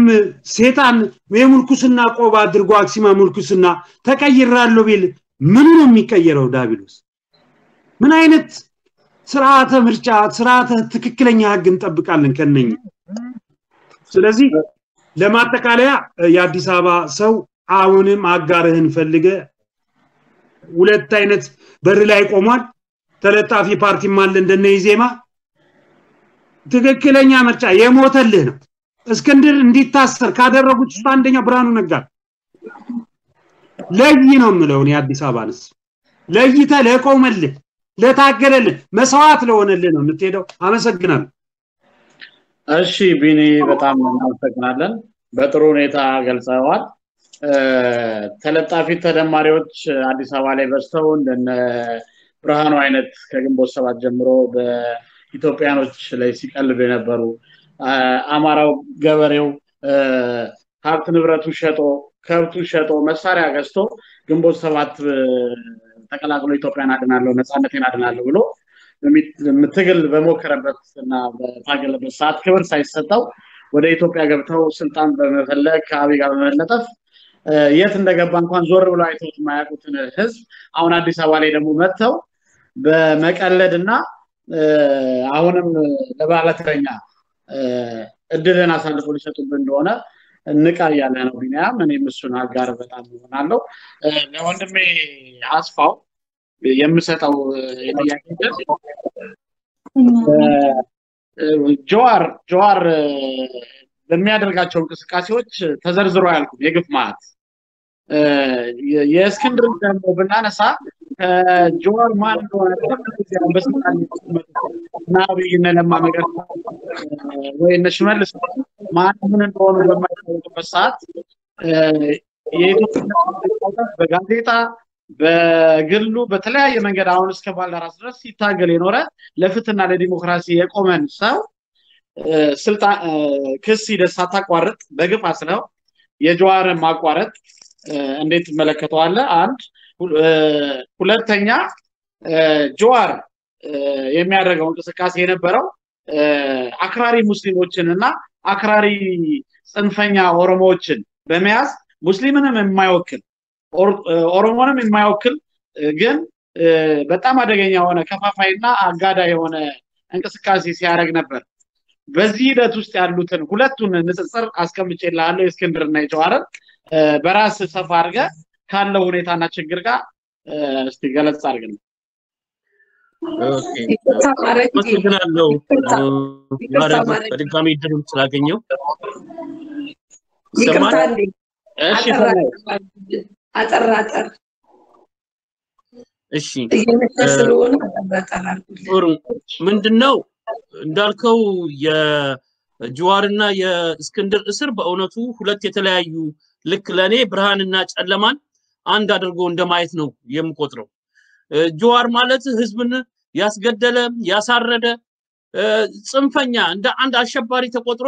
ሴጣን የሙልኩስና ቆብ አድርጎ አክሲማ ሙልኩስና ተቀይራለሁ ቢል ምን ነው የሚቀየረው? ዳቢሎስ ምን አይነት ስርዓተ ምርጫ ስርዓተ ትክክለኛ ህግ እንጠብቃለን ከነኝ? ስለዚህ ለማጠቃለያ የአዲስ አበባ ሰው አሁንም አጋርህን ፈልገ ሁለት አይነት በር ላይ ቆሟል። ተለጣፊ ፓርቲም አለ እንደነ ኢዜማ። ትክክለኛ ምርጫ የሞተልህ ነው። እስክንድር እንዲታሰር ካደረጉት ውስጥ አንደኛው ብርሃኑ ነጋ ለይ ነው የምለው እኔ አዲስ አበባንስ ለይተ ለቆመልህ ለታገለልህ መስዋዕት ለሆነልህ ነው የምትሄደው። አመሰግናለሁ። እሺ ቢኒ፣ በጣም እናመሰግናለን። በጥሩ ሁኔታ ገልጸዋል። ተለጣፊ ተደማሪዎች አዲስ አበባ ላይ በዝተው እንደነ ብርሃኑ አይነት ከግንቦት ሰባት ጀምሮ በኢትዮጵያኖች ላይ ሲቀልዱ የነበሩ አማራው ገበሬው ሀብት ንብረቱ ሸጦ ከብቱ ሸጦ መሳሪያ ገዝቶ ግንቦት ሰባት ተቀላቅሎ ኢትዮጵያን አድናለሁ ነፃነቴን አድናለሁ ብሎ ትግል በሞከረበት እና በታገለበት ሰዓት ክብር ሳይሰጠው ወደ ኢትዮጵያ ገብተው ስልጣን በመፈለግ ከአብይ ጋር በመለጠፍ የት እንደገባ እንኳን ዞር ብለው አይተውት የማያውቁትን ህዝብ አሁን አዲስ አበባ ላይ ደግሞ መጥተው በመቀለድ እና አሁንም ለባለተረኛ እድልን አሳልፎ ሊሰጡብን እንደሆነ ንቃ እያለ ነው ቢኒያም። እኔም እሱን አጋር በጣም ይሆናለው። ለወንድሜ አስፋው የምሰጠው የጥያቄ ጀዋር ጀዋር በሚያደርጋቸው እንቅስቃሴዎች ተዘርዝሮ አያልኩም የግፍ ማለት የእስክንድር ደግሞ ብናነሳ ከጀዋር ማን እና አብይ ለማ መገርሳ ወይ እነ ሽመልስ ማን ምን እንደሆኑ በማይታወቅበት ሰዓት የኢትዮጵያ በጋዜጣ በግሉ በተለያየ መንገድ አሁን እስከ ባልደራስ ድረስ ሲታገል የኖረ ለፍትህና ለዲሞክራሲ የቆመን ሰው ስልጣን ክስ ሂደት ሳታቋርጥ በግፍ አስረው የጀዋርን ማቋረጥ እንዴት ትመለከተዋለህ? አንድ ሁለተኛ ጀዋር የሚያደርገው እንቅስቃሴ የነበረው አክራሪ ሙስሊሞችን እና አክራሪ ጽንፈኛ ኦሮሞዎችን በመያዝ ሙስሊምንም የማይወክል ኦሮሞንም የማይወክል ግን በጣም አደገኛ የሆነ ከፋፋይና አጋዳ የሆነ እንቅስቃሴ ሲያደርግ ነበር። በዚህ ሂደት ውስጥ ያሉትን ሁለቱን ንጽጽር አስቀምጬልሃለሁ፣ የእስክንድርና የጀዋርን በራስ ሰፋ አድርገ ካለው ሁኔታና ችግር ጋር እስቲ ገለጽ አድርግልን። አመሰግናለሁ። በድጋሚ እድሉን ስላገኘው። እሺ አጠር አጠር ምንድነው እንዳልከው የጅዋርና የእስክንድር እስር በእውነቱ ሁለት የተለያዩ ልክ ለእኔ ብርሃንና ጨለማን አንድ አድርጎ እንደማየት ነው የምቆጥረው። ጅዋር ማለት ህዝብን ያስገደለ ያሳረደ ጽንፈኛ እንደ አንድ አሸባሪ ተቆጥሮ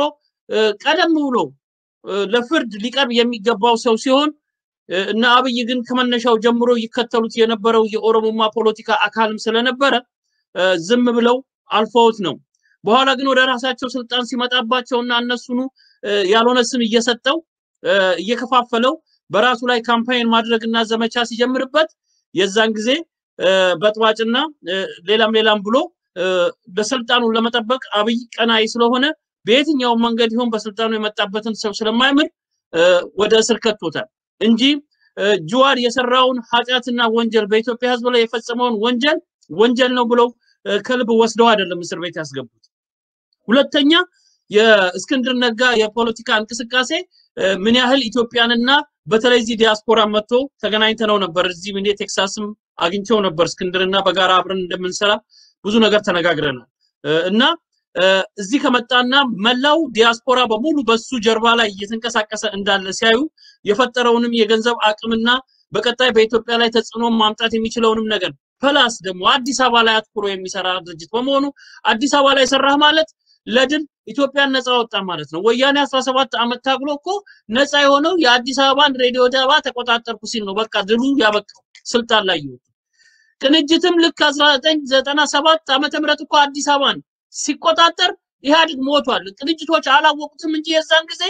ቀደም ብሎ ለፍርድ ሊቀርብ የሚገባው ሰው ሲሆን እና አብይ ግን ከመነሻው ጀምሮ ይከተሉት የነበረው የኦሮሞማ ፖለቲካ አካልም ስለነበረ ዝም ብለው አልፈውት ነው። በኋላ ግን ወደ ራሳቸው ስልጣን ሲመጣባቸውና እነሱኑ ያልሆነ ስም እየሰጠው እየከፋፈለው በራሱ ላይ ካምፓይን ማድረግና ዘመቻ ሲጀምርበት የዛን ጊዜ በጥዋጭና ሌላም ሌላም ብሎ በስልጣኑን ለመጠበቅ አብይ ቀናይ ስለሆነ በየትኛውም መንገድ ይሁን በስልጣኑ የመጣበትን ሰው ስለማይምር ወደ እስር ከቶታል እንጂ ጅዋር የሰራውን ኃጢአትና ወንጀል በኢትዮጵያ ህዝብ ላይ የፈጸመውን ወንጀል ወንጀል ነው ብለው ከልብ ወስደው አይደለም እስር ቤት ያስገቡት። ሁለተኛ የእስክንድር ነጋ የፖለቲካ እንቅስቃሴ ምን ያህል ኢትዮጵያንና በተለይ እዚህ ዲያስፖራ መጥቶ ተገናኝተነው ነበር። እዚህ እኔ ቴክሳስም አግኝቸው ነበር እስክንድርና በጋራ አብረን እንደምንሰራ ብዙ ነገር ተነጋግረናል እና እዚህ ከመጣና መላው ዲያስፖራ በሙሉ በሱ ጀርባ ላይ እየተንቀሳቀሰ እንዳለ ሲያዩ የፈጠረውንም የገንዘብ አቅምና በቀጣይ በኢትዮጵያ ላይ ተጽዕኖ ማምጣት የሚችለውንም ነገር ፕላስ ደግሞ አዲስ አበባ ላይ አትኩሮ የሚሰራ ድርጅት በመሆኑ አዲስ አበባ ላይ ሰራህ ማለት ለድል ኢትዮጵያን ነፃ ወጣ ማለት ነው። ወያኔ 17 ዓመት ታግሎ እኮ ነፃ የሆነው የአዲስ አበባን ሬዲዮ ዳባ ተቆጣጠርኩ ሲል ነው። በቃ ድሉ ያበቃው ስልጣን ላይ ይወጡ። ቅንጅትም ልክ 1997 ዓመተ ምህረት እኮ አዲስ አበባን ሲቆጣጠር ኢህአዴግ ሞቷል። ቅንጅቶች አላወቁትም እንጂ የዛን ጊዜ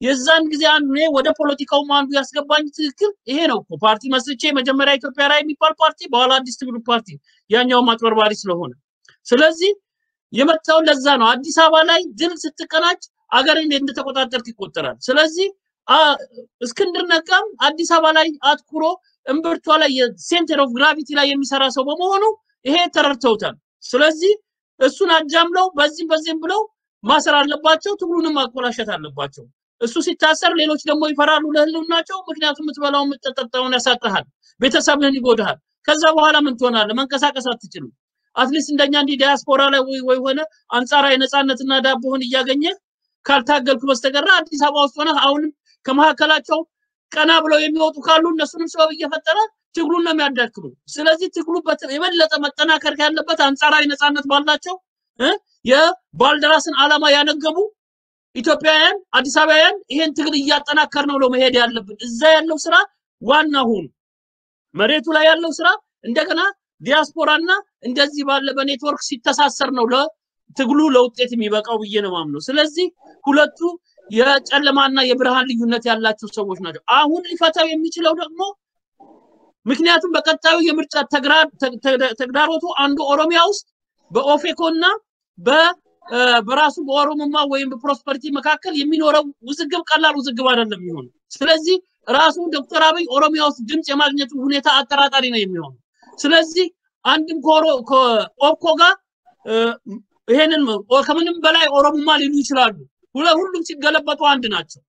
የዛን ጊዜ አንዱ እኔ ወደ ፖለቲካውም አንዱ ያስገባኝ ትክክል ይሄ ነው እኮ ፓርቲ መስርቼ መጀመሪያ ኢትዮጵያ ላይ የሚባል ፓርቲ በኋላ አዲስ ትግሉ ፓርቲ ያኛውም አጭበርባሪ ስለሆነ ስለዚህ የመጣው ለዛ ነው። አዲስ አበባ ላይ ድል ስትቀናጅ አገር እንደተቆጣጠርክ ይቆጠራል። ስለዚህ እስክንድር ነጋም አዲስ አበባ ላይ አትኩሮ እምብርቷ ላይ የ center of gravity ላይ የሚሰራ ሰው በመሆኑ ይሄ ተረድተውታል። ስለዚህ እሱን አጃምለው በዚህም በዚህም ብለው ማሰር አለባቸው፣ ትግሉንም ማቆላሸት አለባቸው። እሱ ሲታሰር ሌሎች ደግሞ ይፈራሉ ለህልውናቸው። ምክንያቱም የምትበላው የምትጠጣውን ያሳጥሃል፣ ቤተሰብህን ይጎዳሃል። ከዛ በኋላ ምን ትሆናለህ? መንቀሳቀስ አትችልም። at least እንደኛ እንዲህ ዲያስፖራ ላይ ወይ ሆነ አንጻራዊ ነፃነትና ዳቦህን እያገኘ ካልታገልኩ በስተቀር አዲስ አበባ ውስጥ ሆነ አሁንም ከመካከላቸው ቀና ብለው የሚወጡ ካሉ እነሱንም ሰበብ እየፈጠረ ትግሉን ነው የሚያዳክሙ። ስለዚህ ትግሉ የበለጠ መጠናከር ያለበት አንጻራዊ ነፃነት ባላቸው የባልደራስን ዓላማ ያነገቡ ኢትዮጵያውያን አዲስ አበባውያን ይሄን ትግል እያጠናከር ነው መሄድ ያለብን። እዛ ያለው ስራ ዋና ሁኑ። መሬቱ ላይ ያለው ስራ እንደገና ዲያስፖራና እንደዚህ ባለ በኔትወርክ ሲተሳሰር ነው ለትግሉ ለውጤት የሚበቃው ብዬ ነው ማምነው። ስለዚህ ሁለቱ የጨለማና የብርሃን ልዩነት ያላቸው ሰዎች ናቸው። አሁን ሊፈታው የሚችለው ደግሞ ምክንያቱም በቀጣዩ የምርጫ ተግዳሮቱ አንዱ ኦሮሚያ ውስጥ በኦፌኮ እና በራሱ በኦሮሞማ ወይም በፕሮስፐሪቲ መካከል የሚኖረው ውዝግብ ቀላል ውዝግብ አይደለም የሚሆነው። ስለዚህ ራሱ ዶክተር አብይ ኦሮሚያ ውስጥ ድምፅ የማግኘቱ ሁኔታ አጠራጣሪ ነው የሚሆነው። ስለዚህ አንድም ከኦፕኮ ጋር ይሄንን ከምንም በላይ ኦሮሞማ ሊሉ ይችላሉ። ሁሉም ሲገለበጡ አንድ ናቸው።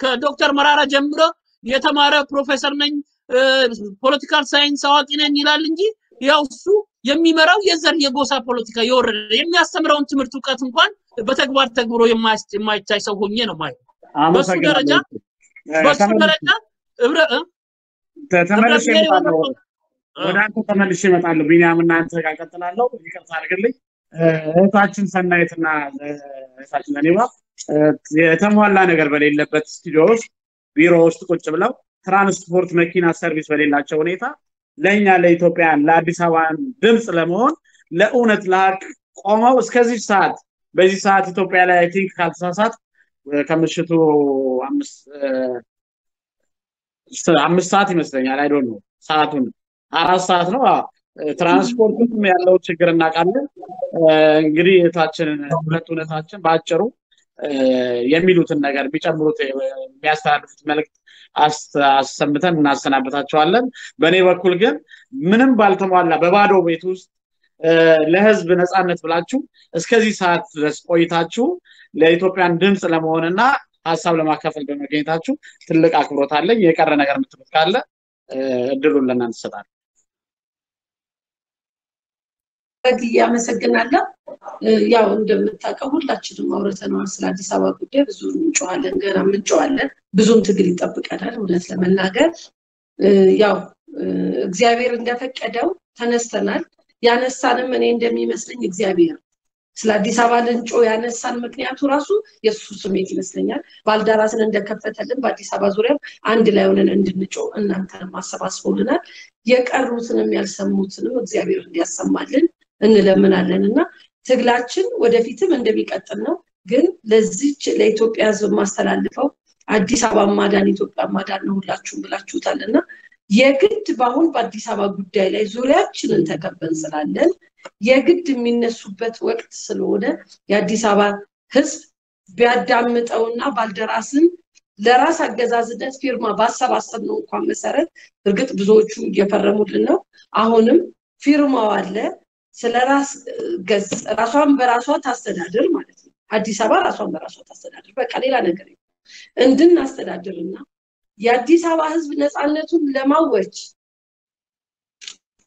ከዶክተር መራራ ጀምሮ የተማረ ፕሮፌሰር ነኝ political science አዋቂ ነኝ ይላል እንጂ ያው እሱ የሚመራው የዘር የጎሳ ፖለቲካ የወረደ የሚያስተምረውን ትምህርት እውቀት እንኳን በተግባር ተግብሮ የማይታይ ሰው ሆኜ ነው ማለት በሱ ደረጃ በሱ ደረጃ ወደ አንተ ተመልሼ እመጣለሁ። ቢኒያም እና አንተ ጋር ቀጥላለሁ። ይቅርታ አድርግልኝ። እህታችን ሰናይትና እህታችን ዘኔባ የተሟላ ነገር በሌለበት ስቱዲዮ ውስጥ ቢሮ ውስጥ ቁጭ ብለው ትራንስፖርት መኪና ሰርቪስ በሌላቸው ሁኔታ ለእኛ ለኢትዮጵያን ለአዲስ አበባ ድምፅ ለመሆን ለእውነት ለሀቅ ቆመው እስከዚህ ሰዓት በዚህ ሰዓት ኢትዮጵያ ላይ I think ካልተሳሳት ከምሽቱ አምስት ሰዓት ይመስለኛል። አይዶን ነው ሰዓቱን አራት ሰዓት ነው። ትራንስፖርትም ያለው ችግር እናውቃለን። እንግዲህ እህታችንን ሁለት እውነታችን በአጭሩ የሚሉትን ነገር ቢጨምሩት የሚያስተላልፉት መልእክት አሰምተን እናሰናበታቸዋለን። በእኔ በኩል ግን ምንም ባልተሟላ በባዶ ቤት ውስጥ ለህዝብ ነፃነት ብላችሁ እስከዚህ ሰዓት ድረስ ቆይታችሁ ለኢትዮጵያን ድምፅ ለመሆንና ሀሳብ ለማካፈል በመገኘታችሁ ትልቅ አክብሮት አለኝ። የቀረ ነገር የምትሉት ካለ እድሉን ለእናንተ ረግዬ አመሰግናለሁ። ያው እንደምታውቀው ሁላችንም አውርተነዋል ስለ አዲስ አበባ ጉዳይ ብዙ እንጮዋለን፣ ገና እንጮዋለን። ብዙም ትግል ይጠብቀናል። እውነት ለመናገር ያው እግዚአብሔር እንደፈቀደው ተነስተናል። ያነሳንም እኔ እንደሚመስለኝ እግዚአብሔር ስለ አዲስ አበባ ልንጮ ያነሳን ምክንያቱ ራሱ የእሱ ስሜት ይመስለኛል። ባልደራስን እንደከፈተልን በአዲስ አበባ ዙሪያ አንድ ላይ ሆነን እንድንጮ እናንተንም አሰባስቦልናል። የቀሩትንም ያልሰሙትንም እግዚአብሔር እንዲያሰማልን እንለምናለን እና ትግላችን ወደፊትም እንደሚቀጥል ነው። ግን ለዚች ለኢትዮጵያ ሕዝብ የማስተላልፈው አዲስ አበባ ማዳን ኢትዮጵያ ማዳን ነው ሁላችሁም ብላችሁታል እና የግድ በአሁን በአዲስ አበባ ጉዳይ ላይ ዙሪያችንን ተከበን ስላለን የግድ የሚነሱበት ወቅት ስለሆነ የአዲስ አበባ ህዝብ ቢያዳምጠውና ባልደራስን ለራስ አገዛዝነት ፊርማ ባሰባሰብ ነው እንኳን መሰረት እርግጥ ብዙዎቹ እየፈረሙልን ነው። አሁንም ፊርማው አለ። ስለ ራስ ገጽ ራሷን በራሷ ታስተዳድር ማለት ነው። አዲስ አበባ ራሷን በራሷ ታስተዳድር። በቃ ሌላ ነገር እንድናስተዳድርና የአዲስ አበባ ህዝብ ነፃነቱን ለማወጅ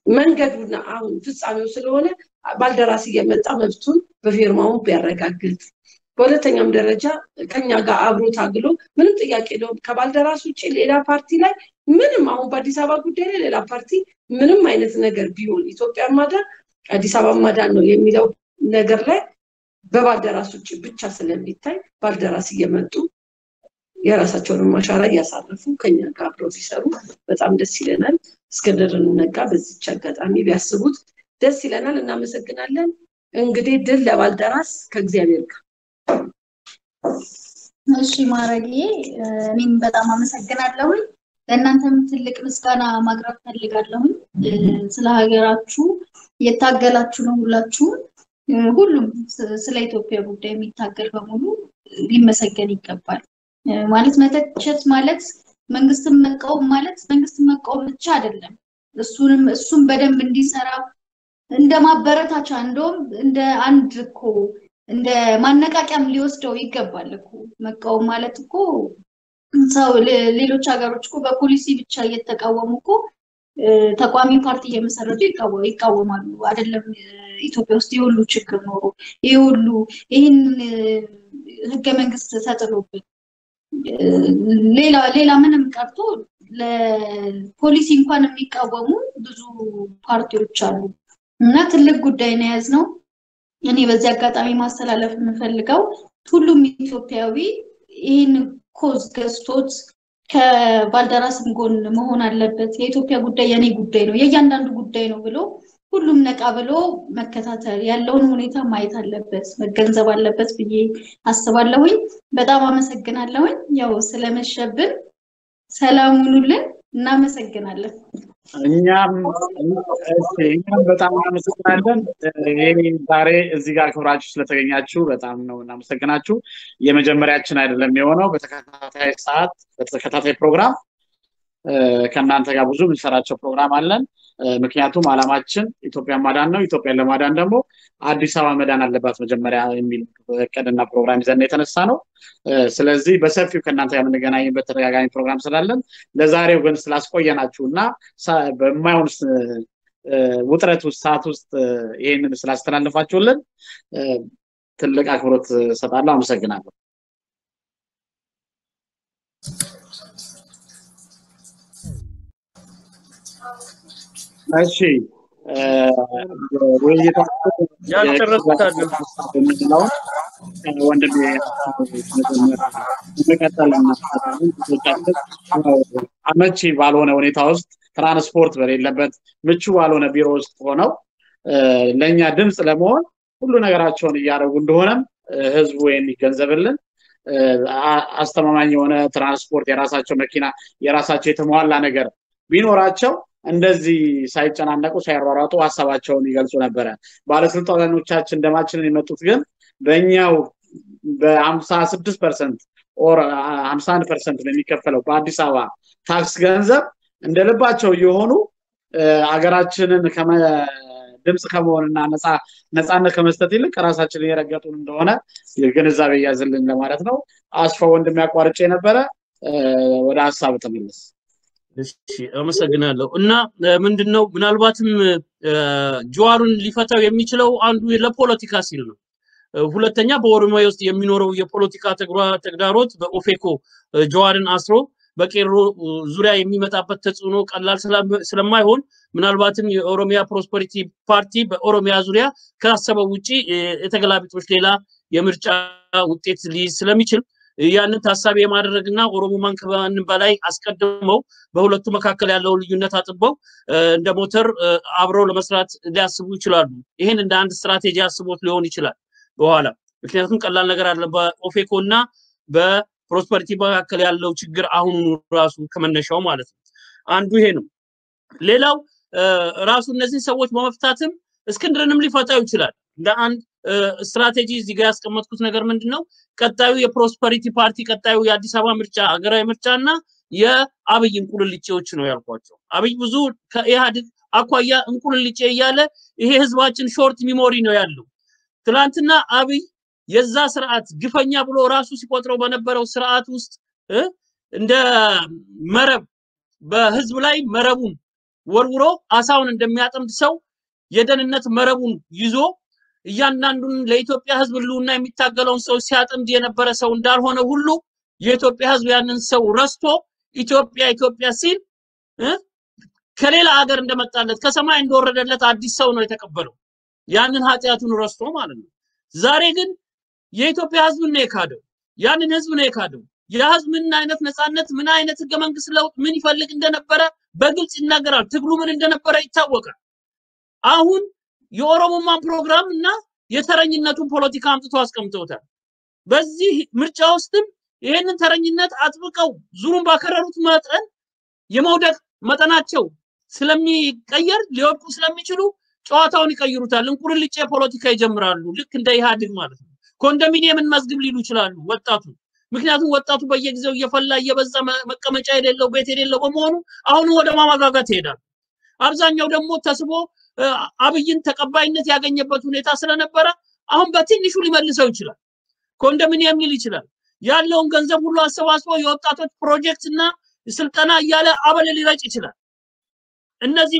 መንገዱና አሁን ፍጻሜው ስለሆነ ባልደራስ እየመጣ መብቱን በፊርማውን ቢያረጋግጥ፣ በሁለተኛም ደረጃ ከኛ ጋር አብሮ ታግሎ ምንም ጥያቄ የለውም። ከባልደራስ ውጭ ሌላ ፓርቲ ላይ ምንም አሁን በአዲስ አበባ ጉዳይ ላይ ሌላ ፓርቲ ምንም አይነት ነገር ቢሆን ኢትዮጵያ ማዳን አዲስ አበባ ማዳን ነው የሚለው ነገር ላይ በባልደራስ ውጭ ብቻ ስለሚታይ ባልደራስ እየመጡ የራሳቸውንም አሻራ እያሳረፉ ከኛ ጋር አብረው ቢሰሩ በጣም ደስ ይለናል። እስክንድርን ነጋ በዚች አጋጣሚ ቢያስቡት ደስ ይለናል። እናመሰግናለን። እንግዲህ ድል ለባልደራስ ከእግዚአብሔር ጋር። እሺ ማረግዬ፣ እኔም በጣም አመሰግናለሁኝ። ለእናንተም ትልቅ ምስጋና ማቅረብ ፈልጋለሁኝ። ስለ ሀገራችሁ የታገላችሁ ነው ሁላችሁም። ሁሉም ስለ ኢትዮጵያ ጉዳይ የሚታገል በሙሉ ሊመሰገን ይገባል። ማለት መተቸት ማለት መንግስትን መቃወም ማለት መንግስትን መቃወም ብቻ አይደለም። እሱንም እሱም በደንብ እንዲሰራ እንደ ማበረታቻ እንደውም እንደ አንድ እኮ እንደ ማነቃቂያም ሊወስደው ይገባል እኮ መቃወም ማለት እኮ ሰው ሌሎች ሀገሮች እኮ በፖሊሲ ብቻ እየተቃወሙ እኮ ተቋሚ ፓርቲ እየመሰረቱ ይቃወማሉ። አይደለም ኢትዮጵያ ውስጥ የሁሉ ችግር ኖሮ ይህ ሁሉ ይህን ህገ መንግስት ተጥሎብን ሌላ ሌላ ምንም ቀርቶ ለፖሊሲ እንኳን የሚቃወሙ ብዙ ፓርቲዎች አሉ እና ትልቅ ጉዳይ ነው የያዝነው። እኔ በዚህ አጋጣሚ ማስተላለፍ የምፈልገው ሁሉም ኢትዮጵያዊ ይህን ኮዝ ገዝቶት ከባልደራስም ጎን መሆን አለበት። የኢትዮጵያ ጉዳይ የኔ ጉዳይ ነው፣ የእያንዳንዱ ጉዳይ ነው ብሎ ሁሉም ነቃ ብሎ መከታተል ያለውን ሁኔታ ማየት አለበት፣ መገንዘብ አለበት ብዬ አስባለሁኝ። በጣም አመሰግናለሁኝ። ያው ስለመሸብን ሰላም ሁኑልን። እናመሰግናለን። እኛም በጣም እናመሰግናለን። ይሄ ዛሬ እዚህ ጋር ክብራችሁ ስለተገኛችሁ በጣም ነው እናመሰግናችሁ። የመጀመሪያችን አይደለም የሆነው በተከታታይ ሰዓት በተከታታይ ፕሮግራም ከእናንተ ጋር ብዙ የምንሰራቸው ፕሮግራም አለን። ምክንያቱም አላማችን ኢትዮጵያን ማዳን ነው። ኢትዮጵያን ለማዳን ደግሞ አዲስ አበባ መዳን አለባት መጀመሪያ የሚል እቅድና ፕሮግራም ይዘን የተነሳ ነው። ስለዚህ በሰፊው ከእናንተ የምንገናኝበት ተደጋጋሚ ፕሮግራም ስላለን ለዛሬው ግን ስላስቆየናችሁ እና በማይሆን ውጥረት ውስጥ ሰዓት ውስጥ ይህንን ስላስተላለፋችሁልን ትልቅ አክብሮት እሰጣለሁ። አመሰግናለሁ። እሺ አመቺ ባልሆነ ሁኔታ ውስጥ ትራንስፖርት በሌለበት ምቹ ባልሆነ ቢሮ ውስጥ ሆነው ለእኛ ድምፅ ለመሆን ሁሉ ነገራቸውን እያደረጉ እንደሆነም ህዝቡ የሚገንዘብልን አስተማማኝ የሆነ ትራንስፖርት የራሳቸው መኪና የራሳቸው የተሟላ ነገር ቢኖራቸው እንደዚህ ሳይጨናነቁ ሳይሯሯጡ ሀሳባቸውን ይገልጹ ነበረ። ባለስልጣኖቻችን ደማችንን የመጠጡት ግን በእኛው በሀምሳ ስድስት percent or ሀምሳ አንድ percent በሚከፈለው በአዲስ አበባ ታክስ ገንዘብ እንደ ልባቸው እየሆኑ ሀገራችንን ድምፅ ከመሆንና ነፃነት ከመስጠት ይልቅ ራሳችንን የረገጡን እንደሆነ ግንዛቤ እያዝልን ለማለት ነው። አስፋው ወንድም አቋርጬህ ነበረ። ወደ ሀሳብ ተመለስ። አመሰግናለሁ። እና ምንድን ነው ምናልባትም ጀዋርን ሊፈታው የሚችለው አንዱ ለፖለቲካ ሲል ነው። ሁለተኛ በኦሮሚያ ውስጥ የሚኖረው የፖለቲካ ተግዳሮት በኦፌኮ ጀዋርን አስሮ በቄሮ ዙሪያ የሚመጣበት ተጽዕኖ ቀላል ስለማይሆን ምናልባትም የኦሮሚያ ፕሮስፐሪቲ ፓርቲ በኦሮሚያ ዙሪያ ካሰበው ውጭ የተገላቢጦሽ ሌላ የምርጫ ውጤት ሊይዝ ስለሚችል ያንን ታሳቢ የማድረግና ኦሮሙማን ከማንም በላይ አስቀድመው በሁለቱ መካከል ያለውን ልዩነት አጥበው እንደ ሞተር አብረው ለመስራት ሊያስቡ ይችላሉ። ይህን እንደ አንድ ስትራቴጂ አስቦት ሊሆን ይችላል በኋላ ምክንያቱም ቀላል ነገር አለ። በኦፌኮ እና በፕሮስፐሪቲ መካከል ያለው ችግር አሁኑ ራሱ ከመነሻው ማለት ነው። አንዱ ይሄ ነው። ሌላው ራሱ እነዚህ ሰዎች በመፍታትም እስክንድርንም ሊፈታው ይችላል። እንደ አንድ ስትራቴጂ እዚህ ጋር ያስቀመጥኩት ነገር ምንድን ነው? ቀጣዩ የፕሮስፐሪቲ ፓርቲ ቀጣዩ የአዲስ አበባ ምርጫ ሀገራዊ ምርጫ እና የአብይ እንቁልልጬዎች ነው ያልኳቸው። አብይ ብዙ ከኢህአዴግ አኳያ እንቁልልጬ እያለ ይሄ ህዝባችን short memory ነው ያለው። ትላንትና አብይ የዛ ስርዓት ግፈኛ ብሎ ራሱ ሲቆጥረው በነበረው ስርዓት ውስጥ እንደ መረብ በህዝብ ላይ መረቡን ወርውሮ አሳውን እንደሚያጠምድ ሰው የደህንነት መረቡን ይዞ እያንዳንዱን ለኢትዮጵያ ህዝብ ህልውና የሚታገለውን ሰው ሲያጠምድ የነበረ ሰው እንዳልሆነ ሁሉ የኢትዮጵያ ህዝብ ያንን ሰው ረስቶ ኢትዮጵያ ኢትዮጵያ ሲል ከሌላ ሀገር እንደመጣለት ከሰማይ እንደወረደለት አዲስ ሰው ነው የተቀበለው። ያንን ኃጢአቱን ረስቶ ማለት ነው። ዛሬ ግን የኢትዮጵያ ህዝብ ነው የካደው። ያንን ህዝብ ነው የካደው። የህዝብ ምን አይነት ነፃነት፣ ምን አይነት ህገ መንግስት ለውጥ፣ ምን ይፈልግ እንደነበረ በግልጽ ይናገራል። ትግሉ ምን እንደነበረ ይታወቃል። አሁን የኦሮሞማን ፕሮግራም እና የተረኝነቱን ፖለቲካ አምጥቶ አስቀምጠውታል። በዚህ ምርጫ ውስጥም ይህንን ተረኝነት አጥብቀው ዙሩን ባከረሩት መጠን የመውደቅ መጠናቸው ስለሚቀየር ሊወድቁ ስለሚችሉ ጨዋታውን ይቀይሩታል። እንቁልልጬ ፖለቲካ ይጀምራሉ። ልክ እንደ ኢህአዴግ ማለት ነው። ኮንዶሚኒየምን መዝግብ ሊሉ ይችላሉ ወጣቱ። ምክንያቱም ወጣቱ በየጊዜው እየፈላ እየበዛ መቀመጫ የሌለው ቤት የሌለው በመሆኑ አሁን ወደ ማማጋጋት ይሄዳል። አብዛኛው ደግሞ ተስቦ አብይን ተቀባይነት ያገኘበት ሁኔታ ስለነበረ አሁን በትንሹ ሊመልሰው ይችላል። ኮንዶሚኒየም ሊል ይችላል። ያለውን ገንዘብ ሁሉ አሰባስቦ የወጣቶች ፕሮጀክት እና ስልጠና እያለ አበል ሊረጭ ይችላል። እነዚህ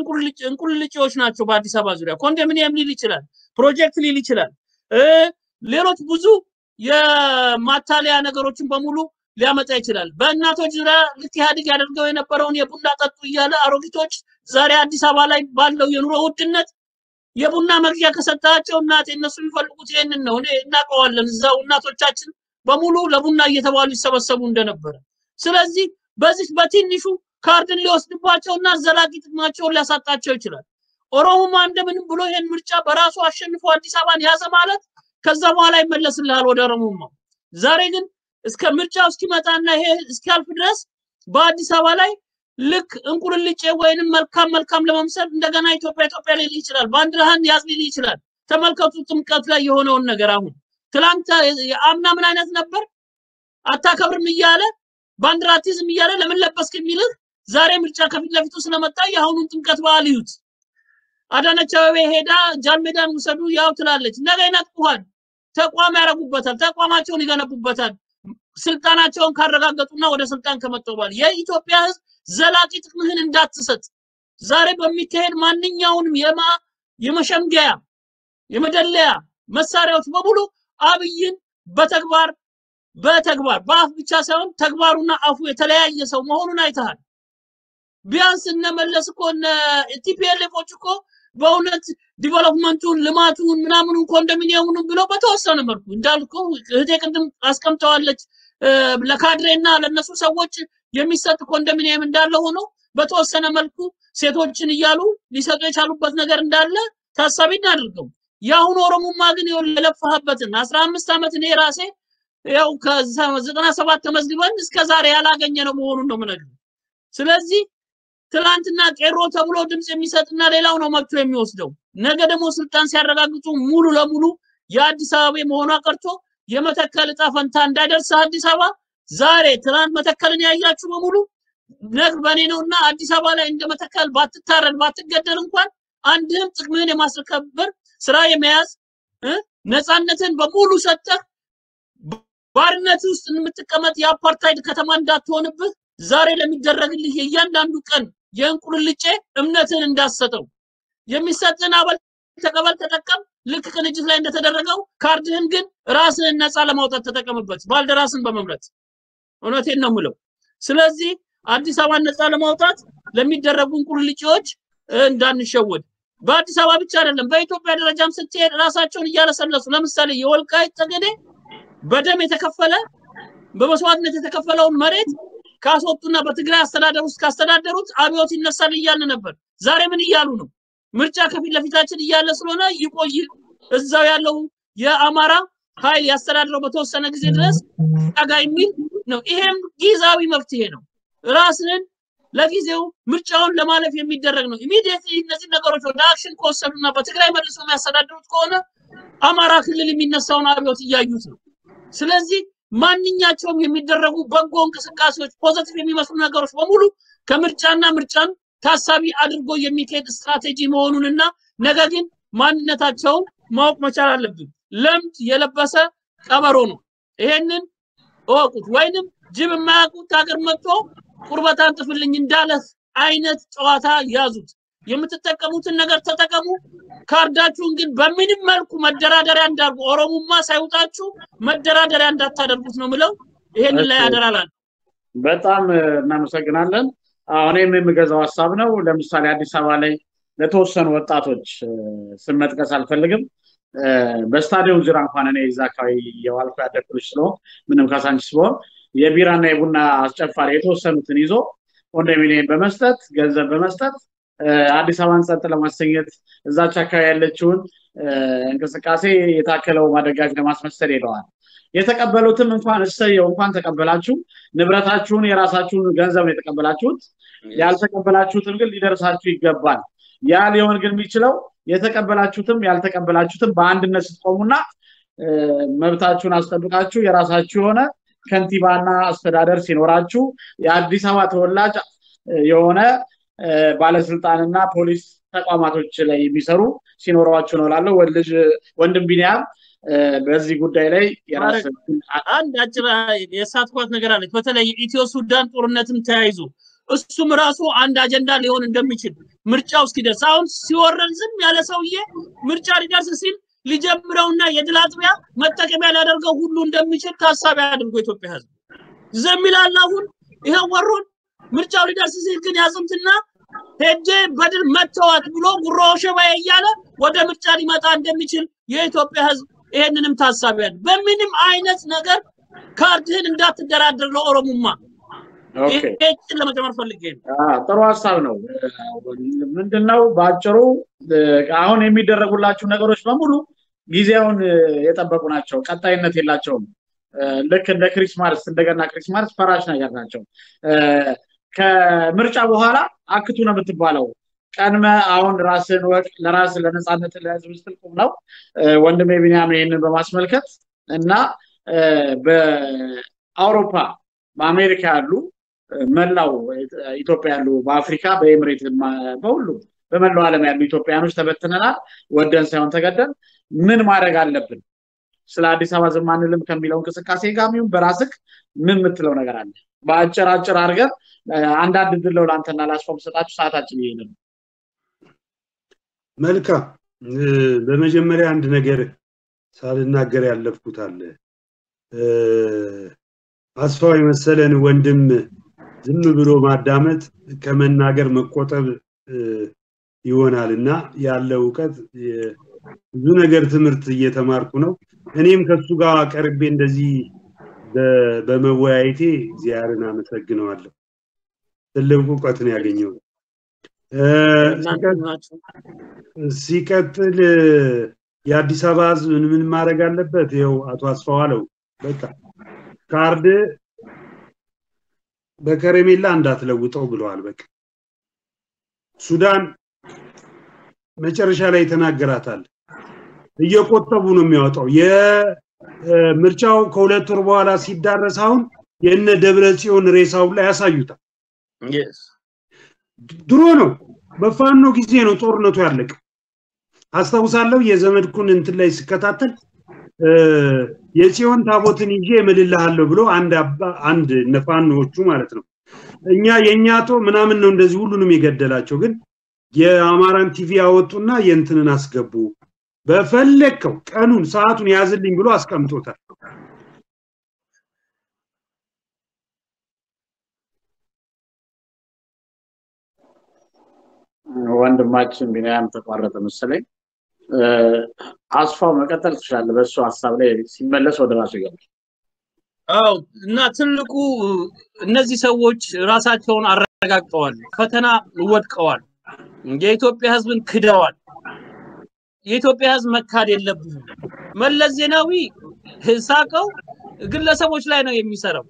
እንቁልልጭዎች ናቸው። በአዲስ አበባ ዙሪያ ኮንዶሚኒየም ሊል ይችላል፣ ፕሮጀክት ሊል ይችላል። ሌሎች ብዙ የማታለያ ነገሮችን በሙሉ ሊያመጣ ይችላል። በእናቶች ዙሪያ ልክ ኢህአዴግ ያደርገው የነበረውን የቡና ጠጡ እያለ አሮጊቶች ዛሬ አዲስ አበባ ላይ ባለው የኑሮ ውድነት የቡና መግዣ ከሰጣቸው እናቴ እነሱ የሚፈልጉት ይህንን ነው። እኔ እናውቀዋለን። እዛው እናቶቻችን በሙሉ ለቡና እየተባሉ ይሰበሰቡ እንደነበረ። ስለዚህ በዚህ በትንሹ ካርድን ሊወስድባቸውና ዘላቂ ጥቅማቸውን ሊያሳጣቸው ይችላል። ኦሮሞማ እንደምንም ብሎ ይሄን ምርጫ በራሱ አሸንፎ አዲስ አበባን ያዘ ማለት ከዛ በኋላ ይመለስልሃል ወደ ኦሮሞማ። ዛሬ ግን እስከ ምርጫው እስኪመጣና ይሄ እስኪያልፍ ድረስ በአዲስ አበባ ላይ ልክ እንቁልልጬ ወይንም መልካም መልካም ለመምሰል እንደገና ኢትዮጵያ ኢትዮጵያ ሊል ይችላል። ባንዲራህን ያዝ ሊል ይችላል። ተመልከቱ ጥምቀት ላይ የሆነውን ነገር አሁን ትላንት አምና ምን አይነት ነበር? አታከብርም እያለ ባንዲራ አትይዝም እያለ ለምን ለበስክ የሚልህ ዛሬ ምርጫ ከፊት ለፊቱ ስለመጣ የአሁኑን ጥምቀት በዓል ይዩት። አዳነች አቤቤ ሄዳ ጃንሜዳን ውሰዱ ያው ትላለች። ነገ ይነጥቁሃል። ተቋም ያደርጉበታል። ተቋማቸውን ይገነቡበታል። ስልጣናቸውን ካረጋገጡና ወደ ስልጣን ከመጡ በኋላ የኢትዮጵያ ሕዝብ ዘላቂ ጥቅምህን እንዳትሰጥ ዛሬ በሚካሄድ ማንኛውንም የማ የመሸምገያ የመደለያ መሳሪያዎች በሙሉ አብይን በተግባር በተግባር በአፍ ብቻ ሳይሆን ተግባሩና አፉ የተለያየ ሰው መሆኑን አይተሃል። ቢያንስ እነመለስ እኮ እነ TPLF ኦች እኮ በእውነት development ኡን ልማቱን ምናምኑን ኮንዶሚኒየሙን ብለው በተወሰነ መልኩ እንዳልኩ እህቴ ቅድም አስቀምጠዋለች። ለካድሬና ለነሱ ሰዎች የሚሰጥ ኮንዶሚኒየም እንዳለ ሆኖ በተወሰነ መልኩ ሴቶችን እያሉ ሊሰጡ የቻሉበት ነገር እንዳለ ታሳቢ እናድርገው። የአሁኑ ኦሮሞማ ግን የለፋህበትን አስራ አምስት ዓመት እኔ ራሴ ያው ከዘጠና ሰባት ተመዝግበን እስከ ዛሬ ያላገኘ ነው መሆኑን ነው የምነግርህ። ስለዚህ ትላንትና ቄሮ ተብሎ ድምፅ የሚሰጥና ሌላው ነው መብቶ የሚወስደው። ነገ ደግሞ ስልጣን ሲያረጋግጡ ሙሉ ለሙሉ የአዲስ አበባ መሆኗ ቀርቶ የመተከል እጣ ፈንታ እንዳይደርስ አዲስ አበባ ዛሬ ትናንት መተከልን ያያችሁ በሙሉ ነግ በእኔ ነውና አዲስ አበባ ላይ እንደ መተከል ባትታረድ ባትገደል እንኳን አንድም ጥቅምህን የማስከበር ስራ የመያዝ ነፃነትን በሙሉ ሰጠህ ባርነት ውስጥ የምትቀመጥ የአፓርታይድ ከተማ እንዳትሆንብህ ዛሬ ለሚደረግልህ የእያንዳንዱ ቀን የእንቁልልጬ እምነትን እንዳሰጠው የሚሰጥን አበል ተቀበል፣ ተጠቀም። ልክ ቅንጅት ላይ እንደተደረገው ካርድህን ግን ራስህን ነፃ ለማውጣት ተጠቀምበት፣ ባልደራስን በመምረጥ እውነቴን ነው ምለው። ስለዚህ አዲስ አበባን ነፃ ለማውጣት ለሚደረጉ እንቁልልጬዎች እንዳንሸወድ። በአዲስ አበባ ብቻ አይደለም፣ በኢትዮጵያ ደረጃም ስትሄድ ራሳቸውን እያለሰለሱ ለምሳሌ የወልቃይት ጠገዴ በደም የተከፈለ በመስዋዕትነት የተከፈለውን መሬት ካስወጡና በትግራይ አስተዳደር ውስጥ ካስተዳደሩት አብዮት ይነሳል እያልን ነበር። ዛሬ ምን እያሉ ነው? ምርጫ ከፊት ለፊታችን እያለ ስለሆነ ይቆይ፣ እዛው ያለው የአማራ ኃይል ያስተዳድረው በተወሰነ ጊዜ ድረስ ጠጋ የሚል ነው። ይሄም ጊዜያዊ መፍትሄ ነው። ራስን ለጊዜው ምርጫውን ለማለፍ የሚደረግ ነው። immediately እነዚህ ነገሮች ወደ action ከወሰዱና በትግራይ መልሶ የሚያስተዳድሩት ከሆነ አማራ ክልል የሚነሳውን አብዮት እያዩት ነው። ስለዚህ ማንኛቸውም የሚደረጉ በጎ እንቅስቃሴዎች positive የሚመስሉ ነገሮች በሙሉ ከምርጫና ምርጫን ታሳቢ አድርጎ የሚካሄድ ስትራቴጂ መሆኑንና ነገር ግን ማንነታቸውን ማወቅ መቻል አለብን። ለምድ የለበሰ ቀበሮ ነው። ይሄንን እወቁት። ወይንም ጅብ የማያውቁት ሀገር መጥቶ ቁርበት አንጥፍልኝ እንዳለህ አይነት ጨዋታ ያዙት። የምትጠቀሙትን ነገር ተጠቀሙ። ካርዳችሁን ግን በምንም መልኩ መደራደሪያ እንዳርጉ ኦሮሞማ ሳይውጣችሁ መደራደሪያ እንዳታደርጉት ነው ምለው። ይሄንን ላይ ያደራላል። በጣም እናመሰግናለን። እኔም የምገዛው ሀሳብ ነው። ለምሳሌ አዲስ አበባ ላይ ለተወሰኑ ወጣቶች ስም መጥቀስ አልፈልግም። በስታዲየም ዙሪያ እንኳን እኔ እዛ አካባቢ የዋልኩ ያደግኩ ልጅ ስለሆንኩ ምንም ካሳንቺስ ሲሆን የቢራና የቡና አስጨፋሪ የተወሰኑትን ይዞ ኮንዶሚኒየም በመስጠት ገንዘብ በመስጠት አዲስ አበባን ጸጥ ለማሰኘት እዛች አካባቢ ያለችውን እንቅስቃሴ የታከለው ማደጋጅ ለማስመሰል ሄደዋል። የተቀበሉትም እንኳን እሰየው እንኳን ተቀበላችሁ፣ ንብረታችሁን የራሳችሁን ገንዘብ ነው የተቀበላችሁት። ያልተቀበላችሁትም ግን ሊደርሳችሁ ይገባል። ያ ሊሆን ግን የሚችለው የተቀበላችሁትም ያልተቀበላችሁትም በአንድነት ስትቆሙና መብታችሁን አስጠብቃችሁ የራሳችሁ የሆነ ከንቲባና አስተዳደር ሲኖራችሁ የአዲስ አበባ ተወላጅ የሆነ ባለስልጣንና ፖሊስ ተቋማቶች ላይ የሚሰሩ ሲኖሯችሁ ነው ላለው ልጅ ወንድም ቢኒያም በዚህ ጉዳይ ላይ የራስ አንድ አጭር የሳትኳት ነገር አለች። በተለይ ኢትዮ ሱዳን ጦርነትም ተያይዞ እሱም ራሱ አንድ አጀንዳ ሊሆን እንደሚችል ምርጫው እስኪደርስ አሁን ሲወረን ዝም ያለ ሰውዬ ምርጫ ሊደርስ ሲል ሊጀምረውና የድል አጥቢያ መጠቀሚያ ሊያደርገው ሁሉ እንደሚችል ታሳቢ አድርጎ ኢትዮጵያ ህዝብ ዝም ይላል። አሁን ይሄው ወሮን ምርጫው ሊደርስ ሲል ግን ያዝምትና ሄጄ በድል መተዋት ብሎ ጉሮ ሸባዬ እያለ ወደ ምርጫ ሊመጣ እንደሚችል የኢትዮጵያ ህዝብ ይሄንንም ታሳቢ በምንም አይነት ነገር ካርድህን እንዳትደራደር ለኦሮሙማ ይህችን ለመጨመር ፈልጌ ጥሩ ሀሳብ ነው። ምንድነው በአጭሩ አሁን የሚደረጉላችሁ ነገሮች በሙሉ ጊዜውን የጠበቁ ናቸው፣ ቀጣይነት የላቸውም። ልክ እንደ Christmas እንደገና Christmas ፈራሽ ነገር ናቸው። ከምርጫ በኋላ አክቱ ነው የምትባለው። ቀድመ አሁን ራስን ወቅ ለራስ ለነፃነት ለህዝብ ስትል ቁም ነው ወንድሜ ቢኒያም ይህንን በማስመልከት እና በአውሮፓ በአሜሪካ ያሉ መላው ኢትዮጵያ ያሉ በአፍሪካ በኤምሬት በሁሉም በመላው ዓለም ያሉ ኢትዮጵያኖች ተበትነናል። ወደን ሳይሆን ተገደን ምን ማድረግ አለብን? ስለ አዲስ አበባ ዝም ከሚለው እንቅስቃሴ ጋር በራስክ ምን የምትለው ነገር አለ? በአጭር አጭር አድርገን አንዳንድ ድለው ለአንተና ላስፋው ሰጣችሁ፣ ሰዓታችን ይሄ ነው። መልካም በመጀመሪያ አንድ ነገር ሳልናገር ያለፍኩት አለ። አስፋው የመሰለን ወንድም ዝም ብሎ ማዳመጥ ከመናገር መቆጠብ ይሆናል እና ያለው እውቀት ብዙ ነገር ትምህርት እየተማርኩ ነው። እኔም ከሱ ጋር ቀርቤ እንደዚህ በመወያየቴ እግዚአብሔርን አመሰግነዋለሁ። ትልቅ እውቀት ነው ናችሁ። ሲቀጥል የአዲስ አበባ ህዝብ ምን ምን ማድረግ አለበት? ይኸው አቶ አስፋው አለው በቃ ካርድ በከረሜላ እንዳትለውጠው ብለዋል። በቃ ሱዳን መጨረሻ ላይ ተናገራታል። እየቆጠቡ ነው የሚያወጣው። የምርጫው ከሁለት ወር በኋላ ሲዳረስ አሁን የነ ደብረ ጽዮን ሬሳው ላይ ያሳዩታል።. ድሮ ነው በፋኖ ጊዜ ነው ጦርነቱ ያለቀ። አስታውሳለሁ የዘመድኩን እንትን ላይ ስከታተል የጽዮን ታቦትን ይዤ እምልልሃለሁ ብሎ አንድ አንድ እነ ፋኖዎቹ ማለት ነው እኛ የእኛ ቶ ምናምን ነው እንደዚህ ሁሉንም የገደላቸው። ግን የአማራን ቲቪ ያወጡና የእንትንን አስገቡ። በፈለግከው ቀኑን ሰዓቱን ያዝልኝ ብሎ አስቀምጦታል። ወንድማችን ቢንያም ተቋረጠ መሰለኝ። አስፋው መቀጠል ትችላለህ። በእሱ ሀሳብ ላይ ሲመለስ ወደ ራሱ ይገባል። አዎ እና ትልቁ እነዚህ ሰዎች ራሳቸውን አረጋግጠዋል፣ ፈተና ወድቀዋል፣ የኢትዮጵያ ሕዝብን ክደዋል። የኢትዮጵያ ሕዝብ መካድ የለብንም። መለስ ዜናዊ ሳቀው ግለሰቦች ላይ ነው የሚሰራው።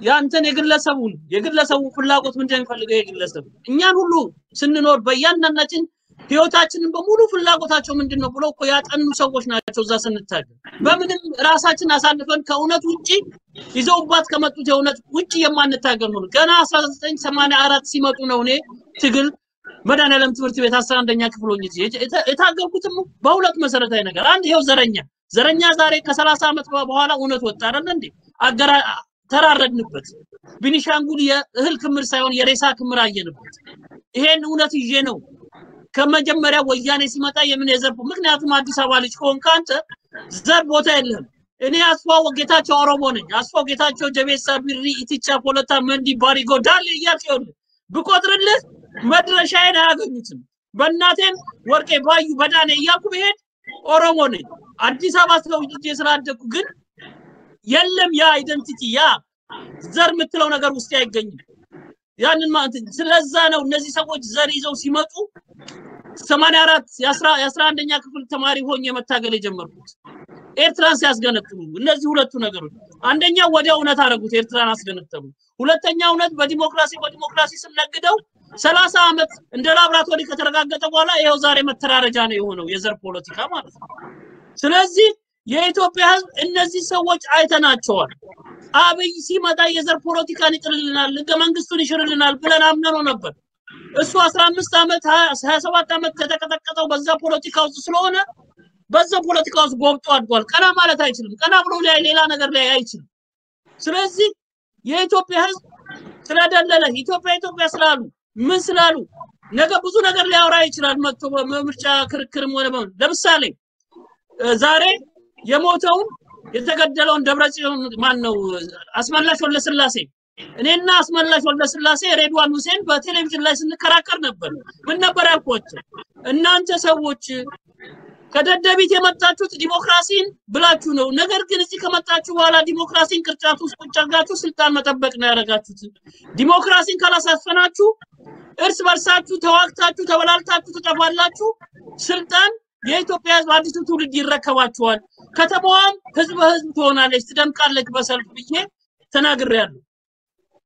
ያንተን የግለሰቡን የግለሰቡ ፍላጎት ምንድን የሚፈልገው? የግለሰቡ እኛን ሁሉ ስንኖር በእያንዳንዳችን ህይወታችንን በሙሉ ፍላጎታቸው ምንድን ነው ብሎ እኮ ያጠኑ ሰዎች ናቸው። እዛ ስንታገል በምንም ራሳችን አሳልፈን ከእውነት ውጪ ይዘውባት ከመጡት የእውነት ውጪ የማንታገል ነው። ገና 1984 ሲመጡ ነው እኔ ትግል መድኃኒዓለም ትምህርት ቤት አስራ አንደኛ ክፍል ሆኜ የታገልኩትም በሁለት መሰረታዊ ነገር፣ አንድ ይኸው ዘረኛ ዘረኛ ዛሬ ከሰላሳ ዓመት በኋላ እውነት ወጣ አይደለ እንዴ? አገራ ተራረድንበት። ቢኒሻንጉል የእህል ክምር ሳይሆን የሬሳ ክምር አየንበት። ይሄን እውነት ይዤ ነው ከመጀመሪያ ወያኔ ሲመጣ የምን የዘር ምክንያቱም አዲስ አበባ ልጅ ከሆንክ አንተ ዘር ቦታ የለህም። እኔ አስፋው ጌታቸው ኦሮሞ ነኝ። አስፋው ጌታቸው፣ ጀቤሳ፣ ቢሪ፣ ኢትቻ፣ ፖለታ፣ መንዲ፣ ባሪጎ፣ ዳሌ እያልክ ይኸውልህ ብቆጥርልህ መድረሻዬን አያገኙትም። በእናቴም ወርቄ ባዩ በዳኔ እያልኩ ብሄድ ኦሮሞ ነኝ። አዲስ አበባ ተወልጄ ስላደግኩ ግን የለም ያ identity ያ ዘር የምትለው ነገር ውስጥ አይገኝም። ያንን ማለት ስለዛ ነው እነዚህ ሰዎች ዘር ይዘው ሲመጡ ሰማንያ አራት የአስራ አንደኛ ክፍል ተማሪ ሆኜ መታገል የጀመርኩት ኤርትራን ሲያስገነጥሉ እነዚህ ሁለቱ ነገሮች፣ አንደኛው ወዲያ እውነት አደረጉት፣ ኤርትራን አስገነጠሉ። ሁለተኛ እውነት በዲሞክራሲ በዲሞክራሲ ስነግደው ሰላሳ ዓመት እንደ ላብራቶሪ ከተረጋገጠ በኋላ ይኸው ዛሬ መተራረጃ ነው የሆነው የዘር ፖለቲካ ማለት ነው። ስለዚህ የኢትዮጵያ ሕዝብ እነዚህ ሰዎች አይተናቸዋል። አብይ ሲመጣ የዘር ፖለቲካን ይጥልልናል፣ ህገ መንግስቱን ይሽርልናል ብለን አምነነው ነበር። እሱ 15 ዓመት 27 ዓመት ከተቀጠቀጠው በዛ ፖለቲካ ውስጥ ስለሆነ በዛ ፖለቲካ ውስጥ ጎብጦ አድጓል። ቀና ማለት አይችልም። ቀና ብሎ ላይ ሌላ ነገር ላይ አይችልም። ስለዚህ የኢትዮጵያ ህዝብ ስለደለለ ኢትዮጵያ ኢትዮጵያ ስላሉ ምን ስላሉ ነገ ብዙ ነገር ሊያወራ ይችላል። መጥቶ በምርጫ ክርክርም ሆነ ለምሳሌ ዛሬ የሞተውን የተገደለውን ደብረጽዮን ማን ነው አስመላሽ ወለስላሴ እኔና አስመላሽ ወለስላሴ ሬድዋን ሁሴን በቴሌቪዥን ላይ ስንከራከር ነበር። ምን ነበር ያልኳቸው? እናንተ ሰዎች ከደደቢት የመጣችሁት ዲሞክራሲን ብላችሁ ነው። ነገር ግን እዚህ ከመጣችሁ በኋላ ዲሞክራሲን ቅርጫት ውስጥ ቁጭ አድርጋችሁ ስልጣን መጠበቅ ነው ያደረጋችሁት። ዲሞክራሲን ካላሳፈናችሁ እርስ በርሳችሁ ተዋግታችሁ ተበላልታችሁ ትጠፋላችሁ። ስልጣን የኢትዮጵያ ህዝብ አዲሱ ትውልድ ይረከባችኋል። ከተማዋም ህዝብ በህዝብ ትሆናለች፣ ትደምቃለች በሰልፍ ብዬ ተናግሬያለሁ።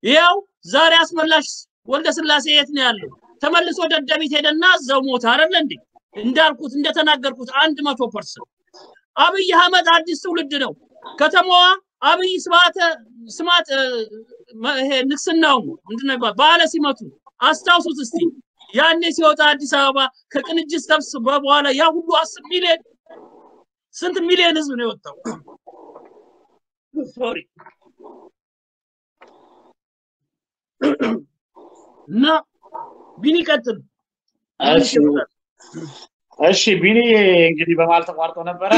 ያው ዛሬ አስመላሽ ወልደ ስላሴ የት ነው ያለው? ተመልሶ ደደቢት ሄደና እዛው ሞተ አይደለ እንዴ? እንዳልኩት እንደተናገርኩት አንድ መቶ percent አብይ አህመድ አዲስ ትውልድ ነው። ከተማዋ አብይ ስማተ ስማት ይሄ ንግስናው ምንድን ነው ይባላል? በዓለ ሲመቱ አስታውሱት እስቲ ያኔ ሲወጣ አዲስ አበባ ከቅንጅት ሰብስበ በኋላ ያ ሁሉ አስር ሚሊዮን ስንት ሚሊዮን ህዝብ ነው የወጣው? ሶሪ እና ቢኒ ቀጥል። እሺ ቢኒ እንግዲህ በማለት ተቋርጦ ነበረ።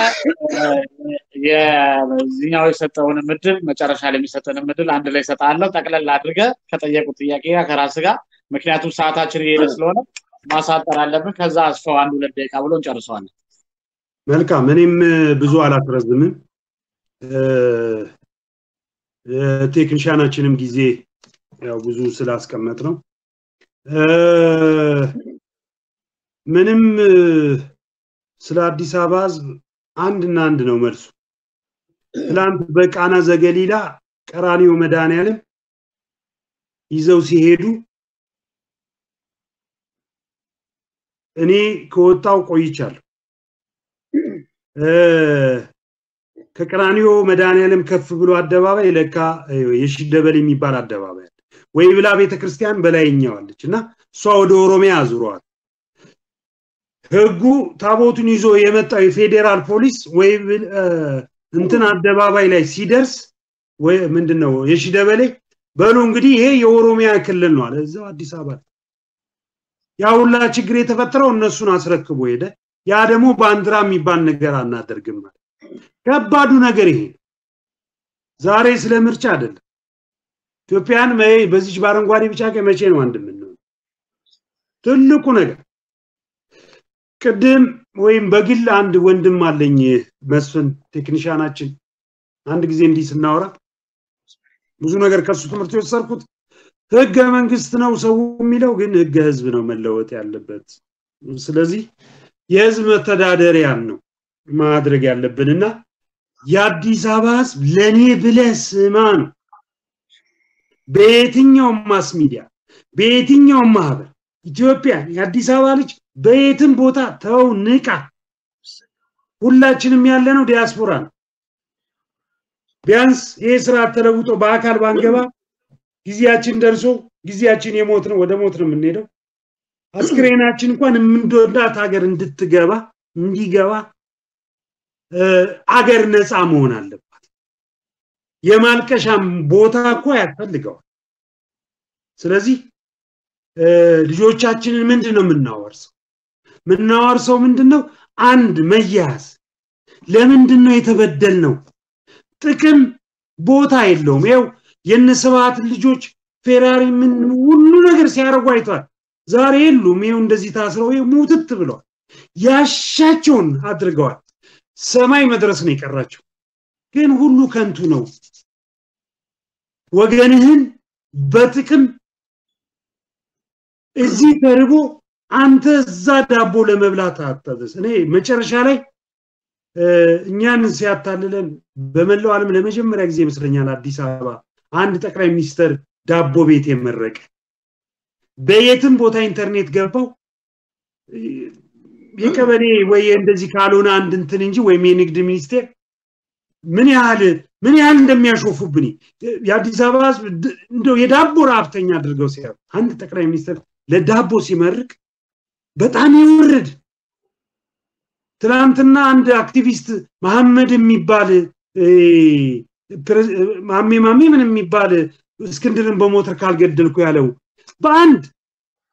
የዚህኛው የሰጠውንም እድል መጨረሻ ላይ የሚሰጠንም እድል አንድ ላይ እሰጥሃለሁ። ጠቅለል አድርገህ ከጠየቁት ጥያቄ ጋር ከራስ ጋር ምክንያቱም ሰዓታችን እየሄደ ስለሆነ ማሳጠር አለብን። ከዛ አስፈው አንድ ሁለት ደቂቃ ብሎ እንጨርሰዋለን። መልካም። እኔም ብዙ አላስረዝምም። ቴክኒሻናችንም ጊዜ ያው ብዙ ስላስቀመጥ ነው። ምንም ስለ አዲስ አበባ ህዝብ አንድና አንድ ነው መልሱ። ትላንት በቃና ዘገሊላ ቀራኒዮ መድኃኔዓለም ይዘው ሲሄዱ እኔ ከወጣው ቆይቻለሁ። ከቀራኒዮ መድኃኔዓለም ከፍ ብሎ አደባባይ ለካ የሺደበል የሚባል አደባባይ አለ። ወይ ብላ ቤተክርስቲያን በላይኛው አለች እና እሷ ወደ ኦሮሚያ አዙረዋል። ህጉ ታቦቱን ይዞ የመጣው የፌዴራል ፖሊስ ወይ እንትን አደባባይ ላይ ሲደርስ ወይ ምንድን ነው የሺደበሌ በሉ እንግዲህ ይሄ የኦሮሚያ ክልል ነው አለ። እዛው አዲስ አበባ ያ ሁላ ችግር የተፈጠረው እነሱን አስረክቦ ሄደ። ያ ደግሞ ባንዲራ የሚባል ነገር አናደርግም ማለት ከባዱ ነገር ይሄ ዛሬ ስለ ምርጫ አይደለም። ኢትዮጵያን በዚች በአረንጓዴ ቢጫ ቀይ መቼ ነው አንድ የምንሆነው? ትልቁ ነገር ቅድም ወይም በግል አንድ ወንድም አለኝ መስፍን technician ኣችን አንድ ጊዜ እንዲህ ስናወራ ብዙ ነገር ከሱ ትምህርት የወሰድኩት ህገ መንግስት ነው ሰው የሚለው ግን ህገ ህዝብ ነው መለወጥ ያለበት። ስለዚህ የህዝብ መተዳደሪያን ነው ማድረግ ያለብን እና የአዲስ አበባ ህዝብ ለእኔ ብለህ ስማ ነው። በየትኛውም mass media በየትኛውም ማህበር ኢትዮጵያ የአዲስ አበባ ልጅ በየትም ቦታ ተው ንቃ። ሁላችንም ያለነው ዲያስፖራ ነው። ቢያንስ ይህ ስርዓት ተለውጦ በአካል ባንገባ ጊዜያችን ደርሶ ጊዜያችን የሞት ነው ወደ ሞት ነው የምንሄደው። አስክሬናችን እንኳን የምንወዳት ሀገር እንድትገባ እንዲገባ አገር ነፃ መሆን አለባት። የማልቀሻም ቦታ እኮ ያስፈልገዋል። ስለዚህ ልጆቻችንን ምንድን ነው የምናወርሰው? የምናወርሰው ምንድን ነው? አንድ መያዝ። ለምንድን ነው የተበደል ነው? ጥቅም ቦታ የለውም። ይኸው የነስብሃትን ልጆች ፌራሪ ምን ሁሉ ነገር ሲያደርጉ አይቷል። ዛሬ የሉም። ይኸው እንደዚህ ታስረው ሙትት ብለዋል። ያሻቸውን አድርገዋል። ሰማይ መድረስ ነው የቀራቸው። ግን ሁሉ ከንቱ ነው። ወገንህን በጥቅም እዚህ ተርቦ አንተ እዛ ዳቦ ለመብላት አታደስ። እኔ መጨረሻ ላይ እኛን ሲያታልለን በመላው ዓለም ለመጀመሪያ ጊዜ ይመስለኛል አዲስ አበባ አንድ ጠቅላይ ሚኒስተር ዳቦ ቤት የመረቀ በየትም ቦታ ኢንተርኔት ገባው የቀበሌ ወይ እንደዚህ ካልሆነ አንድ እንትን እንጂ ወይም የንግድ ሚኒስቴር ምን ያህል ምን ያህል እንደሚያሾፉብኝ የአዲስ አበባ ህዝብ እንደው የዳቦ ረሀብተኛ አድርገው ሲያ አንድ ጠቅላይ ሚኒስትር ለዳቦ ሲመርቅ በጣም ይወርድ። ትናንትና አንድ አክቲቪስት መሐመድ የሚባል ማሜ ማሜ ምን የሚባል እስክንድርን በሞተር ካልገደልኩ ያለው በአንድ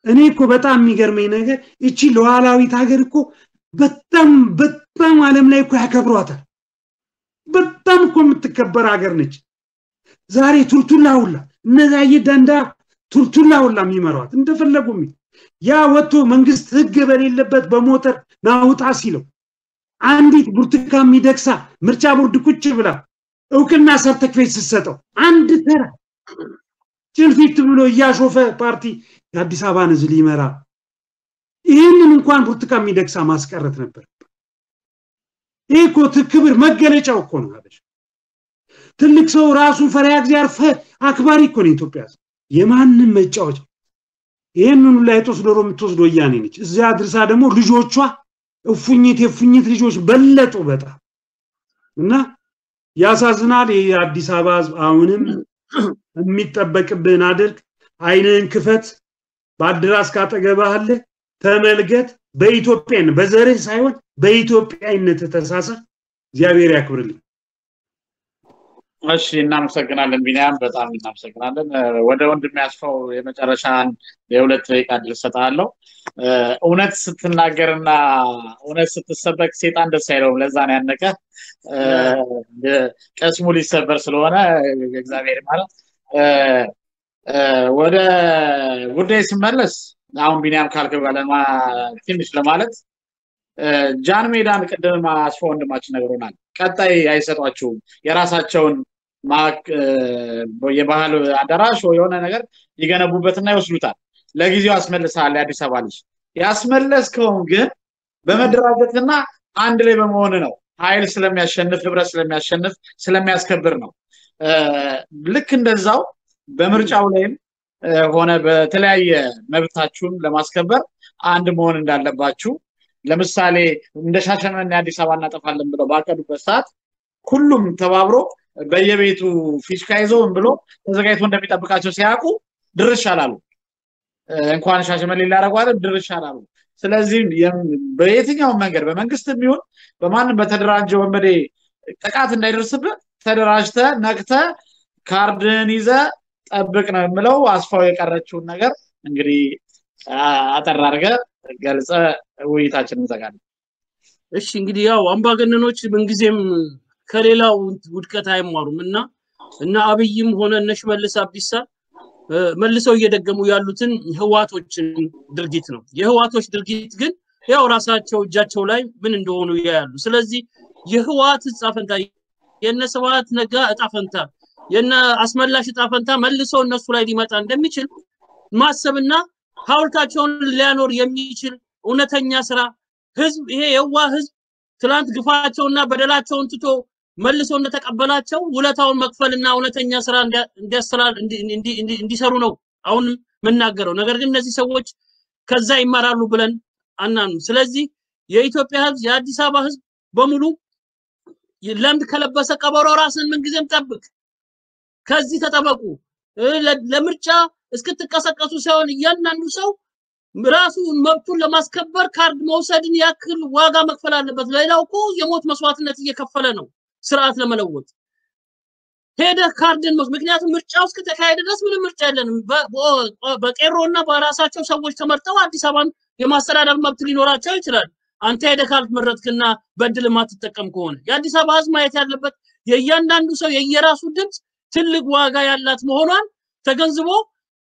እኔ እኮ በጣም የሚገርመኝ ነገር እቺ ሉዓላዊት ሀገር እኮ በጣም በጣም ዓለም ላይ እኮ ያከብሯታል። በጣም እኮ የምትከበር ሀገር ነች። ዛሬ ቱልቱላ ሁላ እነዛ እየዳንዳ ቱልቱላ ሁላ የሚመሯት እንደፈለጉ ያ ወጥቶ መንግስት ህግ በሌለበት በሞተር ናውጣ ሲለው አንዲት ብርቱካን ሚደቅሳ ምርጫ ቦርድ ቁጭ ብላ እውቅና ሰርተክፌት ስትሰጠው አንድ ተራ ጭልፊት ብሎ እያሾፈ ፓርቲ የአዲስ አበባን ህዝብ ሊመራ ይህንን እንኳን ብርቱካን ሚደቅሳ ማስቀረት ነበር። ይህ እኮ ክብር መገለጫው እኮ ነው። አበሻ ትልቅ ሰው ራሱን ፈሪሃ እግዚአብሔር አክባሪ እኮ ነው ኢትዮጵያ የማንም መጫወቻ። ይህንን ላይ ጦስ ዶሮ የምትወስድ ወያኔ ነች። እዚያ አድርሳ ደግሞ ልጆቿ እፉኝት የፉኝት ልጆች በለጡ በጣም እና ያሳዝናል። ይህ የአዲስ አበባ ህዝብ አሁንም የሚጠበቅብህን አድርግ፣ አይንህን ክፈት፣ በአድራስ ካጠገብህ አለ ተመልገት። በኢትዮጵያን በዘርህ ሳይሆን በኢትዮጵያዊነት ተሳሰር። እግዚአብሔር ያክብርልኝ። እሺ እናመሰግናለን ቢኒያም፣ በጣም እናመሰግናለን። ወደ ወንድም ያስፋው የመጨረሻን የሁለት ደቂቃ ድል እሰጥሃለሁ። እውነት ስትናገርና እውነት ስትሰበክ ሴጣን ደስ አይለውም። ለዛ ነው ያነቀ ቀስሙ ሊሰበር ስለሆነ እግዚአብሔር ማለት ወደ ጉዳይ ስመለስ አሁን ቢኒያም ካልከው ጋር ትንሽ ለማለት ጃን ሜዳን ቅድም አስፋ ወንድማችን ነግሮናል። ቀጣይ አይሰጧችሁም የራሳቸውን የባህል አዳራሽ የሆነ ነገር ይገነቡበትና ይወስዱታል። ለጊዜው አስመልሰሃል የአዲስ አበባ ልጅ። ያስመለስከውም ግን በመደራጀትና አንድ ላይ በመሆን ነው። ኃይል ስለሚያሸንፍ፣ ህብረት ስለሚያሸንፍ፣ ስለሚያስከብር ነው። ልክ እንደዛው በምርጫው ላይም ሆነ በተለያየ መብታችሁን ለማስከበር አንድ መሆን እንዳለባችሁ ለምሳሌ እንደ ሻሸመኔ አዲስ አበባ እናጠፋለን ብለው ባቀዱበት ሰዓት ሁሉም ተባብሮ በየቤቱ ፊሽካ ይዘውን ብሎ ተዘጋጅቶ እንደሚጠብቃቸው ሲያውቁ ድርሽ አላሉ። እንኳን ሻሸመኔ ሊያደርጓት ድርሽ አላሉ። ስለዚህ በየትኛውም መንገድ በመንግስት የሚሆን በማንም በተደራጀ ወንበዴ ጥቃት እንዳይደርስብህ ተደራጅተ ነቅተ ካርድን ይዘ ጠብቅ ነው የምለው። አስፋው የቀረችውን ነገር እንግዲህ አጠር አድርገህ ገልጸ ውይይታችን እንዘጋለን። እሺ እንግዲህ ያው አምባገነኖች ምንጊዜም ከሌላው ውድቀት አይማሩም እና እና አብይም ሆነ እነ ሽመልስ አብዲሳ መልሰው እየደገሙ ያሉትን ህዋቶችን ድርጊት ነው። የህዋቶች ድርጊት ግን ያው ራሳቸው እጃቸው ላይ ምን እንደሆኑ ያያሉ። ስለዚህ የህዋት እጣ ፈንታ የነ ስብሐት ነጋ እጣ ፈንታ የነ አስመላሽ እጣ ፈንታ መልሶ እነሱ ላይ ሊመጣ እንደሚችል ማሰብና ሀውልታቸውን ሊያኖር የሚችል እውነተኛ ስራ ህዝብ ይሄ የዋ ህዝብ ትላንት ግፋቸውና በደላቸውን ትቶ መልሶ እንደተቀበላቸው ውለታውን መክፈልና እውነተኛ ስራ እንዲሰሩ ነው አሁንም የምናገረው። ነገር ግን እነዚህ ሰዎች ከዛ ይማራሉ ብለን አናኑ። ስለዚህ የኢትዮጵያ ህዝብ የአዲስ አበባ ህዝብ በሙሉ ለምድ ከለበሰ ቀበሮ ራስን ምንጊዜም ጠብቅ። ከዚህ ተጠበቁ። ለምርጫ እስክትቀሰቀሱ ሳይሆን እያንዳንዱ ሰው ራሱ መብቱን ለማስከበር ካርድ መውሰድን ያክል ዋጋ መክፈል አለበት። ሌላው እኮ የሞት መስዋዕትነት እየከፈለ ነው ስርዓት ለመለወጥ ሄደህ ካርድን ምክንያቱም ምርጫው እስከተካሄደ ድረስ ምንም ምርጫ የለንም። በቄሮ እና በራሳቸው ሰዎች ተመርጠው አዲስ አበባን የማስተዳደር መብት ሊኖራቸው ይችላል። አንተ ሄደህ ካልመረጥክና በድል የማትጠቀም ከሆነ የአዲስ አበባ ህዝብ ማየት ያለበት የእያንዳንዱ ሰው የየራሱ ድምፅ ትልቅ ዋጋ ያላት መሆኗን ተገንዝቦ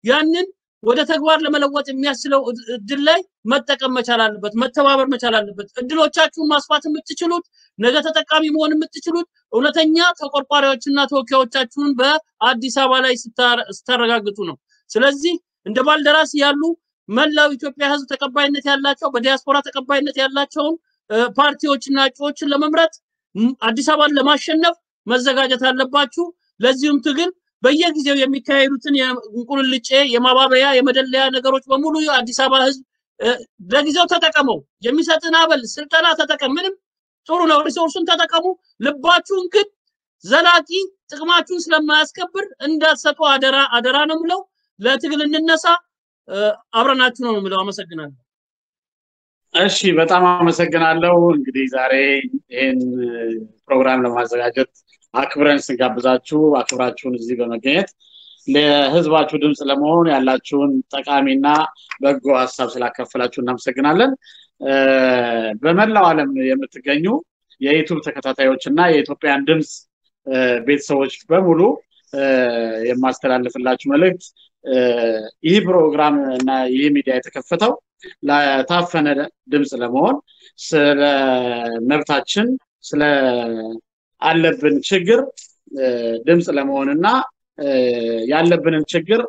ያንን ወደ ተግባር ለመለወጥ የሚያስችለው እድል ላይ መጠቀም መቻል አለበት፣ መተባበር መቻል አለበት። እድሎቻችሁን ማስፋት የምትችሉት ነገ ተጠቃሚ መሆን የምትችሉት እውነተኛ ተቆርቋሪዎችና ተወካዮቻችሁን በአዲስ አበባ ላይ ስታረጋግጡ ነው። ስለዚህ እንደ ባልደራስ ያሉ መላው ኢትዮጵያ ህዝብ ተቀባይነት ያላቸው በዲያስፖራ ተቀባይነት ያላቸውን ፓርቲዎችና እጩዎችን ለመምረጥ አዲስ አበባን ለማሸነፍ መዘጋጀት አለባችሁ። ለዚሁም ትግል በየጊዜው የሚካሄዱትን የእንቁልልጬ የማባበያ የመደለያ ነገሮች በሙሉ የአዲስ አበባ ህዝብ ለጊዜው ተጠቀመው። የሚሰጥን አበል ስልጠና ተጠቀም። ምንም ጥሩ ነው፣ resource ኡን ተጠቀሙ። ልባችሁን ግን ዘላቂ ጥቅማችሁን ስለማያስከብር እንዳትሰጡ አደራ አደራ ነው የምለው። ለትግል እንነሳ። አብረናችሁ ነው የምለው። አመሰግናለሁ። እሺ፣ በጣም አመሰግናለሁ። እንግዲህ ዛሬ ይህን ፕሮግራም ለማዘጋጀት አክብረን ስንጋብዛችሁ አክብራችሁን እዚህ በመገኘት ለህዝባችሁ ድምፅ ለመሆን ያላችሁን ጠቃሚና በጎ ሀሳብ ስላካፈላችሁ እናመሰግናለን። በመላው ዓለም የምትገኙ የዩቱብ ተከታታዮች እና የኢትዮጵያን ድምፅ ቤተሰቦች በሙሉ የማስተላልፍላችሁ መልእክት ይህ ፕሮግራም እና ይህ ሚዲያ የተከፈተው ለታፈነ ድምፅ ለመሆን ስለ መብታችን ስለ አለብን ችግር ድምፅ ለመሆን እና ያለብንን ችግር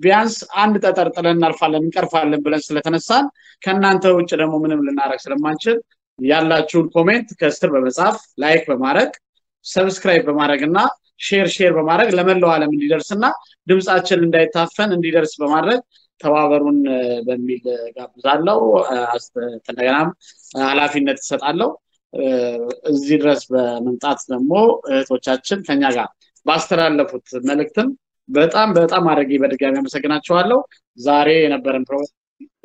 ቢያንስ አንድ ጠጠር ጥለን እናልፋለን እንቀርፋለን ብለን ስለተነሳን ከእናንተ ውጭ ደግሞ ምንም ልናደረግ ስለማንችል ያላችሁን comment ከስር በመጻፍ like በማድረግ subscribe በማድረግ እና share share በማድረግ ለመላው ዓለም እንዲደርስ እና ድምፃችን እንዳይታፈን እንዲደርስ በማድረግ ተባበሩን በሚል ጋብዛለው። እንደገናም ኃላፊነት እሰጣለሁ። እዚህ ድረስ በመምጣት ደግሞ እህቶቻችን ከኛ ጋር ባስተላለፉት መልእክትም በጣም በጣም አድርጌ በድጋሚ አመሰግናቸዋለሁ። ዛሬ የነበረን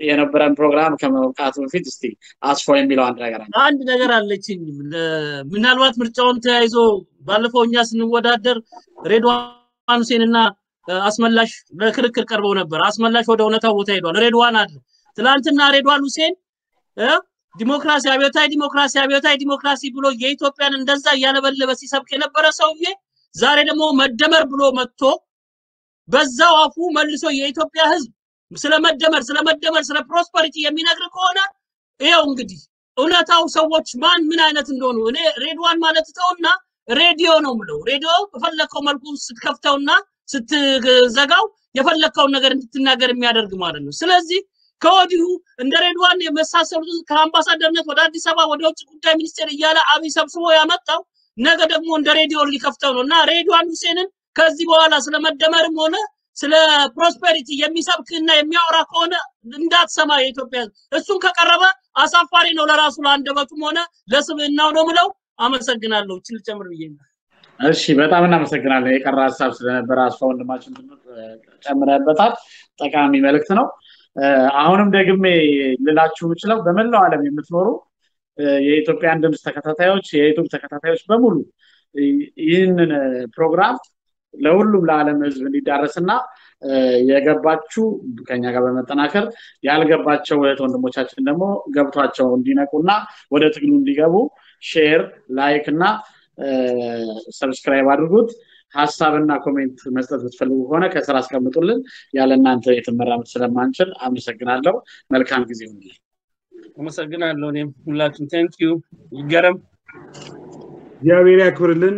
የነበረን ፕሮግራም ከመብቃቱ በፊት እስቲ አስፎ የሚለው አንድ ነገር አለ። አንድ ነገር አለችኝ። ምናልባት ምርጫውን ተያይዞ ባለፈው እኛ ስንወዳደር ሬድዋን ሁሴንና አስመላሽ ለክርክር ቀርበው ነበር። አስመላሽ ወደ እውነታው ቦታ ሄዷል። ሬድዋን አለ። ትላንትና ሬድዋን ሁሴን ዲሞክራሲ፣ አብዮታዊ ዲሞክራሲ፣ አብዮታዊ ዲሞክራሲ ብሎ የኢትዮጵያን እንደዛ እያለበለበ ሲሰብክ የነበረ ሰውዬ ዛሬ ደግሞ መደመር ብሎ መጥቶ በዛው አፉ መልሶ የኢትዮጵያ ህዝብ ስለ መደመር ስለ prosperity የሚነግር ከሆነ ይኸው እንግዲህ እውነታው ሰዎች ማን ምን አይነት እንደሆኑ እኔ ሬድዋን ማለት ተውና ሬዲዮ ነው ምለው ሬዲዮ በፈለከው መልኩ ስትከፍተውና ስትዘጋው የፈለከውን ነገር እንድትናገር የሚያደርግ ማለት ነው። ስለዚህ ከወዲሁ እንደ ሬድዋን የመሳሰሉትን ከአምባሳደርነት ወደ አዲስ አበባ ወደ ውጭ ጉዳይ ሚኒስቴር እያለ አብይ ሰብስቦ ያመጣው ነገ ደግሞ እንደ ሬዲዮ ሊከፍተው ነው እና ሬድዋን ሁሴንን ከዚህ በኋላ ስለ መደመርም ሆነ ስለ prosperity የሚሰብክና የሚያወራ ከሆነ እንዳትሰማ የኢትዮጵያ እሱን ከቀረበ አሳፋሪ ነው ለራሱ ለአንደበቱም ሆነ ለስብዕናው ነው ምለው። አመሰግናለሁ። ችል ጨምር ብዬ እሺ፣ በጣም እናመሰግናለን። የቀረ ሀሳብ ስለነበረ አስፋ ወንድማችን ጨምረበታል። ጠቃሚ መልእክት ነው። አሁንም ደግሜ ልላችሁ የምችለው በመላው ዓለም የምትኖሩ የኢትዮጵያን ድምፅ ተከታታዮች፣ የዩቱብ ተከታታዮች በሙሉ ይህንን ፕሮግራም ለሁሉም ለዓለም ህዝብ እንዲዳረስና የገባችሁ ከኛ ጋር በመጠናከር ያልገባቸው እህት ወንድሞቻችን ደግሞ ገብቷቸው እንዲነቁና ወደ ትግሉ እንዲገቡ share፣ like እና subscribe አድርጉት። ሀሳብና comment መስጠት ብትፈልጉ ከሆነ ከስር አስቀምጡልን። ያለ እናንተ የትም መራመድ ስለማንችል አመሰግናለሁ። መልካም ጊዜ ይሁንልን። አመሰግናለሁ። እኔም ሁላችሁም thank you ይገረም። እግዚአብሔር ያክብርልን።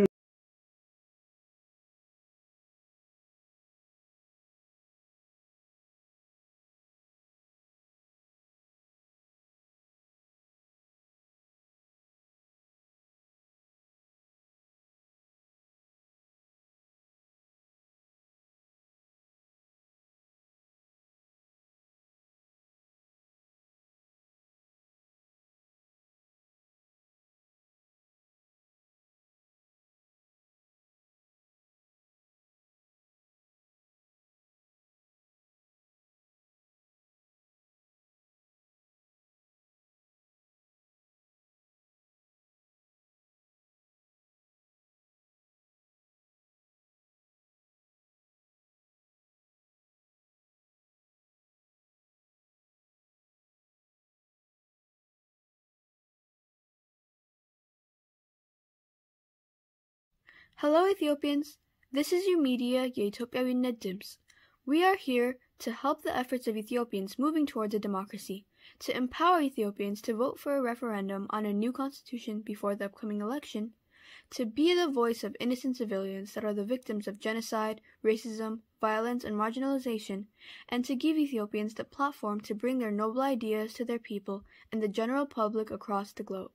Hello, Ethiopians. This is your media, Yatopia Nedims. We are here to help the efforts of Ethiopians moving towards a democracy, to empower Ethiopians to vote for a referendum on a new constitution before the upcoming election, to be the voice of innocent civilians that are the victims of genocide, racism, violence, and marginalization, and to give Ethiopians the platform to bring their noble ideas to their people and the general public across the globe.